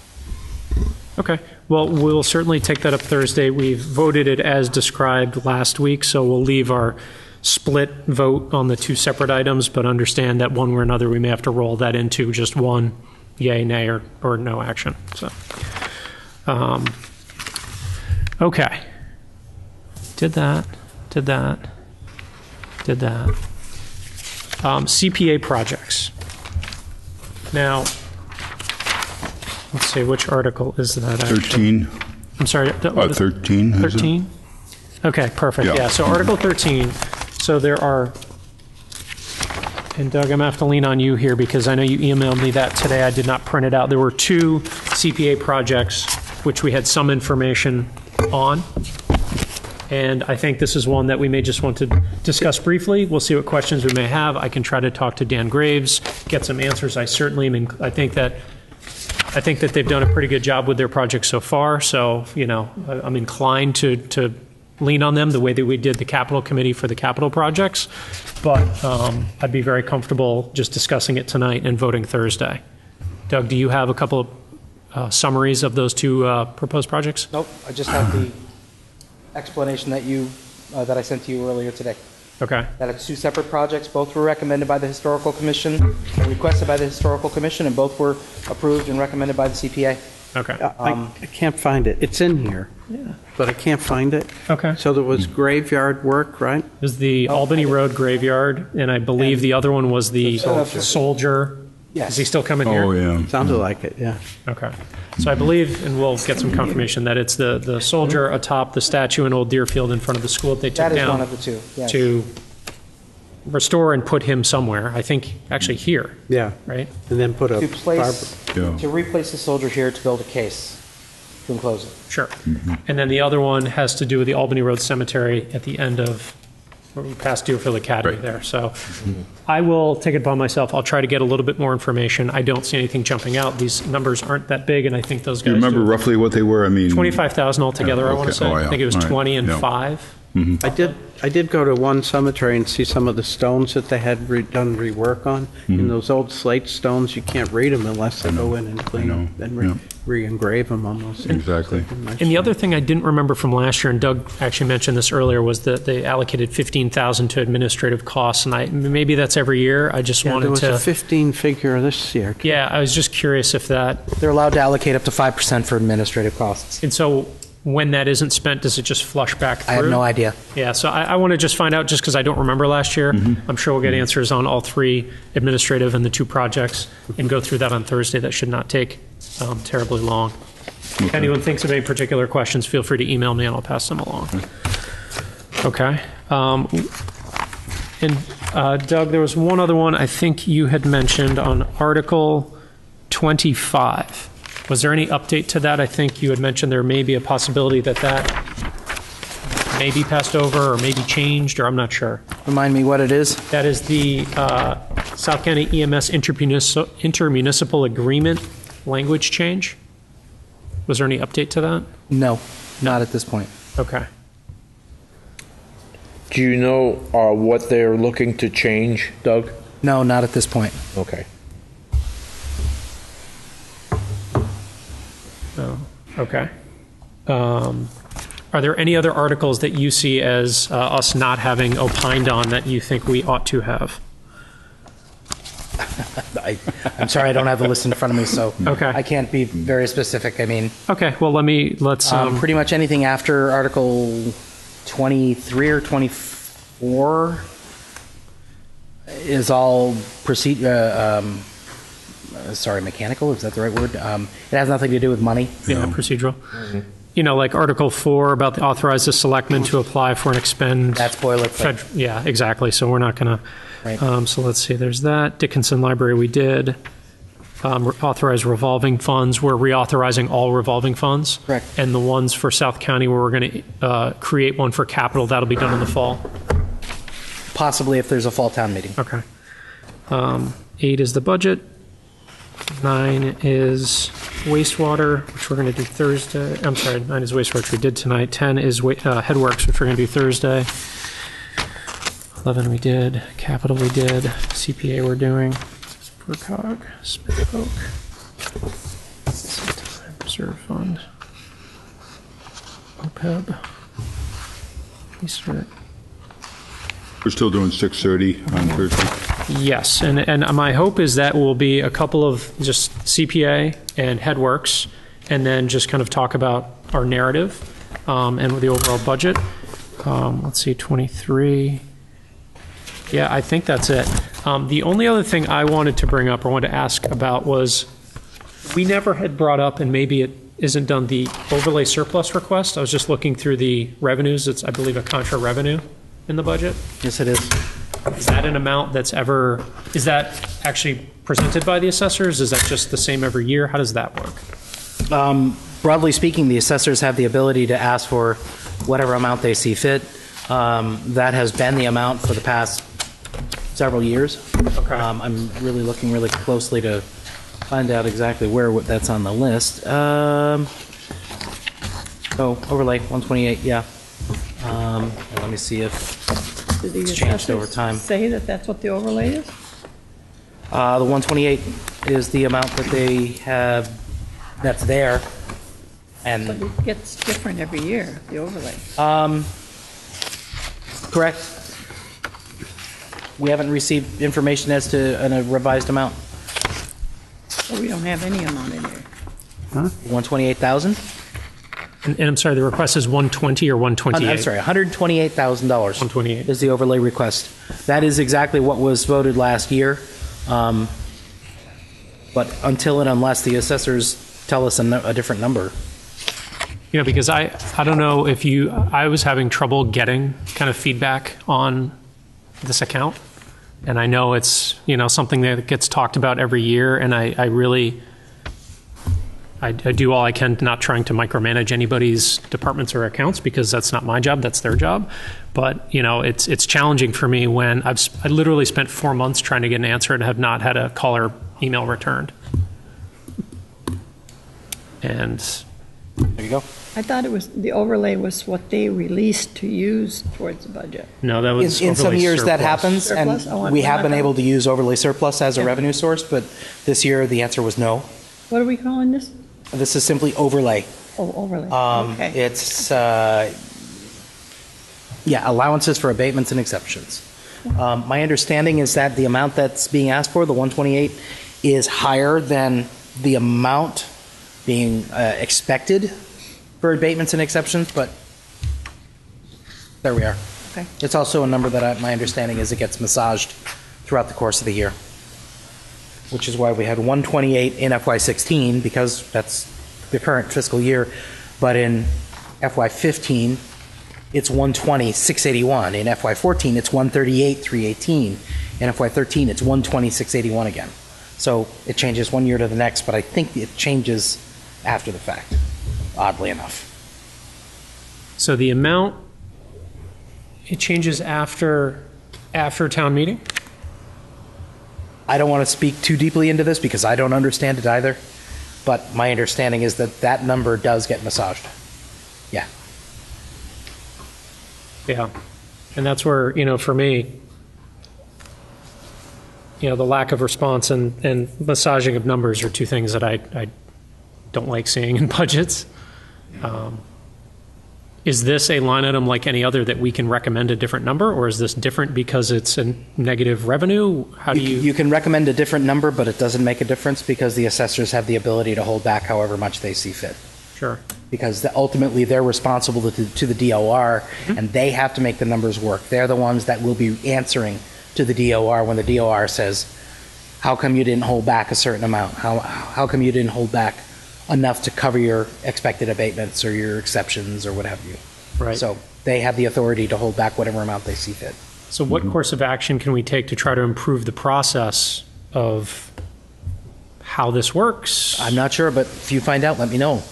Okay. Well, we'll certainly take that up Thursday. We've voted it as described last week, so we'll leave our split vote on the two separate items, but understand that one way or another, we may have to roll that into just one yay, nay, or, or no action, so. um, Okay. Did that, did that, did that. Um, CPA projects. Now, let's see, which article is that? actually? 13, I'm sorry. that- uh, 13, is it? 13? Okay, perfect. Yeah. Yeah, so Article 13, so there are, and Doug, I'm going to have to lean on you here because I know you emailed me that today. I did not print it out. There were two CPA projects which we had some information on. And I think this is one that we may just want to discuss briefly. We'll see what questions we may have. I can try to talk to Dan Graves, get some answers. I certainly, am in- I think that I think that they've done a pretty good job with their project so far, so, you know, I- I'm inclined to, to lean on them the way that we did the capital committee for the capital projects, but um, I'd be very comfortable just discussing it tonight and voting Thursday. Doug, do you have a couple of uh, summaries of those two uh, proposed projects? Nope, I just have the explanation that you, uh, that I sent to you earlier today. Okay, That it's two separate projects, both were recommended by the Historical Commission, requested by the Historical Commission, and both were approved and recommended by the CPA. okay, I I can't find it. It's in here, Yeah. but I can't find it. okay. So there was graveyard work, right? There's the Albany Road graveyard, and I believe the other one was the Soldier. Soldier. Yes. Is he still coming here? Oh, yeah. Sounded like it, yeah. Okay. So I believe, and we'll get some confirmation, that it's the, the soldier atop the statue in Old Deerfield in front of the school that they That took is one down of the two, yes. to restore and put him somewhere, I think, actually here, Yeah, right? and then put a To barber. place, Yeah. to replace the soldier here to build a case, to enclose it. Sure. Mm-hmm. And then the other one has to do with the Albany Road Cemetery at the end of, past Deerfield Academy Right. there. So I will take it upon myself. I'll try to get a little bit more information. I don't see anything jumping out. These numbers aren't that big, and I think those Do you guys remember do roughly what they were? I mean. 25,000 altogether, I want to say. Oh, yeah. I think it was All right. 20 and Yeah. 5. I did, I did go to one cemetery and see some of the stones that they had re- done rework on. And those old slate stones, you can't read them unless they go in and clean them, and re- yeah. re-engrave them almost. Exactly. And the other thing I didn't remember from last year, and Doug actually mentioned this earlier, was that they allocated 15,000 to administrative costs, and I, maybe that's every year. I just wanted to. Yeah, there wanted was a to, 15 figure this year. yeah, I was just curious if that, They're allowed to allocate up to 5% for administrative costs. and so when that isn't spent, does it just flush back through? I have no idea. Yeah, so I, I want to just find out, just because I don't remember last year. I'm sure we'll get answers on all three administrative and the two projects, and go through that on Thursday. That should not take um, terribly long. If anyone thinks of any particular questions, feel free to email me, and I'll pass them along. Okay. Um, And uh, Doug, there was one other one I think you had mentioned on Article 25. Was there any update to that? I think you had mentioned there may be a possibility that that may be passed over or maybe changed, or I'm not sure. Remind me what it is? That is the uh, South County EMS intermunis- intermunicipal agreement language change. Was there any update to that? No, not at this point. Okay. Do you know uh, what they're looking to change, Doug? No, not at this point. Okay. Oh, okay. Um, Are there any other articles that you see as uh, us not having opined on that you think we ought to have? [laughs] I, I'm sorry, I don't have the list in front of me, so [laughs] Okay. I can't be very specific. I mean, Okay, well, let me, let's, um, um, pretty much anything after Article 23 or 24 is all proceed. Uh, um, sorry, mechanical. Is that the right word? Um, it has nothing to do with money. yeah, procedural. You know, like Article 4 about the authorize the selectmen to apply for an expend. That's boilerplate. Fed- Yeah, exactly, so we're not going Right. to, um, so let's see, there's that. Dickinson Library, we did. Um, Authorize revolving funds, we're reauthorizing all revolving funds. Correct. And the ones for South County, where we're going to uh, create one for capital, that'll be done in the fall. Possibly if there's a fall town meeting. Okay. Um, Eight is the budget. Nine is wastewater, which we're going to do Thursday. I'm sorry, nine is wastewater, which we did tonight. 10 is wa- uh, headworks, which we're going to do Thursday. 11 we did. Capital we did. CPA we're doing. FRCOG, Smith Reserve Fund. OPEB. Research. We're still doing 6:30 on Thursday. Yes, and, and my hope is that will be a couple of just CPA and Headworks, and then just kind of talk about our narrative um, and the overall budget. Um, Let's see, 23. Yeah, I think that's it. Um, The only other thing I wanted to bring up or wanted to ask about was, we never had brought up, and maybe it isn't done, the overlay surplus request. I was just looking through the revenues. It's, I believe, a contra revenue in the budget. Yes, it is. Is that an amount that's ever, is that actually presented by the assessors? Is that just the same every year? How does that work? Um, Broadly speaking, the assessors have the ability to ask for whatever amount they see fit. Um, That has been the amount for the past several years. Okay. Um, I'm really looking really closely to find out exactly where that's on the list. Um, Oh, overlay, 128, yeah. Um, and Let me see if, Did the It's changed over assessors time. Say that that's what the overlay is? uh, the 128 is the amount that they have, that's there. But And, it gets different every year, the overlay. um, correct? We haven't received information as to an- a revised amount. But we don't have any amount in there. 128,000? And and I'm sorry, the request is 120 or 128? I'm sorry, $128,000. 128. Is the overlay request. That is exactly what was voted last year. Um, But until and unless the assessors tell us a a different number. You know, because I, I don't know if you, I was having trouble getting kind of feedback on this account. And I know it's, you know, something that gets talked about every year, and I, I really, I, I do all I can not trying to micromanage anybody's departments or accounts because that's not my job, that's their job. But, you know, it's, it's challenging for me when I've, s- I literally spent four months trying to get an answer and have not had a call or email returned. And There you go. I thought it was, the overlay was what they released to use towards the budget. no, that was in some overlay years that happens, Surplus? and Oh, we have been able to use overlay surplus as a revenue source, but this year the answer was no. What are we calling this? This is simply overlay. Oh, overlay. Um, Okay. It's, uh, yeah, allowances for abatements and exceptions. Um, My understanding is that the amount that's being asked for, the 128, is higher than the amount being uh, expected for abatements and exceptions, but there we are. Okay. It's also a number that I- my understanding is it gets massaged throughout the course of the year, which is why we had 128 in FY16, because that's the current fiscal year, but in FY15, it's 120, 681. In FY14, it's 138, 318. In FY13, it's 120, 681 again. So it changes one year to the next, but I think it changes after the fact, oddly enough. So the amount, it changes after, after town meeting? I don't want to speak too deeply into this because I don't understand it either, but my understanding is that that number does get massaged. Yeah. Yeah. And that's where, you know, for me, you know, the lack of response and, and massaging of numbers are two things that I, I don't like seeing in [laughs] budgets. Um, Is this a line item like any other that we can recommend a different number, or is this different because it's a negative revenue? How do You, you? you can recommend a different number, but it doesn't make a difference because the assessors have the ability to hold back however much they see fit. Sure. Because the- ultimately, they're responsible to, to the DOR, mm-hmm. and they have to make the numbers work. They're the ones that will be answering to the DOR when the DOR says, how come you didn't hold back a certain amount? How, how come you didn't hold back enough to cover your expected abatements or your exceptions or what have you? Right. So they have the authority to hold back whatever amount they see fit. So what course of action can we take to try to improve the process of how this works? I'm not sure, but if you find out, let me know.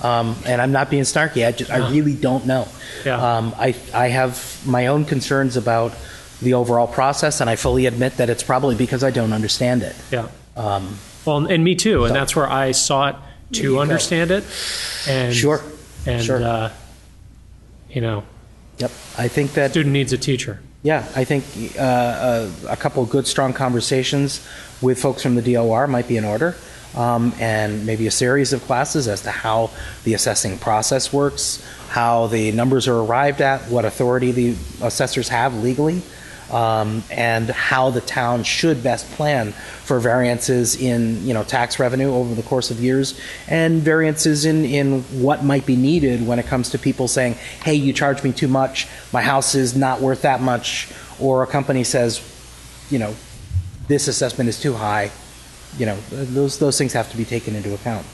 Um, and I'm not being snarky. I, just, I really don't know. Yeah. Um, I, I have my own concerns about the overall process, and I fully admit that it's probably because I don't understand it. Yeah. Um, Well, and me too, and that's where I sought There you to go. understand it. And Sure, And sure. uh, you know, yep. I think that student needs a teacher. Yeah, I think uh, uh, a couple of good, strong conversations with folks from the DOR might be in order, um, and maybe a series of classes as to how the assessing process works, how the numbers are arrived at, what authority the assessors have legally, um, and how the town should best plan for variances in, you know, tax revenue over the course of years and variances in, in what might be needed when it comes to people saying, hey, you charge me too much, my house is not worth that much, or a company says, you know, this assessment is too high. You know, those, those things have to be taken into account.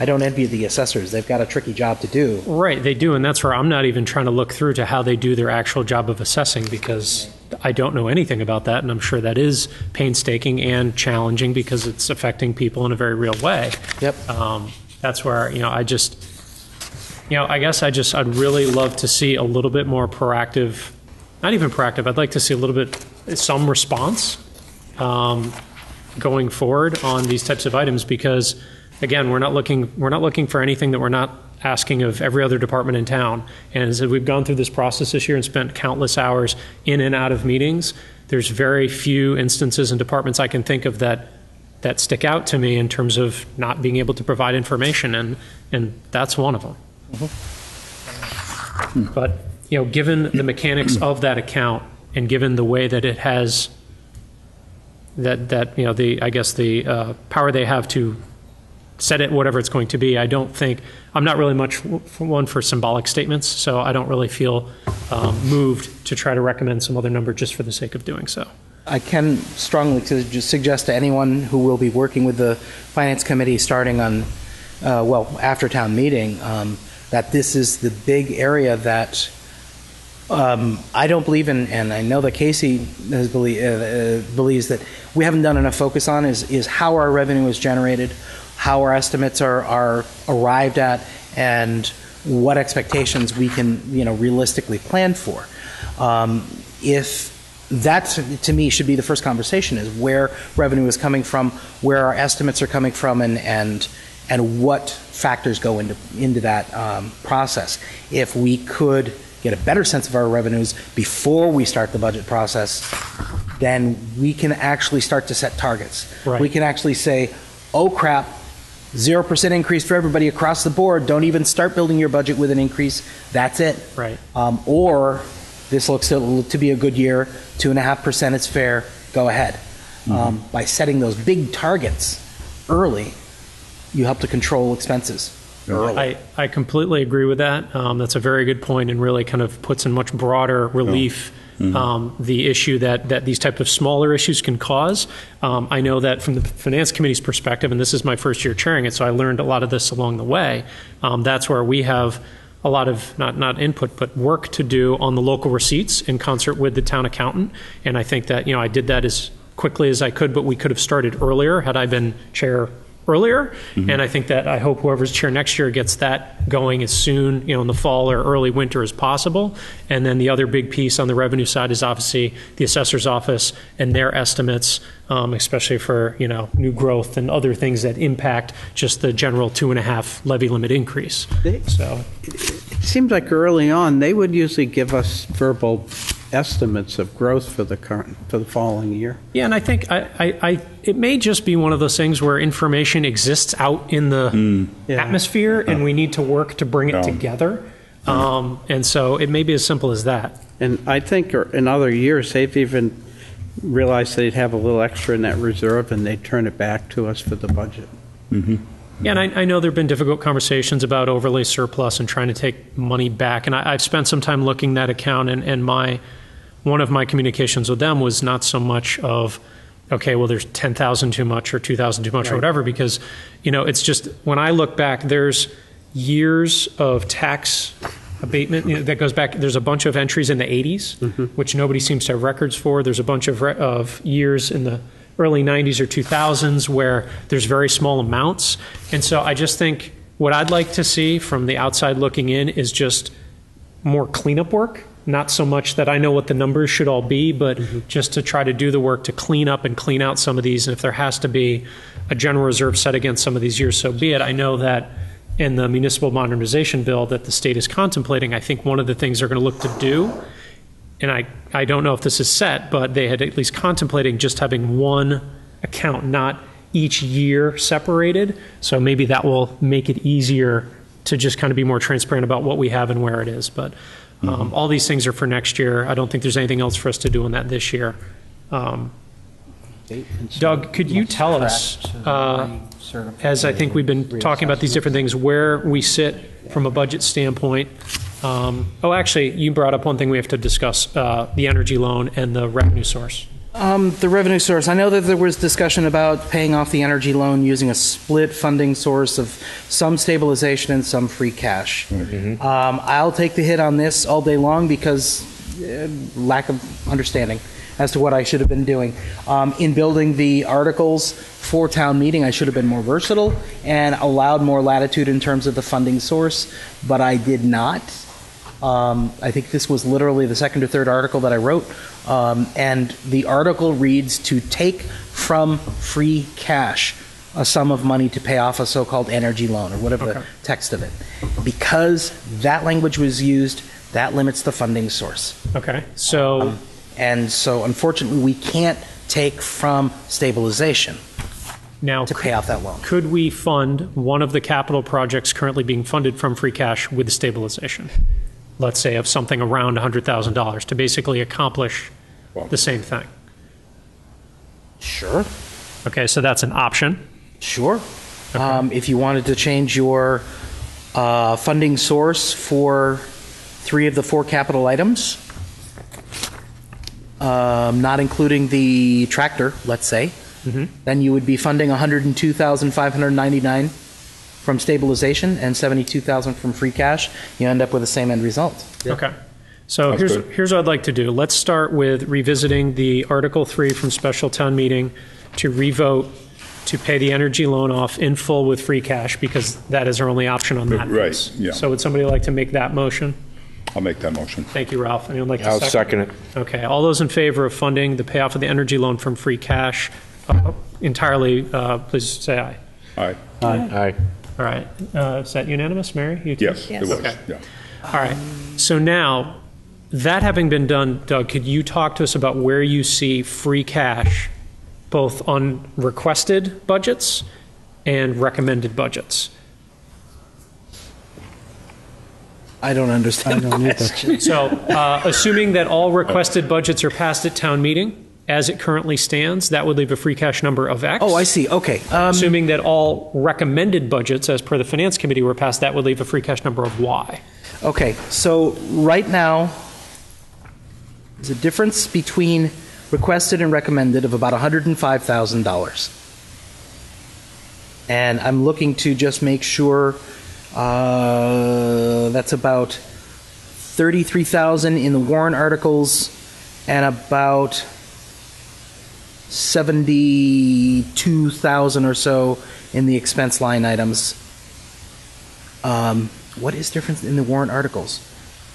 I don't envy the assessors. They've got a tricky job to do. Right, they do, and that's where I'm not even trying to look through to how they do their actual job of assessing because I don't know anything about that, and I'm sure that is painstaking and challenging because it's affecting people in a very real way. Yep. Um, that's where you know I just, you know, I guess I just I'd really love to see a little bit more proactive, not even proactive. I'd like to see a little bit some response um, going forward on these types of items because again we're not looking we're not looking for anything that we're not asking of every other department in town. And as we've gone through this process this year and spent countless hours in and out of meetings there's very few instances and departments I can think of that that stick out to me in terms of not being able to provide information and and that's one of them. But you know given the mechanics of that account and given the way that it has that that you know the I guess the uh, power they have to set it whatever it's going to be. I don't think I'm not really much one for symbolic statements, so I don't really feel um, moved to try to recommend some other number just for the sake of doing so. I can strongly su- suggest to anyone who will be working with the Finance Committee starting on, uh, well, after town meeting, um, that this is the big area that um, I don't believe in, and I know that Casey uh, uh, believes that we haven't done enough focus on is, is how our revenue is generated, how our estimates are, are arrived at, and what expectations we can, you know, realistically plan for. Um, if that to me should be the first conversation is where revenue is coming from, where our estimates are coming from, and and and what factors go into into that um, process. If we could get a better sense of our revenues before we start the budget process, then we can actually start to set targets. Right. We can actually say, "Oh crap, zero percent increase for everybody across the board. Don't even start building your budget with an increase. That's it." Right. Um, or this looks to, to be a good year, two and a half percent is fair, go ahead. Um, by setting those big targets early, you help to control expenses early. I, I completely agree with that. Um, that's a very good point and really kind of puts in much broader relief um, the issue that, that these type of smaller issues can cause. Um, I know that from the Finance Committee's perspective, and this is my first year chairing it, so I learned a lot of this along the way. Um, that's where we have a lot of not not input but work to do on the local receipts in concert with the town accountant. And I think that you know I did that as quickly as I could, but we could have started earlier had I been chair earlier. And I think that I hope whoever's chair next year gets that going as soon, you know, in the fall or early winter as possible. And then the other big piece on the revenue side is obviously the assessor's office and their estimates, um, especially for, you know, new growth and other things that impact just the general two and a half levy limit increase. So, It seems like early on, they would usually give us verbal estimates of growth for the current, for the following year. yeah, and I think I, I, I, it may just be one of those things where information exists out in the hmm. Yeah. atmosphere and we need to work to bring it Yeah. together. Um, and so it may be as simple as that. And I think er, in other years, they've even realized they'd have a little extra in that reserve and they'd turn it back to us for the budget. Mm-hmm. Yeah, and I, I know there have been difficult conversations about overlay surplus and trying to take money back. And I, I've spent some time looking that account, and, and my one of my communications with them was not so much of, okay, well, there's ten thousand too much or two thousand too much or whatever, because you know it's just when I look back, there's years of tax abatement you know, that goes back. There's a bunch of entries in the 80s, mm-hmm. which nobody seems to have records for. There's a bunch of re- of years in the early 90s or 2000s where there's very small amounts. And so I just think what I'd like to see from the outside looking in is just more cleanup work. Not so much that I know what the numbers should all be, but mm-hmm. just to try to do the work to clean up and clean out some of these. And if there has to be a general reserve set against some of these years, so be it. I know that in the municipal modernization bill that the state is contemplating, I think one of the things they're going to look to do and I, I don't know if this is set, but they had at least contemplating just having one account, not each year separated. So maybe that will make it easier to just kind of be more transparent about what we have and where it is. But Um, All these things are for next year. I don't think there's anything else for us to do on that this year. Um, Doug, could you tell us, uh, as I think we've been talking about these different things, where we sit from a budget standpoint? Um, Oh, actually, you brought up one thing we have to discuss, uh, the energy loan and the revenue source. Um, the revenue source, I know that there was discussion about paying off the energy loan using a split funding source of some stabilization and some free cash. Um, I'll take the hit on this all day long because uh, lack of understanding as to what I should have been doing. Um, in building the articles for town meeting, I should have been more versatile and allowed more latitude in terms of the funding source, but I did not. Um, I think this was literally the second or third article that I wrote. Um, and the article reads to take from free cash a sum of money to pay off a so called energy loan or whatever the text of it. Because that language was used, that limits the funding source. Okay, so, And so unfortunately, we can't take from stabilization now, to pay off that loan. could we fund one of the capital projects currently being funded from free cash with stabilization? Let's say of something around $100,000 to basically accomplish the same thing. Sure. Okay, so that's an option. Sure. Um, if you wanted to change your uh, funding source for three of the four capital items, um, not including the tractor, let's say, then you would be funding 102,599 from stabilization and 72,000 from free cash. You end up with the same end result. Okay. So Sounds here's, good. here's what I'd like to do. Let's start with revisiting the Article 3 from special town meeting to revote to pay the energy loan off in full with free cash because that is our only option on that. Right, piece. yeah. So would somebody like to make that motion? I'll make that motion. Thank you, Ralph. Anyone like to I'll second? second it. Okay, all those in favor of funding the payoff of the energy loan from free cash uh, entirely, uh, please say aye. Aye. Aye. Aye. All right, uh, is that unanimous, Mary? You too? Yes, it Yes. was, Okay. yeah. All right, so now, that having been done, Doug, could you talk to us about where you see free cash, both on requested budgets and recommended budgets? I don't understand the question. So, uh, assuming that all requested budgets are passed at town meeting, as it currently stands, that would leave a free cash number of X. Oh, I see. Okay. Um, Assuming that all recommended budgets, as per the finance committee, were passed, that would leave a free cash number of Y. Okay, so right now, there's a difference between requested and recommended of about $105,000. And I'm looking to just make sure uh, that's about 33,000 in the warrant articles and about 72,000 or so in the expense line items. Um, what is different in the warrant articles?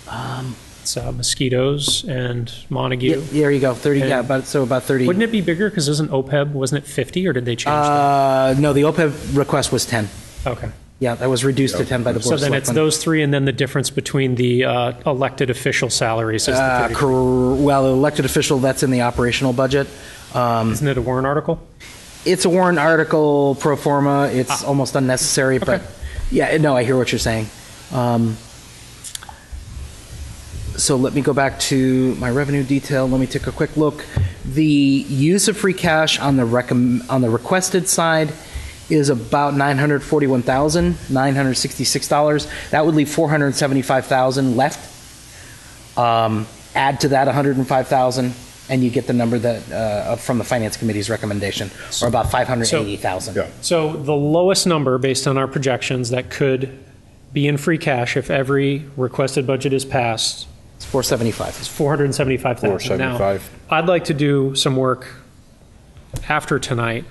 Um, It's uh, mosquitoes and yeah, Montague. there you go. Thirty. And- Yeah, about so about thirty. Wouldn't it be bigger because isn't OPEB wasn't it fifty or did they change Uh, no, the OPEB request was ten. Okay, Yeah, that was reduced to ten by the board. So then it's those three, and then the difference between the uh, elected official salaries is Uh, 30. cor- well, elected official. That's in the operational budget. Um, Isn't it a warrant article? it's a warrant article pro forma. It's almost unnecessary, but yeah, no, I hear what you're saying. Um, so let me go back to my revenue detail. Let me take a quick look. The use of free cash on the recomm- on the requested side is about nine hundred forty-one thousand nine hundred sixty-six dollars. That would leave four hundred seventy-five thousand left. Um, add to that one hundred and five thousand, and you get the number that uh, from the finance committee's recommendation, or about five hundred eighty thousand. Yeah. So the lowest number, based on our projections, that could be in free cash if every requested budget is passed It's four seventy-five. is 475,000. Now, 475. I'd like to do some work after tonight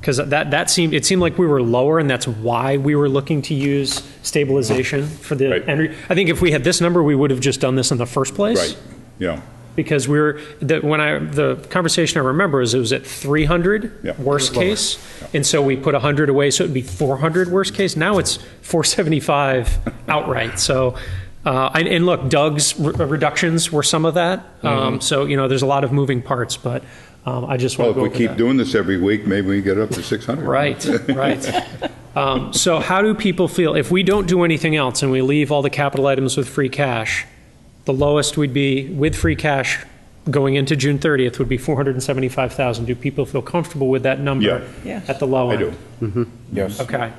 because that, that seemed, it seemed like we were lower and that's why we were looking to use stabilization for the, Right. and I think if we had this number, we would have just done this in the first place. Right, yeah. Because we were, the, when I, the conversation I remember is it was at 300, Yeah. worst case. And so we put 100 away, so it'd be 400 worst case. Now it's 475 outright. So, uh, and, and look, Doug's re- reductions were some of that. Mm-hmm. Um, so, you know, there's a lot of moving parts, but um, I just Well, want if to we go over keep that. doing this every week, maybe we get up to 600. Right, right. [laughs] Um, so how do people feel if we don't do anything else and we leave all the capital items with free cash? The lowest we'd be with free cash going into June 30th would be 475,000. Do people feel comfortable with that number? Yeah. Yeah. At the low end. I end? do. Yes. Okay.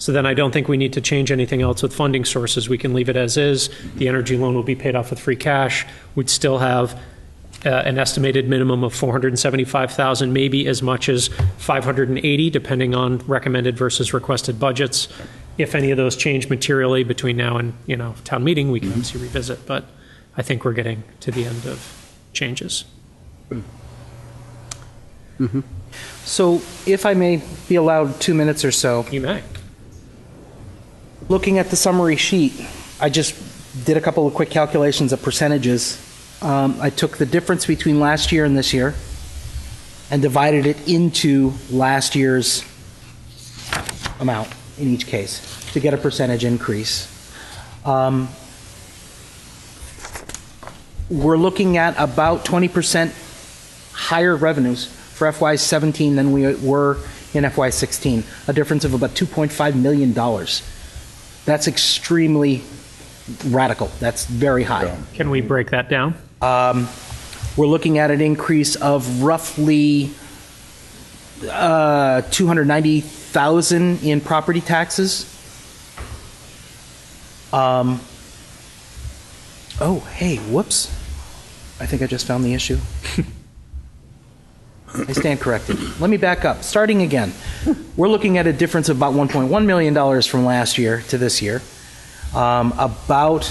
So then I don't think we need to change anything else with funding sources. We can leave it as is. The energy loan will be paid off with free cash. We'd still have uh, an estimated minimum of 475,000, maybe as much as 580, depending on recommended versus requested budgets. If any of those change materially between now and, you know, town meeting, we can obviously revisit, but I think we're getting to the end of changes. So if I may be allowed two minutes or so, You may. Looking at the summary sheet, I just did a couple of quick calculations of percentages. Um, I took the difference between last year and this year and divided it into last year's amount in each case to get a percentage increase. Um, we're looking at about 20% higher revenues for FY17 than we were in FY16, a difference of about $2.5 million. That's extremely radical. That's very high. Can we break that down? Um, we're looking at an increase of roughly uh, 290,000 in property taxes. Um, oh, hey, whoops. I think I just found the issue. [laughs] I stand corrected. Let me back up. Starting again. We're looking at a difference of about $1.1 million from last year to this year. Um, about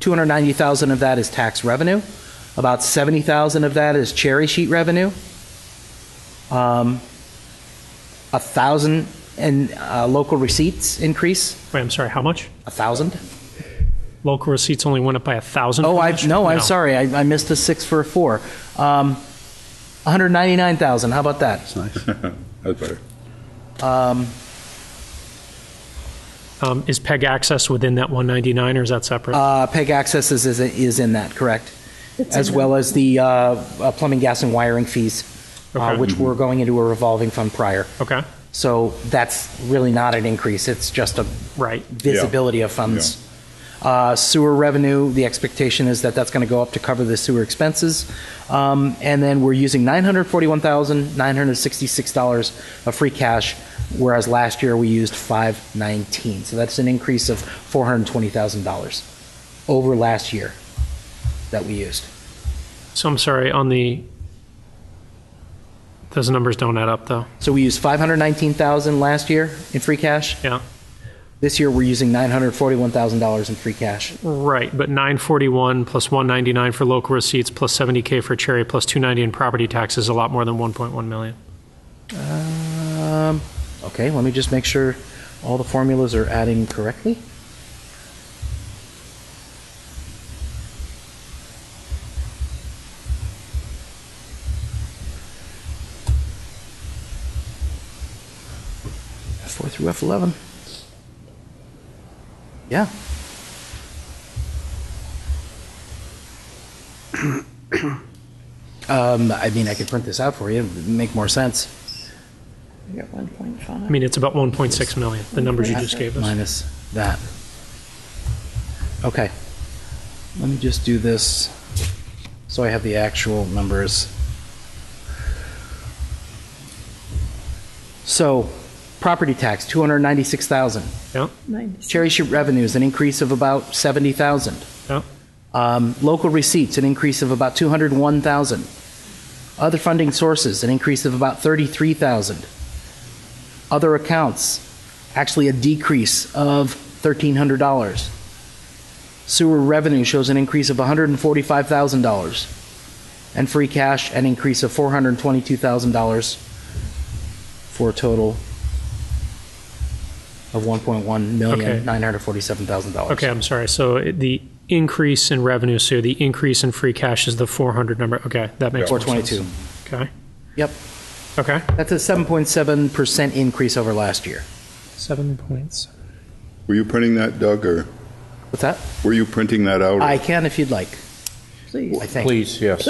290,000 of that is tax revenue. About 70,000 of that is cherry sheet revenue. Um, a thousand in uh, local receipts increase. Wait, I'm sorry, how much? A thousand. Local receipts only went up by a thousand? Oh, I last no, I'm sorry. I, I missed a six for a four. Um, 199,000. How about that? That's nice. [laughs] That's better. Um, Um, Is PEG access within that 199, or is that separate? uh, PEG access is, is, is in that, correct? It's As well as the uh, uh, plumbing, gas, and wiring fees, uh, Okay. which were going into a revolving fund prior. Okay, So that's really not an increase. It's just a right. visibility of funds. Uh, Sewer revenue, the expectation is that that's going to go up to cover the sewer expenses. Um, And then we're using $941,966 of free cash, whereas last year we used 519. So that's an increase of $420,000 over last year that we used. So I'm sorry, on the, those numbers don't add up, though. So we used 519,000 last year in free cash. Yeah, This year we're using $941,000 in free cash. right, but 941 plus 199 for local receipts, plus 70K for cherry, plus 290 in property taxes, a lot more than 1.1 million. Um, okay, let me just make sure all the formulas are adding correctly. F4 through F11. Yeah. [coughs] um, I mean, I could print this out for you, it'd make more sense. You're at 1.5. I mean, it's about 1.6 million, the numbers you just gave us. minus that. Okay. Let me just do this so I have the actual numbers. So, property tax, 296,000. Yeah, Cherry sheet revenues, an increase of about 70,000. yeah, Um, local receipts, an increase of about 201,000. Other funding sources, an increase of about 33,000. Other accounts, actually a decrease of $1,300. Sewer revenue shows an increase of $145,000. And free cash, an increase of $422,000 for a total of $1.1,947,000. okay, I'm sorry. So it- the increase in revenue, so the increase in free cash is the 400 number. Okay, that makes more sense. 422. Okay, Yep. okay. That's a 7.7% increase over last year. Seven points. Were you printing that, Doug, or What's that? were you printing that out? I can if you'd like, Please. I think. Please, yes.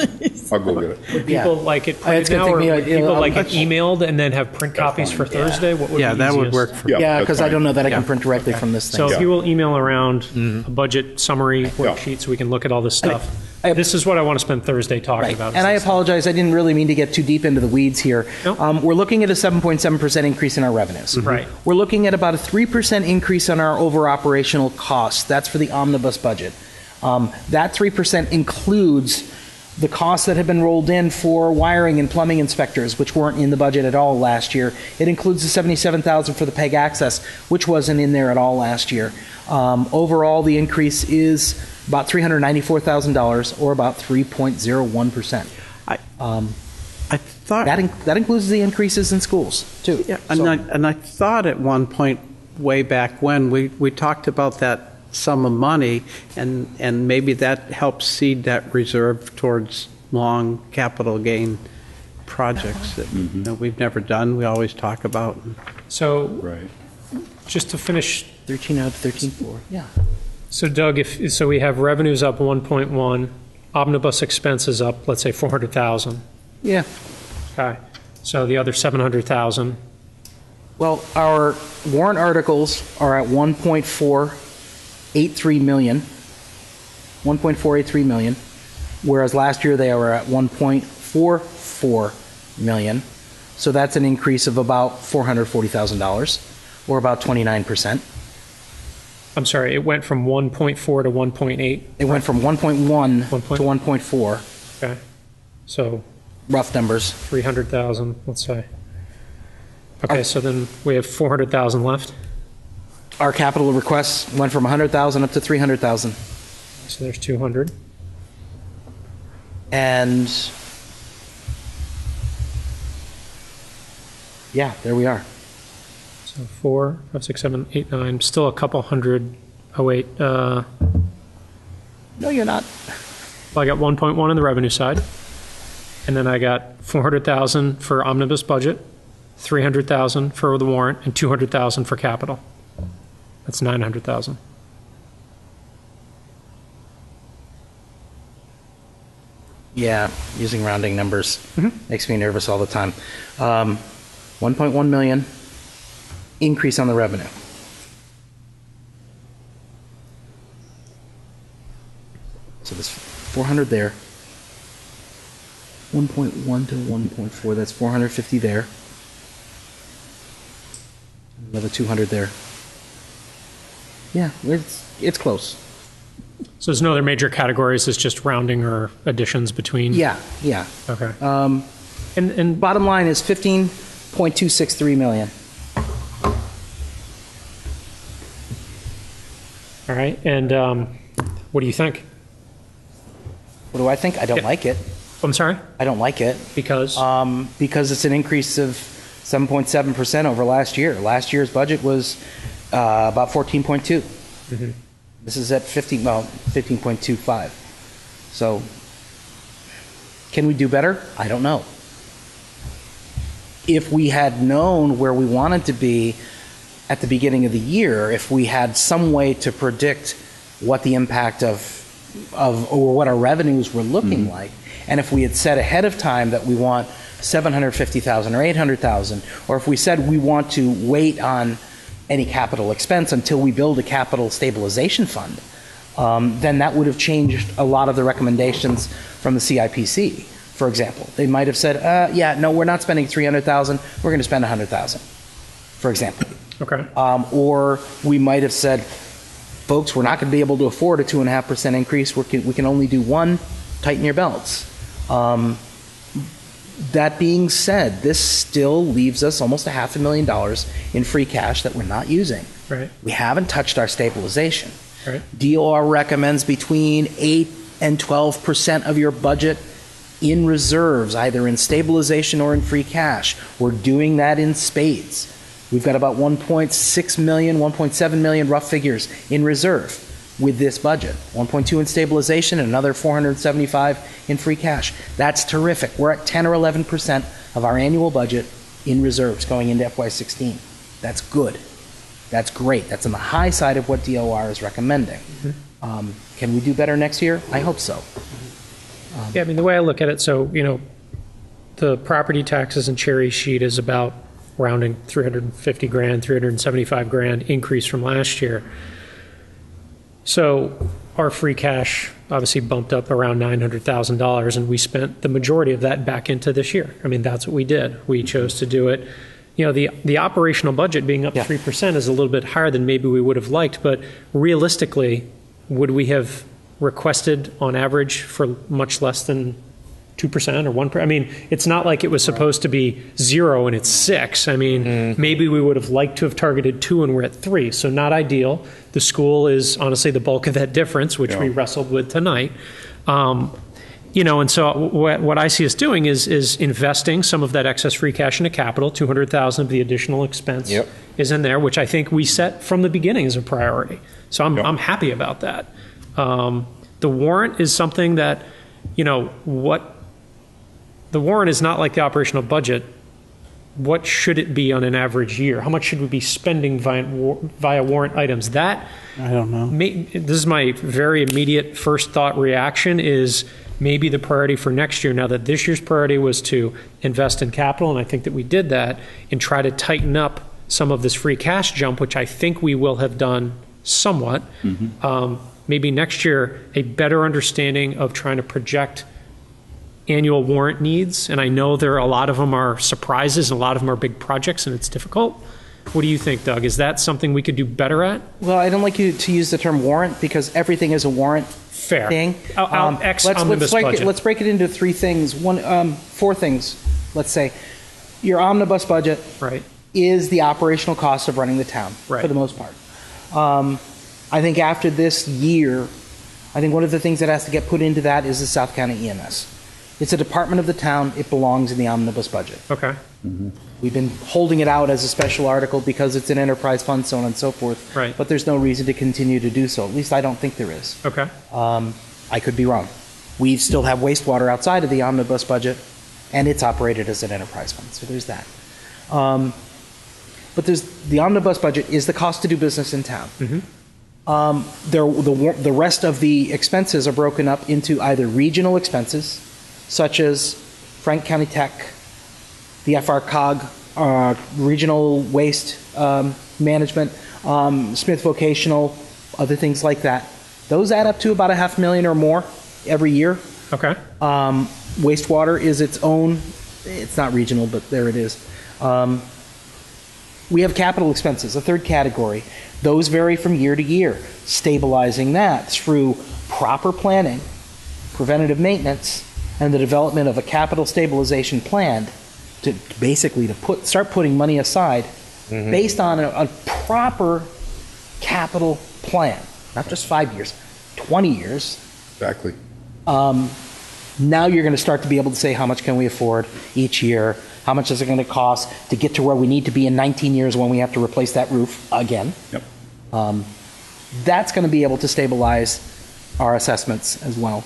I'll go get it. Would Yeah. people like it Uh, printed gonna now, take or me, would you people I'll- like it I'll- emailed and then have print copies for Thursday? What would Yeah, be that would easiest? work for Yeah, Yeah, that's because I fine. don't know that I can print directly from this thing. So if you will email around Mm-hmm. a budget summary worksheet so we can look at all this stuff. I- This is what I want to spend Thursday talking Right. about. And I apologize, I didn't really mean to get too deep into the weeds here. Nope. Um, We're looking at a 7.7% increase in our revenues. Right. We're looking at about a 3% increase on our over operational costs. That's for the omnibus budget. Um, That 3% includes the costs that have been rolled in for wiring and plumbing inspectors, which weren't in the budget at all last year. It includes the 77,000 for the PEG access, which wasn't in there at all last year. Um, Overall, the increase is about $394,000, or about 3.01%. I, Um, I thought. That, in- that includes the increases in schools, too. Yeah, and So- I, and I thought at one point, way back when, we, we talked about that sum of money, and, and maybe that helps seed that reserve towards long capital gain projects that mm-hmm. you know, we've never done, we always talk about. So Right. just to finish 13 out of 13.4, yeah. So Doug, if, so we have revenues up 1.1, omnibus expenses up, let's say 400,000. Yeah. Okay. So the other 700,000. Well, our warrant articles are at 1.483 million, 1.483 million, whereas last year they were at 1.44 million. So that's an increase of about $440,000, or about 29%. I'm sorry, it went from 1.4 to 1.8. It went from 1.1 to 1.4, Okay. So rough numbers. 300,000, let's say. Okay, so then we have 400,000 left. Our capital requests went from 100,000 up to 300,000. So there's 200. And yeah, there we are. So four, five, six, seven, eight, nine, still a couple hundred. Oh, wait. Uh, No, you're not. well, I got 1.1 on the revenue side. And then I got 400,000 for omnibus budget, 300,000 for the warrant, and 200,000 for capital. That's 900,000. Yeah, using rounding numbers makes me nervous all the time. Um, 1.1 million increase on the revenue. So there's 400 there. 1.1 to 1.4, that's 450 there. Another 200 there. Yeah, it's, it's close. So there's no other major categories, it's just rounding or additions between? Yeah, yeah. Okay. Um, And, and Bottom line is 15.263 million. All right, and um, what do you think? What do I think? I don't Yeah. like it. I'm sorry, I don't like it because um, because it's an increase of 7.7% over last year. Last year's budget was uh, about 14.2. This is at 15, well, 15.25. So can we do better? I don't know. If we had known where we wanted to be at the beginning of the year, if we had some way to predict what the impact of of or what our revenues were looking like, and if we had said ahead of time that we want 750,000 or 800,000, or if we said we want to wait on any capital expense until we build a capital stabilization fund, um, then that would have changed a lot of the recommendations from the CIPC. For example, they might have said, uh, "Yeah, no, we're not spending 300,000. We're going to spend 100,000." For example, okay, um, or we might have said, folks, we're not going to be able to afford a 2.5% increase. We can, we can only do one. Tighten your belts. Um, that being said, this still leaves us almost a half a million dollars in free cash that we're not using. right, We haven't touched our stabilization. right. DOR recommends between 8 and 12% of your budget in reserves, either in stabilization or in free cash. We're doing that in spades. We've got about 1.6 million, 1.7 million rough figures in reserve with this budget. 1.2 in stabilization and another 475 in free cash. That's terrific. We're at 10 or 11% of our annual budget in reserves going into FY16. That's good. That's great. That's on the high side of what DOR is recommending. Um, can we do better next year? I hope so. Yeah, I mean, the way I look at it, so, you know, the property taxes and cherry sheet is about rounding 350 grand, 375 grand increase from last year. So our free cash obviously bumped up around $900,000, and we spent the majority of that back into this year. I mean, that's what we did. We chose to do it. You know, the, the operational budget being up Yeah. 3% is a little bit higher than maybe we would have liked, but realistically, would we have requested on average for much less than 2% or 1%? I mean, it's not like it was supposed to be zero and it's six. I mean, maybe we would have liked to have targeted two and we're at three, so not ideal. The school is honestly the bulk of that difference, which we wrestled with tonight. Um, you know, and so what, what I see us doing is is investing some of that excess free cash into capital. Two hundred thousand of the additional expense Yep. is in there, which I think we set from the beginning as a priority. So I'm Yep. I'm happy about that. Um, the warrant is something that, you know, what the warrant is not like the operational budget. What should it be on an average year? How much should we be spending via, war- via warrant items? That I don't know. May, this is my very immediate first thought reaction is maybe the priority for next year now that this year's priority was to invest in capital and i think that we did that and try to tighten up some of this free cash jump which i think we will have done somewhat um, maybe next year a better understanding of trying to project annual warrant needs and i know there are a lot of them are surprises and a lot of them are big projects and it's difficult what do you think doug is that something we could do better at Well, I don't like you to use the term warrant because everything is a warrant Fair. thing. Um, I'll- I'll X let's, let's break budget. It, let's break it into three things. One, um, four things. Let's say your omnibus budget Right. is the operational cost of running the town Right. for the most part. Um, I think after this year, I think one of the things that has to get put into that is the South County EMS. It's a department of the town. It belongs in the omnibus budget. Okay. We've been holding it out as a special article because it's an enterprise fund, so on and so forth. Right. But there's no reason to continue to do so. At least I don't think there is. Okay. Um, I could be wrong. We still have wastewater outside of the omnibus budget, and it's operated as an enterprise fund. So there's that. Um, but there's the omnibus budget is the cost to do business in town. Um, there, the the rest of the expenses are broken up into either regional expenses, such as Franklin County Tech, the FRCOG, uh, regional waste um, management, um, Smith Vocational, other things like that. Those add up to about a half million or more every year. Okay. Um, wastewater is its own, it's not regional, but there it is. Um, we have capital expenses, a third category. Those vary from year to year. Stabilizing that through proper planning, preventative maintenance, and the development of a capital stabilization plan to basically to put start putting money aside based on a, a proper capital plan, not just five years, 20 years. Exactly. um, now you're going to start to be able to say how much can we afford each year? How much is it going to cost to get to where we need to be in 19 years when we have to replace that roof again? Yep. um, that's going to be able to stabilize our assessments as well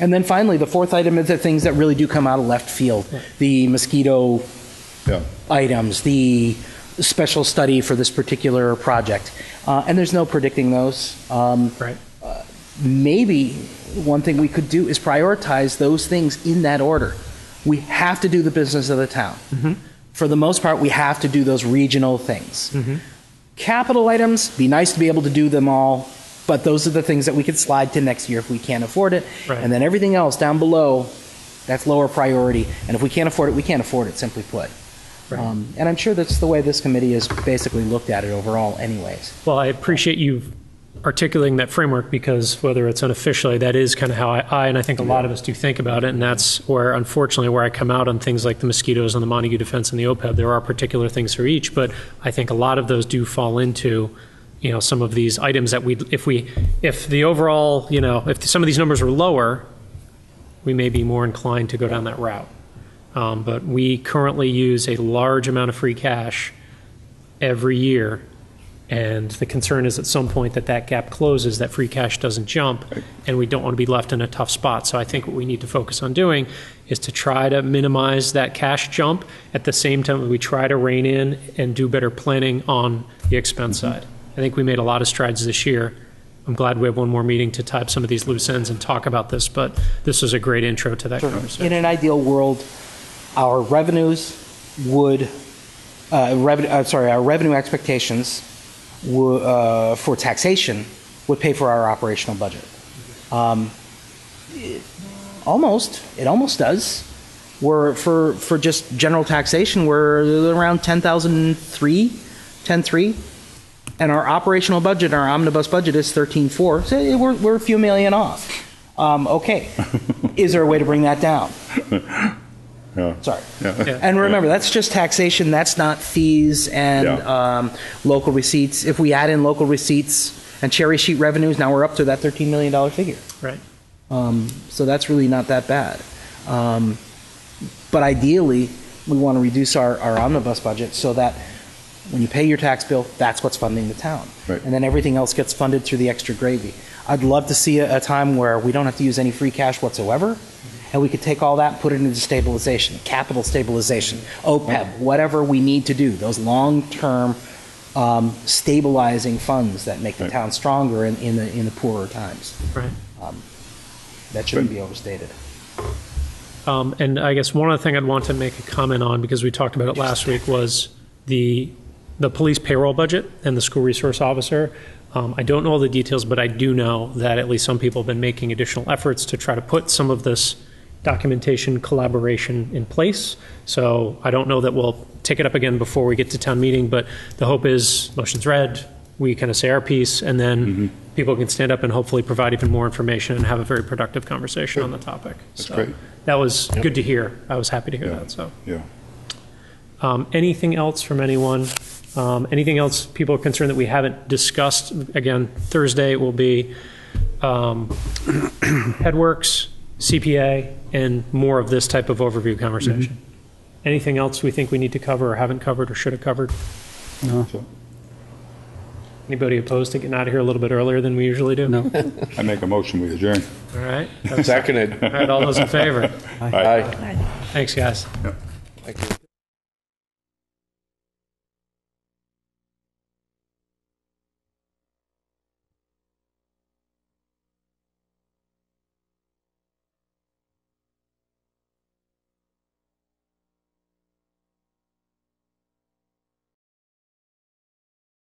and then finally the fourth item is the things that really do come out of left field the mosquito Yeah. items, the special study for this particular project. Uh, and there's no predicting those. Um, Right. maybe one thing we could do is prioritize those things in that order. We have to do the business of the town. For the most part, we have to do those regional things. Capital items, be nice to be able to do them all, but those are the things that we could slide to next year if we can't afford it. Right. And then everything else down below, that's lower priority. And if we can't afford it, we can't afford it, simply put. Right. Um, and I'm sure that's the way this committee has basically looked at it overall, anyways. Well, I appreciate you articulating that framework because whether it's unofficially, that is kind of how I, I and I think a lot of us do think about it. And that's where, unfortunately, where I come out on things like the mosquitoes and the Montague Defense and the OPEB. There are particular things for each, but I think a lot of those do fall into, you know, some of these items that we, if we, if the overall, you know, if some of these numbers were lower, we may be more inclined to go down that route. Um, but we currently use a large amount of free cash every year. And the concern is at some point that that gap closes, that free cash doesn't jump, and we don't want to be left in a tough spot. So I think what we need to focus on doing is to try to minimize that cash jump at the same time that we try to rein in and do better planning on the expense side. I think we made a lot of strides this year I'm glad we have one more meeting to tie up some of these loose ends and talk about this, but this was a great intro to that conversation. In an ideal world, our revenues would, uh, revenue, I'm sorry, our revenue expectations wo- uh, for taxation would pay for our operational budget. Um, it- Almost, it almost does. We're, for, for just general taxation, we're around 10,003, 10.3. And our operational budget, our omnibus budget is 13.4. So we're, we're a few million off. Um, okay. [laughs] Is there a way to bring that down? [laughs] Yeah. Sorry. Yeah. And remember, that's just taxation, that's not fees and Yeah. um, local receipts. If we add in local receipts and cherry sheet revenues, now we're up to that $13 million figure. Right. Um, So that's really not that bad. Um, But ideally, we want to reduce our our omnibus budget so that when you pay your tax bill, that's what's funding the town. Right. And then everything else gets funded through the extra gravy. I'd love to see a, a time where we don't have to use any free cash whatsoever, and we could take all that, and put it into stabilization, capital stabilization, OPEB, whatever we need to do, those long-term um, stabilizing funds that make the Right. town stronger in, in the, in the poorer times. Right. That shouldn't be overstated. Um, and I guess one other thing I'd want to make a comment on, because we talked about it last week, was the, the police payroll budget and the school resource officer. Um, I don't know all the details, but I do know that at least some people have been making additional efforts to try to put some of this documentation collaboration in place. So I don't know that we'll take it up again before we get to town meeting, but the hope is motion's read, we kind of say our piece, and then people can stand up and hopefully provide even more information and have a very productive conversation on the topic. That's So great. That was good to hear. I was happy to hear Yeah. that, so. Yeah. Um, Anything else from anyone? Um, Anything else people are concerned that we haven't discussed? Again, Thursday will be um, [clears throat] Headworks, CPA, and more of this type of overview conversation. Anything else we think we need to cover or haven't covered or should have covered? So, Anybody opposed to getting out of here a little bit earlier than we usually do? No. [laughs] I make a motion, we adjourn. All right. Seconded. All right, all those in favor? Aye. Thanks, guys. Thank you.